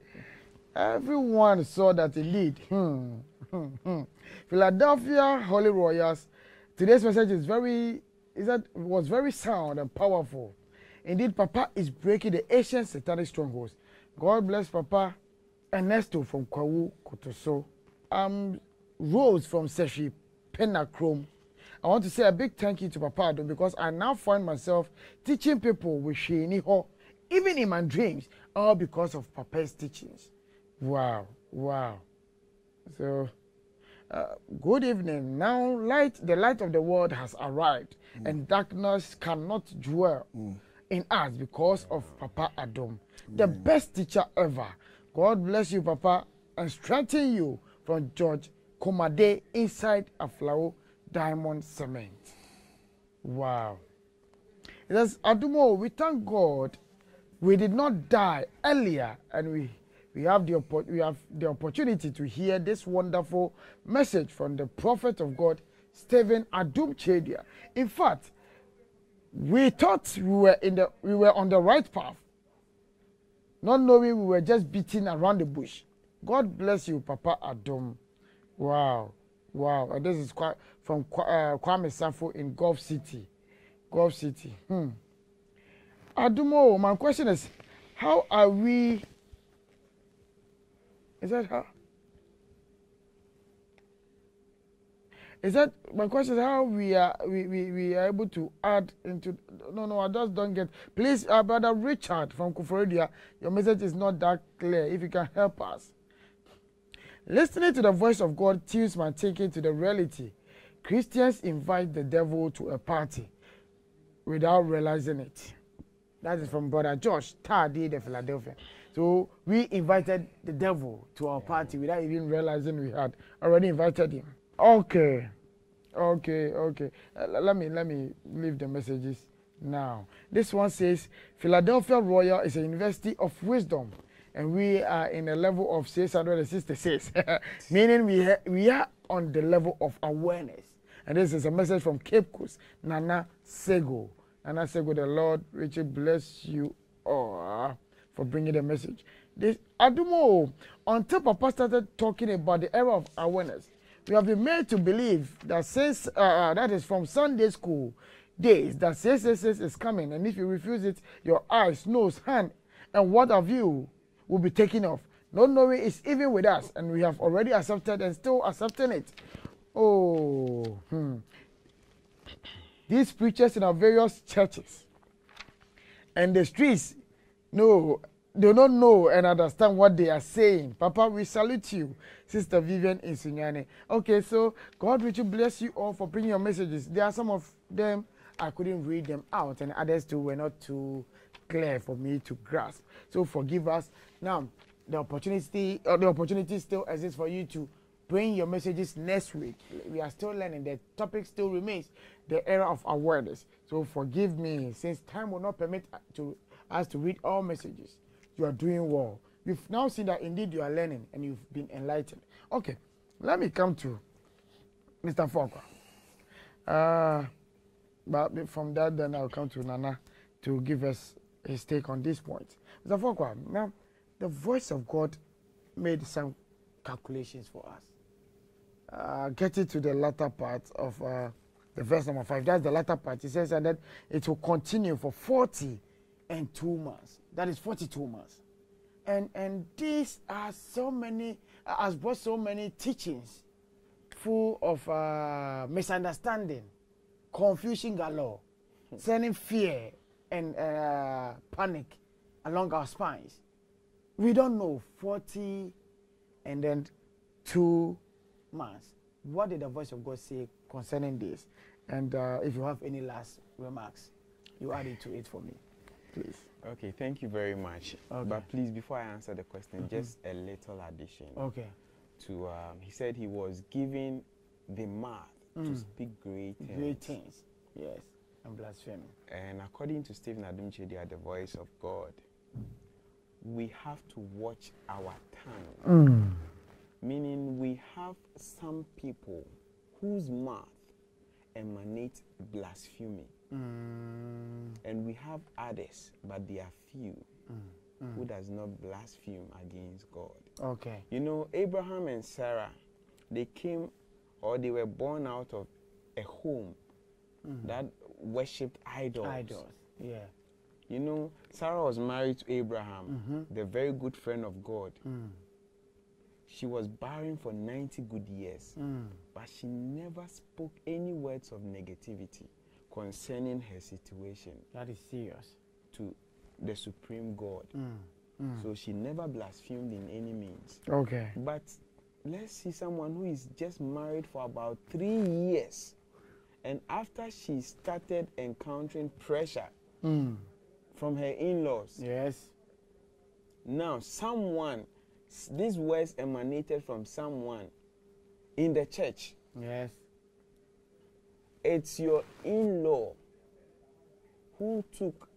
everyone saw that indeed. Hmm, hmm, hmm. Philadelphia Holy Royals. Today's message is very, is that was very sound and powerful. Indeed, Papa is breaking the ancient satanic strongholds. God bless Papa Ernesto from Kwawu Kotoso. Um, Rose from Seshi Penachrome. I want to say a big thank you to Papa Ado because I now find myself teaching people with Shini Ho, even in my dreams, all because of Papa's teachings. Wow, wow. So, uh, good evening. Now, light, the light of the world has arrived, mm. and darkness cannot dwell mm. in us because of mm. Papa Adam, the best teacher ever. God bless you, Papa, and strengthen you from George Komade inside Aflao Diamond Cement. Wow. It says, Adumo, we thank God we did not die earlier and we we have the oppo- we have the opportunity to hear this wonderful message from the prophet of God Stephen Adum Chedia. In fact, we thought we were in the we were on the right path, not knowing we were just beating around the bush. God bless you, Papa Adum. Wow, wow. And this is quite from uh, Kwame Safo in Gulf City, Gulf City. Hmm. Adumo, my question is, how are we? Is that how? Is that my question? Is how we are we, we, we are able to add into? No, no, I just don't get. Please, uh, brother Richard from Kuforidia, your message is not that clear. If you can help us. Listening to the voice of God tunes my thinking to the reality. Christians invite the devil to a party without realizing it. That is from Brother Josh Tardy, the Philadelphia. So we invited the devil to our party without even realizing we had already invited him. Okay, okay, okay. Uh, let me let me leave the messages Now, this one says Philadelphia Royal is a university of wisdom, and we are in a level of 666, meaning we, we are on the level of awareness. And this is a message from Cape Coast, Nana Sego. Nana Sego, the Lord Richard bless you all for bringing the message. This Adumo, until Papa started talking about the era of awareness, we have been made to believe that since uh, uh, that is from Sunday school days that 666 is coming, and if you refuse it, your eyes, nose, hand, and what have you will be taken off. Not knowing it's even with us, and we have already accepted and still accepting it. Oh, hmm. These preachers in our various churches and the streets, no, they don't know and understand what they are saying. Papa, we salute you, Sister Vivian Insignane. Okay, so God will bless you all for bringing your messages. There are some of them I couldn't read them out, and others too were not too clear for me to grasp. So forgive us. Now, the opportunity, uh, the opportunity still exists for you to bring your messages next week. We are still learning. The topic still remains the era of awareness. So forgive me, since time will not permit to us to read all messages. You are doing well. You've now seen that indeed you are learning and you've been enlightened. Okay, let me come to Mr. Fokwa. Uh, but from that, then I'll come to Nana to give us his take on this point. Mr. Fokwa, now the voice of God made some calculations for us. Uh, getting to the latter part of uh, the verse number five, that's the latter part. He says and that it will continue for 40 and two months. That is 42 months. And, and these are so many, uh, has brought so many teachings full of uh, misunderstanding confusion galore, sending fear and uh, panic along our spines. We don't know 40 and then two months. What did the voice of God say concerning this? And uh, if you have any last remarks, you add it to it for me, please. Okay, thank you very much. Okay. But please, before I answer the question, Mhm. just a little addition. Okay. To um, he said he was giving the mouth to Mm. speak great things. Great things. Yes. And blasphemy. And according to Stephen Adom Kyei-Duah, the voice of God, we have to watch our tongue. Meaning, we have some people whose mouth emanates blasphemy. Mm. And we have others, but they are few, Mm. who does not blaspheme against God. Okay. You know, Abraham and Sarah, they came or they were born out of a home Mhm. that worshipped idols. Idols. Yeah. You know, Sarah was married to Abraham, Mhm. the very good friend of God. Mm. She was barren for 90 good years, Mm. but she never spoke any words of negativity concerning her situation That is serious. to the supreme God. Mm. Mm. So she never blasphemed in any means. okay. But let's see someone who is just married for about three years. And after she started encountering pressure Mm. from her in laws, Yes. now someone, these words emanated from someone in the church. Yes. It's your in law who took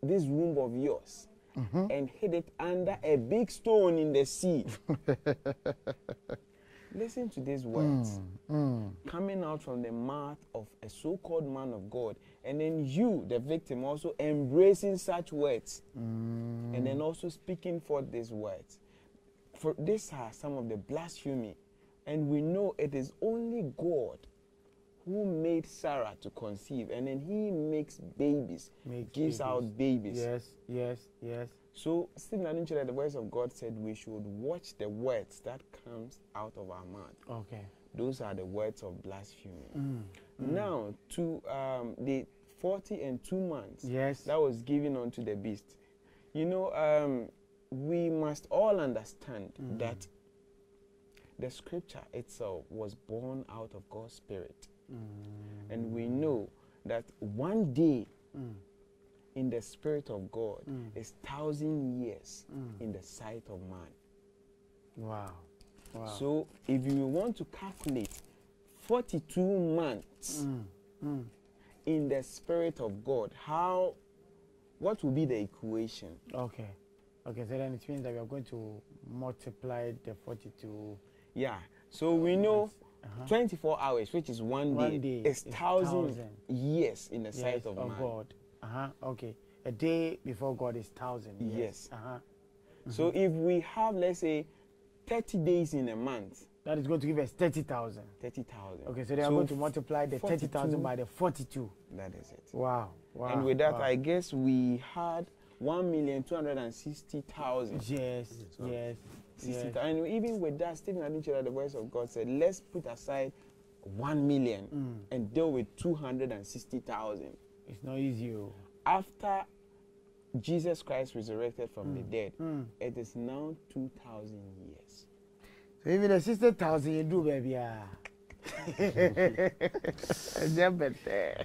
this room of yours Mhm. and hid it under a big stone in the sea. Listen to these words. Mm. coming out from the mouth of a so-called man of God, and then you, the victim, also embracing such words, Mm. and then also speaking forth these words. For these are some of the blasphemy, and we know it is only God who made Sarah to conceive, and then He makes babies, Make gives out babies. Yes. Yes. Yes. So, Stephen Adom Kyei-Duah, the voice of God said we should watch the words that comes out of our mouth. Okay. Those are the words of blasphemy. Mm. Now, to um, the 40 and two months Yes. that was given unto the beast, you know, um, we must all understand Mhm. that the scripture itself was born out of God's Spirit. Mm. And we know that one day Mm. In the Spirit of God Mm. is thousand years Mm. in the sight of man. Wow. Wow. So, if you want to calculate 42 months Mm. Mm. in the spirit of God, how what will be the equation? Okay. Okay, so then it means that we are going to multiply the 42. Yeah. So we know Uh-huh. 24 hours, which is one, One day is is thousand, thousand. years in the Yes, sight of, man. God. Uh huh. Okay. A day before God is thousand. Yes. Uh huh. So if we have, let's say, 30 days in a month, That is going to give us 30,000. 30,000. Okay, so they are going to multiply the 30,000 by the 42. That is it. Wow. Wow. and with that, wow. I guess we had 1,260,000. Yes, yes, 60, yes. And even with that, Stephen Adom Kyei-Duah, the voice of God, said, let's put aside 1 million Mm. and deal with 260,000. It's not easy. oh. After Jesus Christ resurrected from the dead, Mm. it is now 2,000 years. So even the 60,000 you do, baby. ah. Better.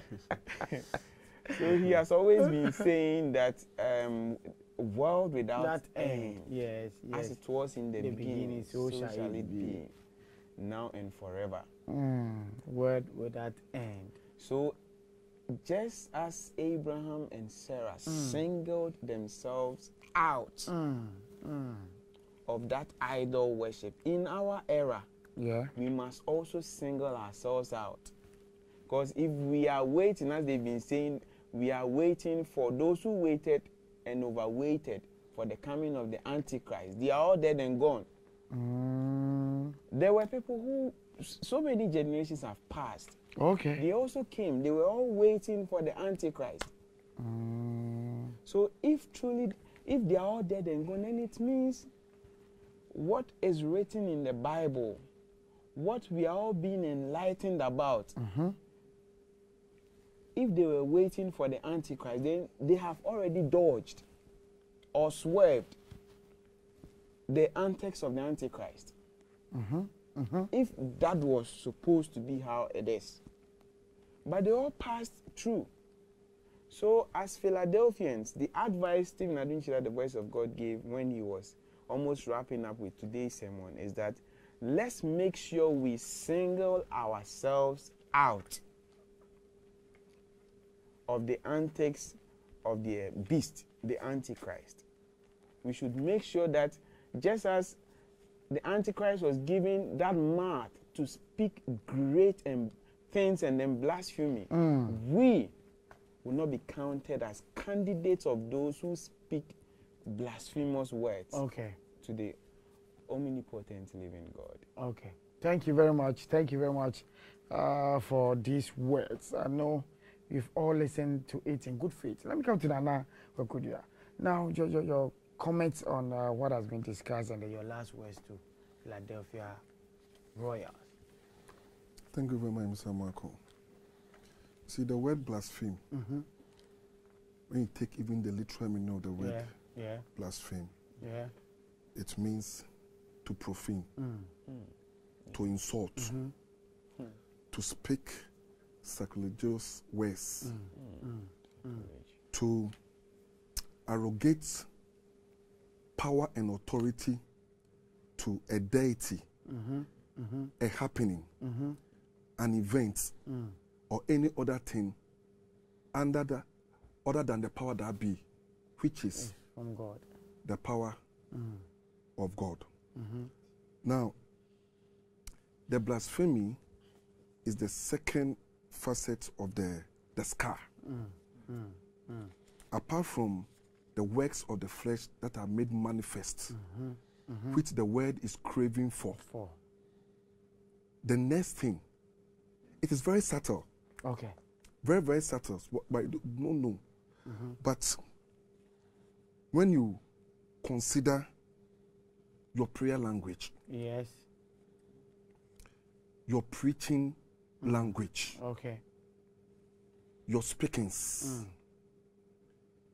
So he has always been saying that um, world without That end, end. Yes, as yes. it was in the, The beginning, beginning, so shall it be. now and forever. Mm. Word without end. So, just as Abraham and Sarah singled themselves out Mm. Mm. of that idol worship, in our era, Yeah. we must also single ourselves out. Because if we are waiting, as they've been saying, we are waiting for those who waited and overwaited for the coming of the Antichrist. They are all dead and gone. Mm. There were people who, so many generations have passed. Okay. They also came. They were all waiting for the Antichrist. Mm. So if truly, if they are all dead and gone, then it means what is written in the Bible, what we are all being enlightened about, Mm-hmm. if they were waiting for the Antichrist, then they have already dodged or swerved the antics of the Antichrist. Mm-hmm. Mm-hmm. If that was supposed to be how it is. But they all passed through. So, as Philadelphians, the advice Stephen Adom Kyei-Duah, the voice of God, gave when he was almost wrapping up with today's sermon is that let's make sure we single ourselves out of the antics of the beast, the Antichrist. We should make sure that just as the Antichrist was given that mouth to speak great and things and then blasphemy, we will not be counted as candidates of those who speak blasphemous words Okay. to the omnipotent living God. Okay. Thank you very much. Thank you very much uh, for these words. I know you've all listened to it in good faith. Let me come to Nana Wakudia. Now, your, your, your comments on uh, what has been discussed and your last words to Philadelphia Royals. Thank you very much, Mr. Marco. See, the word blaspheme, Mm-hmm. when you take even the literal meaning of the word Yeah, yeah, blaspheme, yeah. it means to profane, Mm. to insult, Mhm. to speak sacrilegious words, Mm. to arrogate power and authority to a deity, Mm-hmm. Mm-hmm. a happening, Mm-hmm. an event, Mm. or any other thing under the other than the power that be, which is From God. the power Mm. of God. Now, the blasphemy is the second facet of the, the scar. Mm. Mm. Mm. Apart from the works of the flesh that are made manifest, Mm-hmm. Mm-hmm. which the word is craving for. Four. The next thing, it is very subtle, Okay. very, very subtle, but I don't. Mm-hmm. But when you consider your prayer language, Yes. your preaching language, Okay. your speakings, Mm.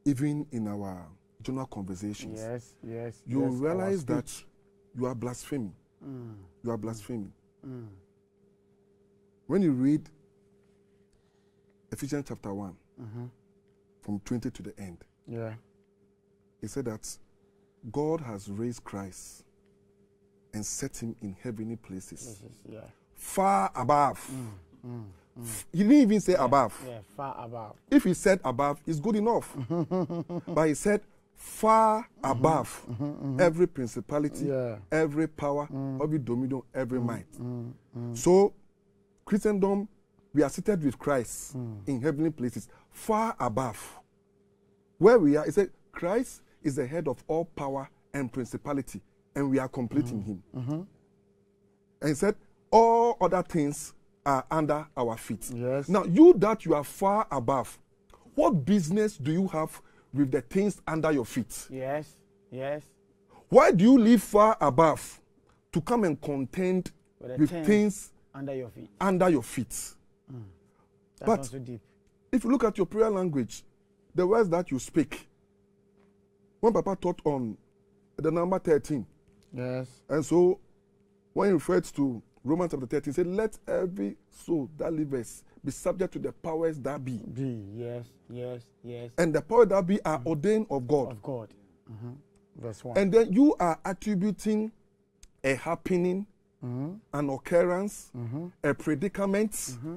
Even in our general conversations, Yes. Yes. you yes, realize that you are blaspheming. Mm. You are blaspheming. Mm. When you read Ephesians chapter 1, Mm-hmm. from 20 to the end, Yeah. he said that God has raised Christ and set him in heavenly places, is yeah. far above, Mm. He didn't even say above. Yeah, far above. If he said above, it's good enough. but he said far above every principality, Yeah. every power, every dominion, every might. So, Christendom, we are seated with Christ in heavenly places, far above. Where we are, he said, Christ is the head of all power and principality, and we are complete in him. And he said, all other things are under our feet. Yes. Now, you that you are far above, what business do you have with the things under your feet? Yes, yes. Why do you live far above to come and contend With with things things Under your feet. under your feet? That's But-. If you look at your prayer language, the words that you speak, when Papa taught on the number 13, Yes. and so when he referred to Romans chapter 13, said, Let every soul that lives be subject to the powers that be. B. Yes, yes, yes. And the powers that be are ordained of God. Of God. hmm Verse 1. And then you are attributing a happening, mm-hmm. an occurrence, a predicament, Mm-hmm.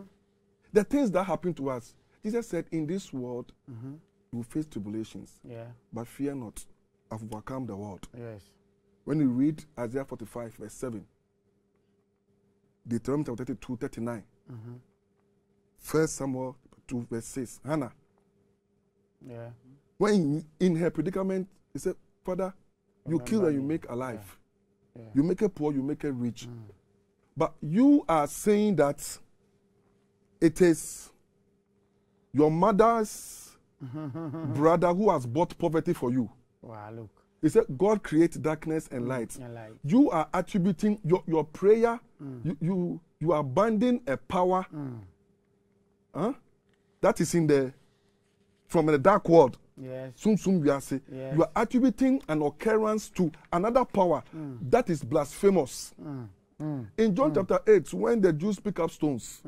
the things that happen to us. Jesus said, In this world, Mm-hmm. you face tribulations, Yeah. but fear not. I've overcome the world. Yes. When you read Isaiah 45, verse 7, Deuteronomy chapter 32, 39, Mm-hmm. First Samuel 2, verse 6, Hannah, Yeah. when in, in her predicament, he said, Father, you kill and you me." make alive. Yeah. You make it poor, you make it rich. Mm. But you are saying that it is your mother's brother who has bought poverty for you. Wow, look. He said, God creates darkness and light. And like, You are attributing your, your prayer, Mm. you, you, you are binding a power huh, that is in the from the dark world. yes. Sum sum we are say. Yes. You are attributing an occurrence to another power that is blasphemous. In John chapter 8, when the Jews pick up stones,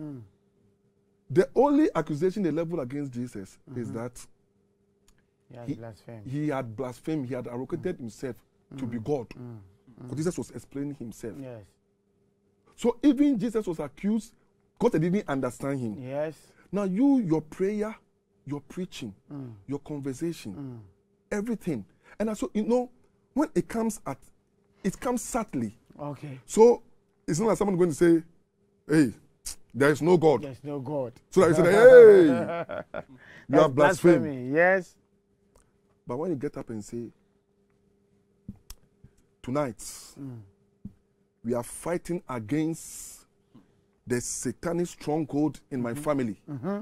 the only accusation they level against Jesus is that He- blasphemy. he had blasphemed, he had arrogated mm. himself to mm. be God. Mm. Because Jesus was explaining himself. Yes. So even Jesus was accused because they didn't understand him. Yes. Now, you, your prayer, your preaching, Mm. your conversation, everything. And also, you know, when it comes at, it comes subtly. Okay. So it's not like someone going to say, hey, there is no God. There's no God. So that you say, hey, you blasphemed. blasphemy. Yes. But when you get up and say, tonight, we are fighting against the satanic stronghold in my mm-hmm. family. Mm-hmm.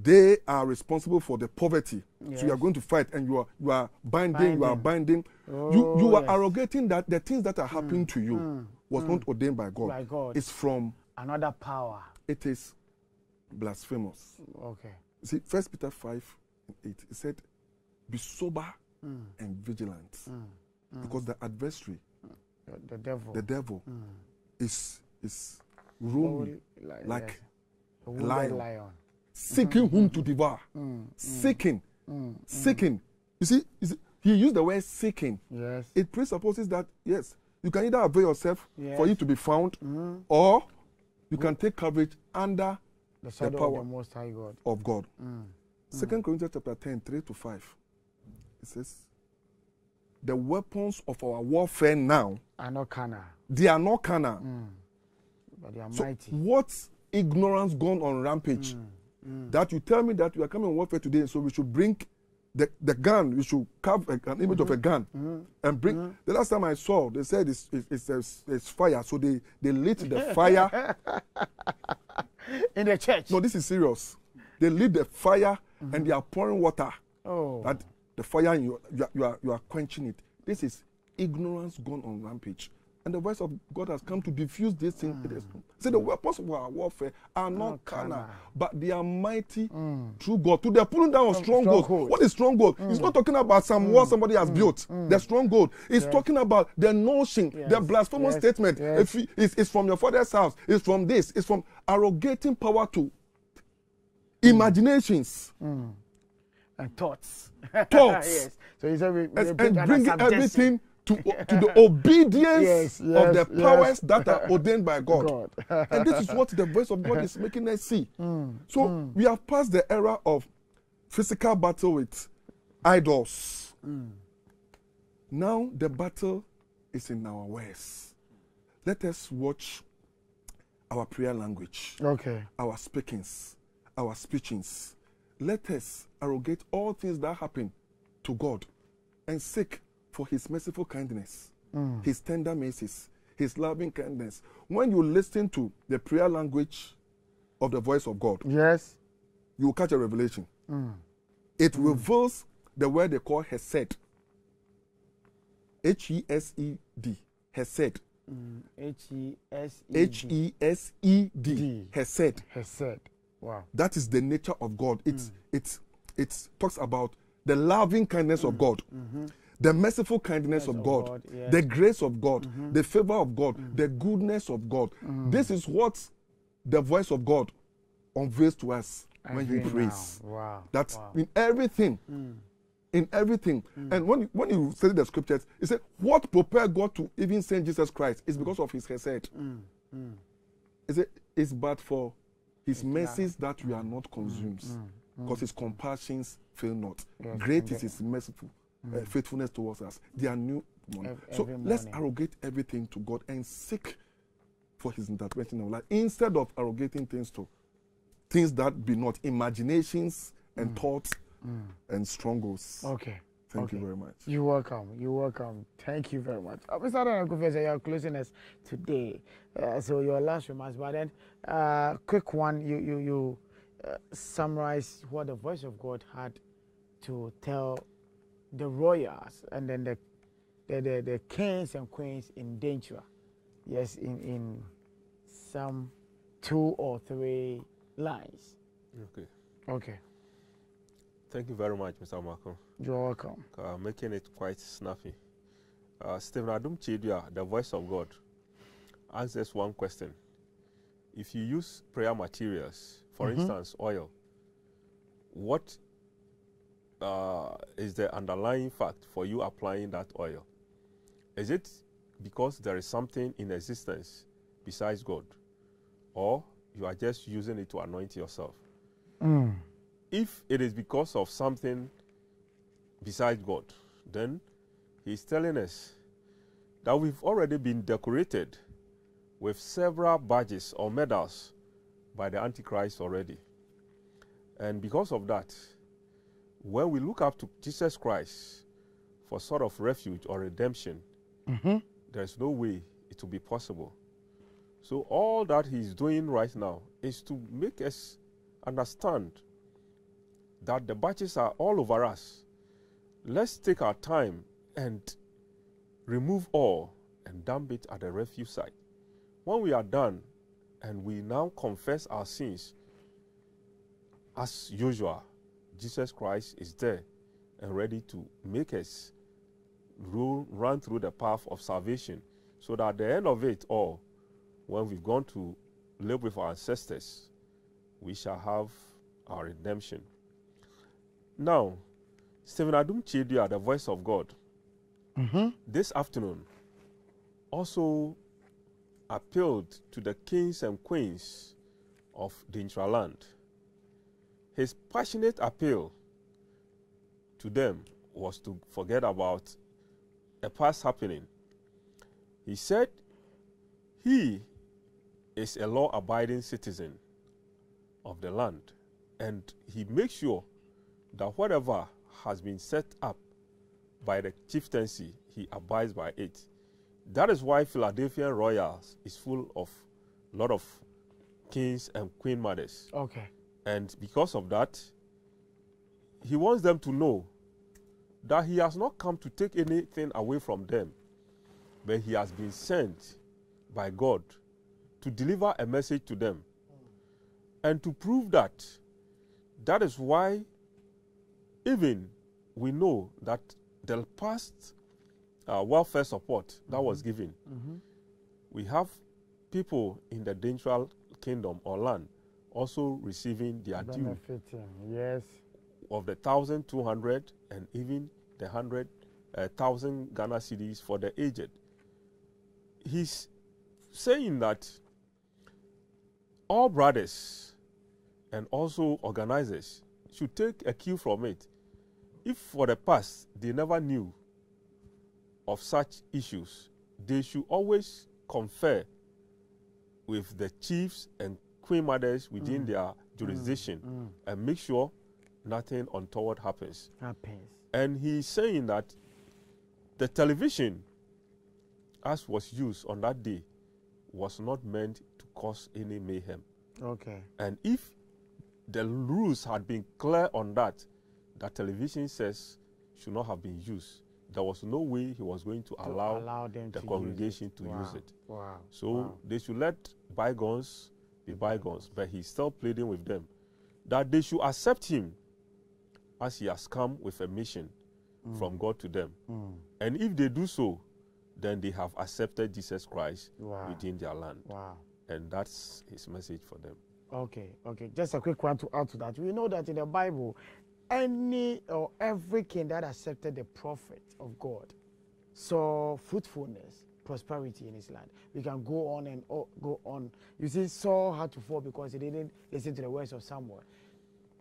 They are responsible for the poverty. So you are going to fight and you are you are binding, you are binding. you Oh, you are yes. arrogating that the things that are happening mm, to you mm, was mm. not ordained by God. By God. It's from Another power. it is blasphemous. Okay. See, First Peter 5 8, it said, Be sober Mm. and vigilant. Because the adversary, The, the devil. the devil, Mm. is is roaming, like, like yes. a lion. lion. seeking whom to devour. Mm. Seeking. Mm. Seeking. You see, you see, he used the word seeking. Yes. It presupposes that, yes, you can either avail yourself for Yes. you to be found, Mm. or you can take coverage under The shadow of power. the Most High God. of God. Mm. Second Corinthians chapter 10, 3 to 5. It says, The weapons of our warfare now, Are not carnal, they are not carnal. mm. but they are So mighty. what ignorance gone on rampage? Mm. That you tell me that you are coming on warfare today, so we should bring the, the gun, we should carve a, an image of a gun Mhm. and bring. Mhm. The last time I saw, they said it's, it's, it's, it's, fire, so they, they lit the fire. In the church. no, this is serious. They lit the fire and they are pouring water. oh. That the fire in you, you, are, you, are, you are quenching it. This is ignorance gone on rampage. And the voice of God has come to diffuse this thing. It is, say the weapons of our warfare are not carnal, but they are mighty Mm. through God. To the pulling down of strongholds. stronghold. What is stronghold? It's not talking about some wall somebody has built. The stronghold. It's Yes. talking about the notion, the Yes. blasphemous Yes. statement. Yes. If it- it's, it's from your father's house, it's from this, it's from arrogating power to imaginations. Mm. And thoughts. Thoughts. yes. So he said we, we and, bring and under bringing everything to, to the obedience Yes, of yes, the yes. powers that are ordained by God. God. and this is what the voice of God is making us see. Mm, So we have passed the era of physical battle with idols. mm. Now the battle is in our words. Let us watch our prayer language, Okay. our speakings, our speechings. Let us arrogate all things that happen to God and seek for His merciful kindness, Mm. His tender mercies, His loving kindness. When you listen to the prayer language of the voice of God, Yes. you will catch a revelation. Mm. It reveals the word they call Hesed. H E S E D. Hesed. Mm. H E S E. H E S E D. D. Hesed. Wow. That is the nature of God. It's mm. it it talks about the loving kindness of mm. God, mm-hmm. the merciful kindness of of God, God, yes. the grace of God, mm-hmm. the favor of God, mm. the goodness of God. This is what the voice of God unveils to us when He Agree prays. now. Wow. That wow. in everything, in everything. And when when you study the scriptures, it said what prepared God to even send Jesus Christ is because of His hesed. Is it? It's but for His mercies that we are not consumed, because His compassions fail not. Yes, Great is His merciful uh, faithfulness towards us. They are new. morning. Ev- so every let's arrogate everything to God and seek for His intervention in our life instead of arrogating things to things that be not imaginations and thoughts and strongholds. Okay. Thank okay. you very much. You're welcome. You're welcome. Thank you very much. Uh, Mr. Daniel Professor, you're closing us today. Uh, so your last remarks, but then uh, quick one. You you you uh, summarize what the voice of God had to tell the royals and then the the, the, the kings and queens in danger. Yes, in in some two or three lines. Okay. Okay. Thank you very much, Mr. Malcolm, You're welcome. uh, making it quite snappy. Uh, Stephen Adom Kyei-Duah, the voice of God, asks us one question. If you use prayer materials, for Mhm. instance, oil, what uh, is the underlying fact for you applying that oil? Is it because there is something in existence besides God, or you are just using it to anoint yourself? Mm. If it is because of something besides God, then he's telling us that we've already been decorated with several badges or medals by the Antichrist already. And because of that, when we look up to Jesus Christ for sort of refuge or redemption, Mm-hmm. there's no way it will be possible. So all that he's doing right now is to make us understand that the batches are all over us. Let's take our time and remove all and dump it at the refuse site. When we are done and we now confess our sins, as usual, Jesus Christ is there and ready to make us ru- run through the path of salvation so that at the end of it all, when we've gone to live with our ancestors, we shall have our redemption. Now, Stephen Adom Kyei-Duah, the voice of God, Mm-hmm. this afternoon also appealed to the kings and queens of the intraland. His passionate appeal to them was to forget about a past happening. He said he is a law abiding citizen of the land and he makes sure that whatever has been set up by the chieftaincy, he abides by it. That is why Philadelphia Royals is full of a lot of kings and queen mothers. Okay. And because of that, he wants them to know that he has not come to take anything away from them, but he has been sent by God to deliver a message to them. And to prove that, that is why even we know that the past uh, welfare support that was given, Mm-hmm. we have people in the Dentral Kingdom or land also receiving their due Yes. of the 1,200 and even the 100 a thousand Ghana cedis for the aged. He's saying that all brothers and also organizers should take a cue from it. If for the past they never knew of such issues, they should always confer with the chiefs and queen mothers within Mm. their jurisdiction and make sure nothing untoward happens. Happens. And he's saying that the television, as was used on that day, was not meant to cause any mayhem. Okay. And if the rules had been clear on that, that television says should not have been used, there was no way he was going to To allow, allow them the to congregation it. to wow. use it. Wow. So wow. they should let bygones be bygones, but he's still pleading with them that they should accept him as he has come with a mission from God to them. Mm. And if they do so, then they have accepted Jesus Christ Wow. within their land. Wow. And that's his message for them. Okay, okay. Just a quick one to add to that. We know that in the Bible, any or every king that accepted the prophet of God saw fruitfulness, prosperity in his land. We can go on and go on. You see, Saul had to fall because he didn't listen to the words of Samuel.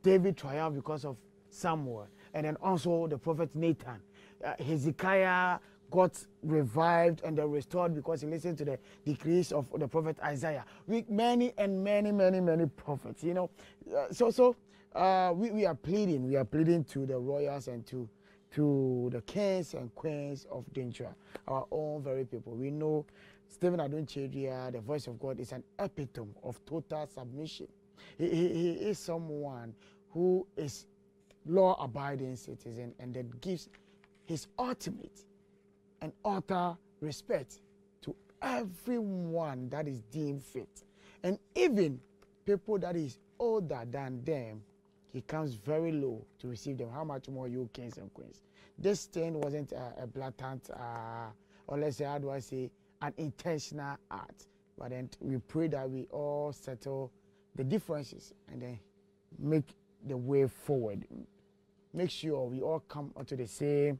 David triumphed because of Samuel, and then also the prophet Nathan. Uh, Hezekiah got revived and restored because he listened to the decrees of the prophet Isaiah. With many and many, many, many prophets, you know. Uh, so, so uh, we, we are pleading, we are pleading to the royals and to to the kings and queens of danger, our own very people. We know Stephen Adom Kyei-Duah, the voice of God, is an epitome of total submission. He, he, he is someone who is law-abiding citizen and that gives his ultimate and utter respect to everyone that is deemed fit. And even people that is older than them, he comes very low to receive them. How much more you kings and queens? This thing wasn't a, a blatant, uh, or let's say, how do I say, an intentional act. But then we pray that we all settle the differences and then make the way forward. Make sure we all come onto the same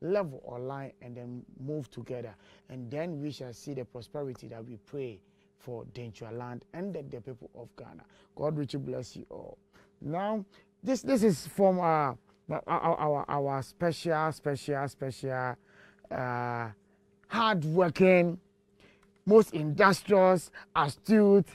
level or line and then move together. And then we shall see the prosperity that we pray for Dentua land and the, the people of Ghana. God richly bless you all. Now, this this is from our our our, our special special special uh, hard-working, most industrious, astute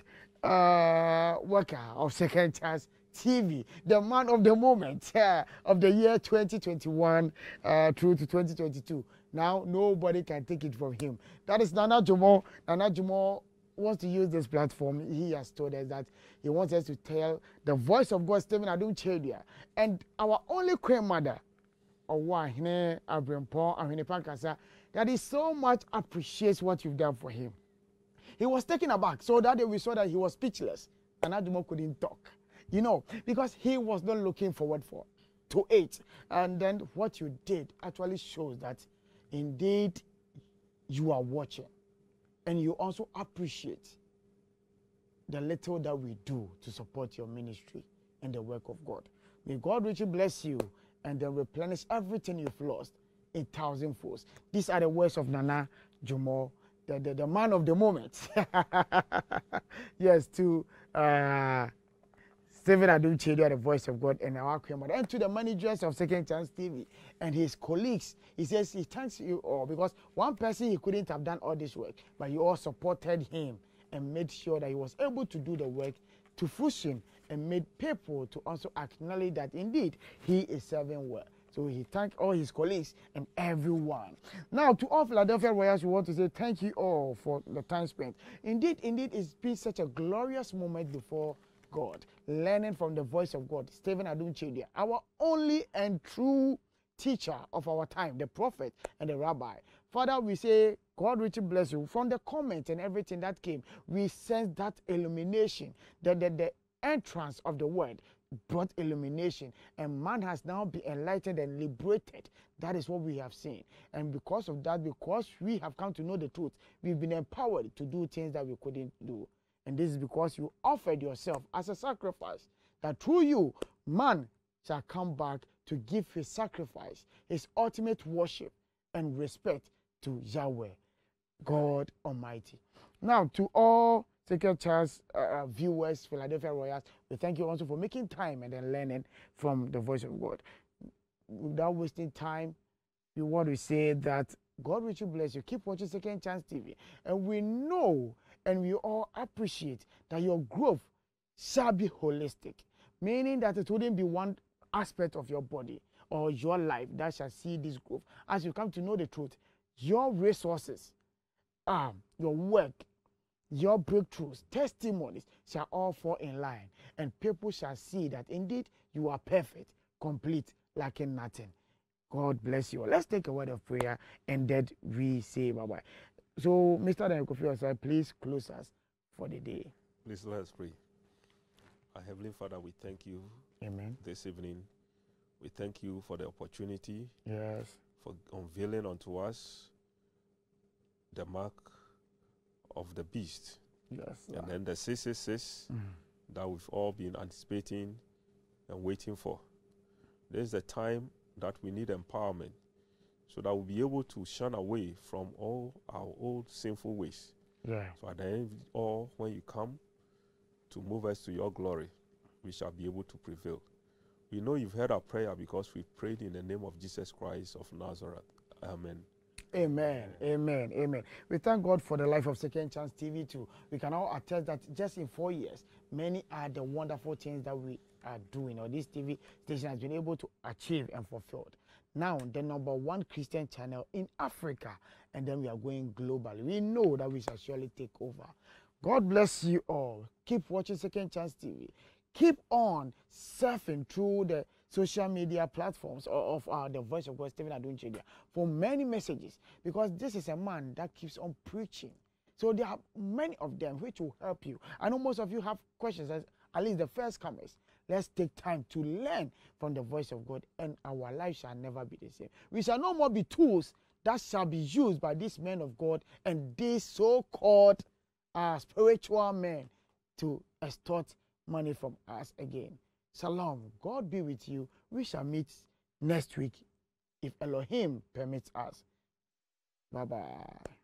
uh, worker of Second Chance TV, the man of the moment uh, of the year 2021 uh, through to 2022. Now, nobody can take it from him. That is Nana Jomo. Nana Jomo wants to use this platform. He has told us that he wants us to tell the voice of God, Stephen Adum Chedia, and our only queen mother, Owa Hine Abrempon Ahine Pankasa, that he so much appreciates what you've done for him. He was taken aback. So that day we saw that he was speechless. And Adumo couldn't talk. You know, because he was not looking forward for to it. And then what you did actually shows that indeed you are watching. And you also appreciate the little that we do to support your ministry and the work of God. May God richly bless you and then replenish everything you've lost in thousand folds. These are the words of Nana Jomo, the, the, the man of the moment. yes, to uh, Stephen Adum Chedu, the voice of God, and our Mother, and to the managers of Second Chance TV and his colleagues. He says he thanks you all because one person he couldn't have done all this work, but you all supported him and made sure that he was able to do the work to fruition and made people to also acknowledge that indeed he is serving well. So he thanked all his colleagues and everyone. Now, to all Philadelphia Royals, we want to say thank you all for the time spent. Indeed, indeed, it's been such a glorious moment before God, learning from the voice of God, Stephen Adom Kyei-Duah, our only and true teacher of our time, the prophet and the rabbi. Father, we say, God richly bless you. From the comment and everything that came, we sense that illumination, that the, the entrance of the word brought illumination, and man has now been enlightened and liberated. That is what we have seen. And because of that, because we have come to know the truth, we've been empowered to do things that we couldn't do. And this is because you offered yourself as a sacrifice, that through you, man shall come back to give his sacrifice, his ultimate worship, and respect to Yahweh, God Almighty. Now, to all Sacred Church uh, uh, viewers, Philadelphia Royals, we thank you also for making time and then learning from the voice of God. Without wasting time, we want to say that God you bless you. Keep watching Second Chance TV. And we know and we all appreciate that your growth shall be holistic, meaning that it wouldn't be one aspect of your body or your life that shall see this growth. As you come to know the truth, your resources, um, your work, your breakthroughs, testimonies shall all fall in line, and people shall see that indeed you are perfect, complete, lacking nothing. God bless you. Let's take a word of prayer and then we say bye bye. So, Mr. Dan Kofi please close us for the day. Please let us pray. Our Heavenly Father, we thank you Amen. this evening. We thank you for the opportunity, Yes. for unveiling unto us the mark of the beast Yes. and then the 666 Mm. that we've all been anticipating and waiting for. This is the time that we need empowerment so that we'll be able to shun away from all our old sinful ways. Yeah. So at the end of all, when you come to move us to your glory, we shall be able to prevail. We know you've heard our prayer because we prayed in the name of Jesus Christ of Nazareth. Amen. Amen. Amen. Amen. We thank God for the life of Second Chance TV too. We can all attest that just in four years, many are the wonderful things that we are doing or this TV station has been able to achieve and fulfilled. Now, the number one Christian channel in Africa, and then we are going globally. We know that we shall surely take over. God bless you all. Keep watching Second Chance TV. Keep on surfing through the social media platforms of, uh, the voice of God, Stephen Adunchedia, for many messages because this is a man that keeps on preaching. So there are many of them which will help you. I know most of you have questions, at least the first comers. Let's take time to learn from the voice of God, and our life shall never be the same. We shall no more be tools that shall be used by these men of God and these so called uh, spiritual men to extort money from us again. Shalom. God be with you. We shall meet next week if Elohim permits us. Bye bye.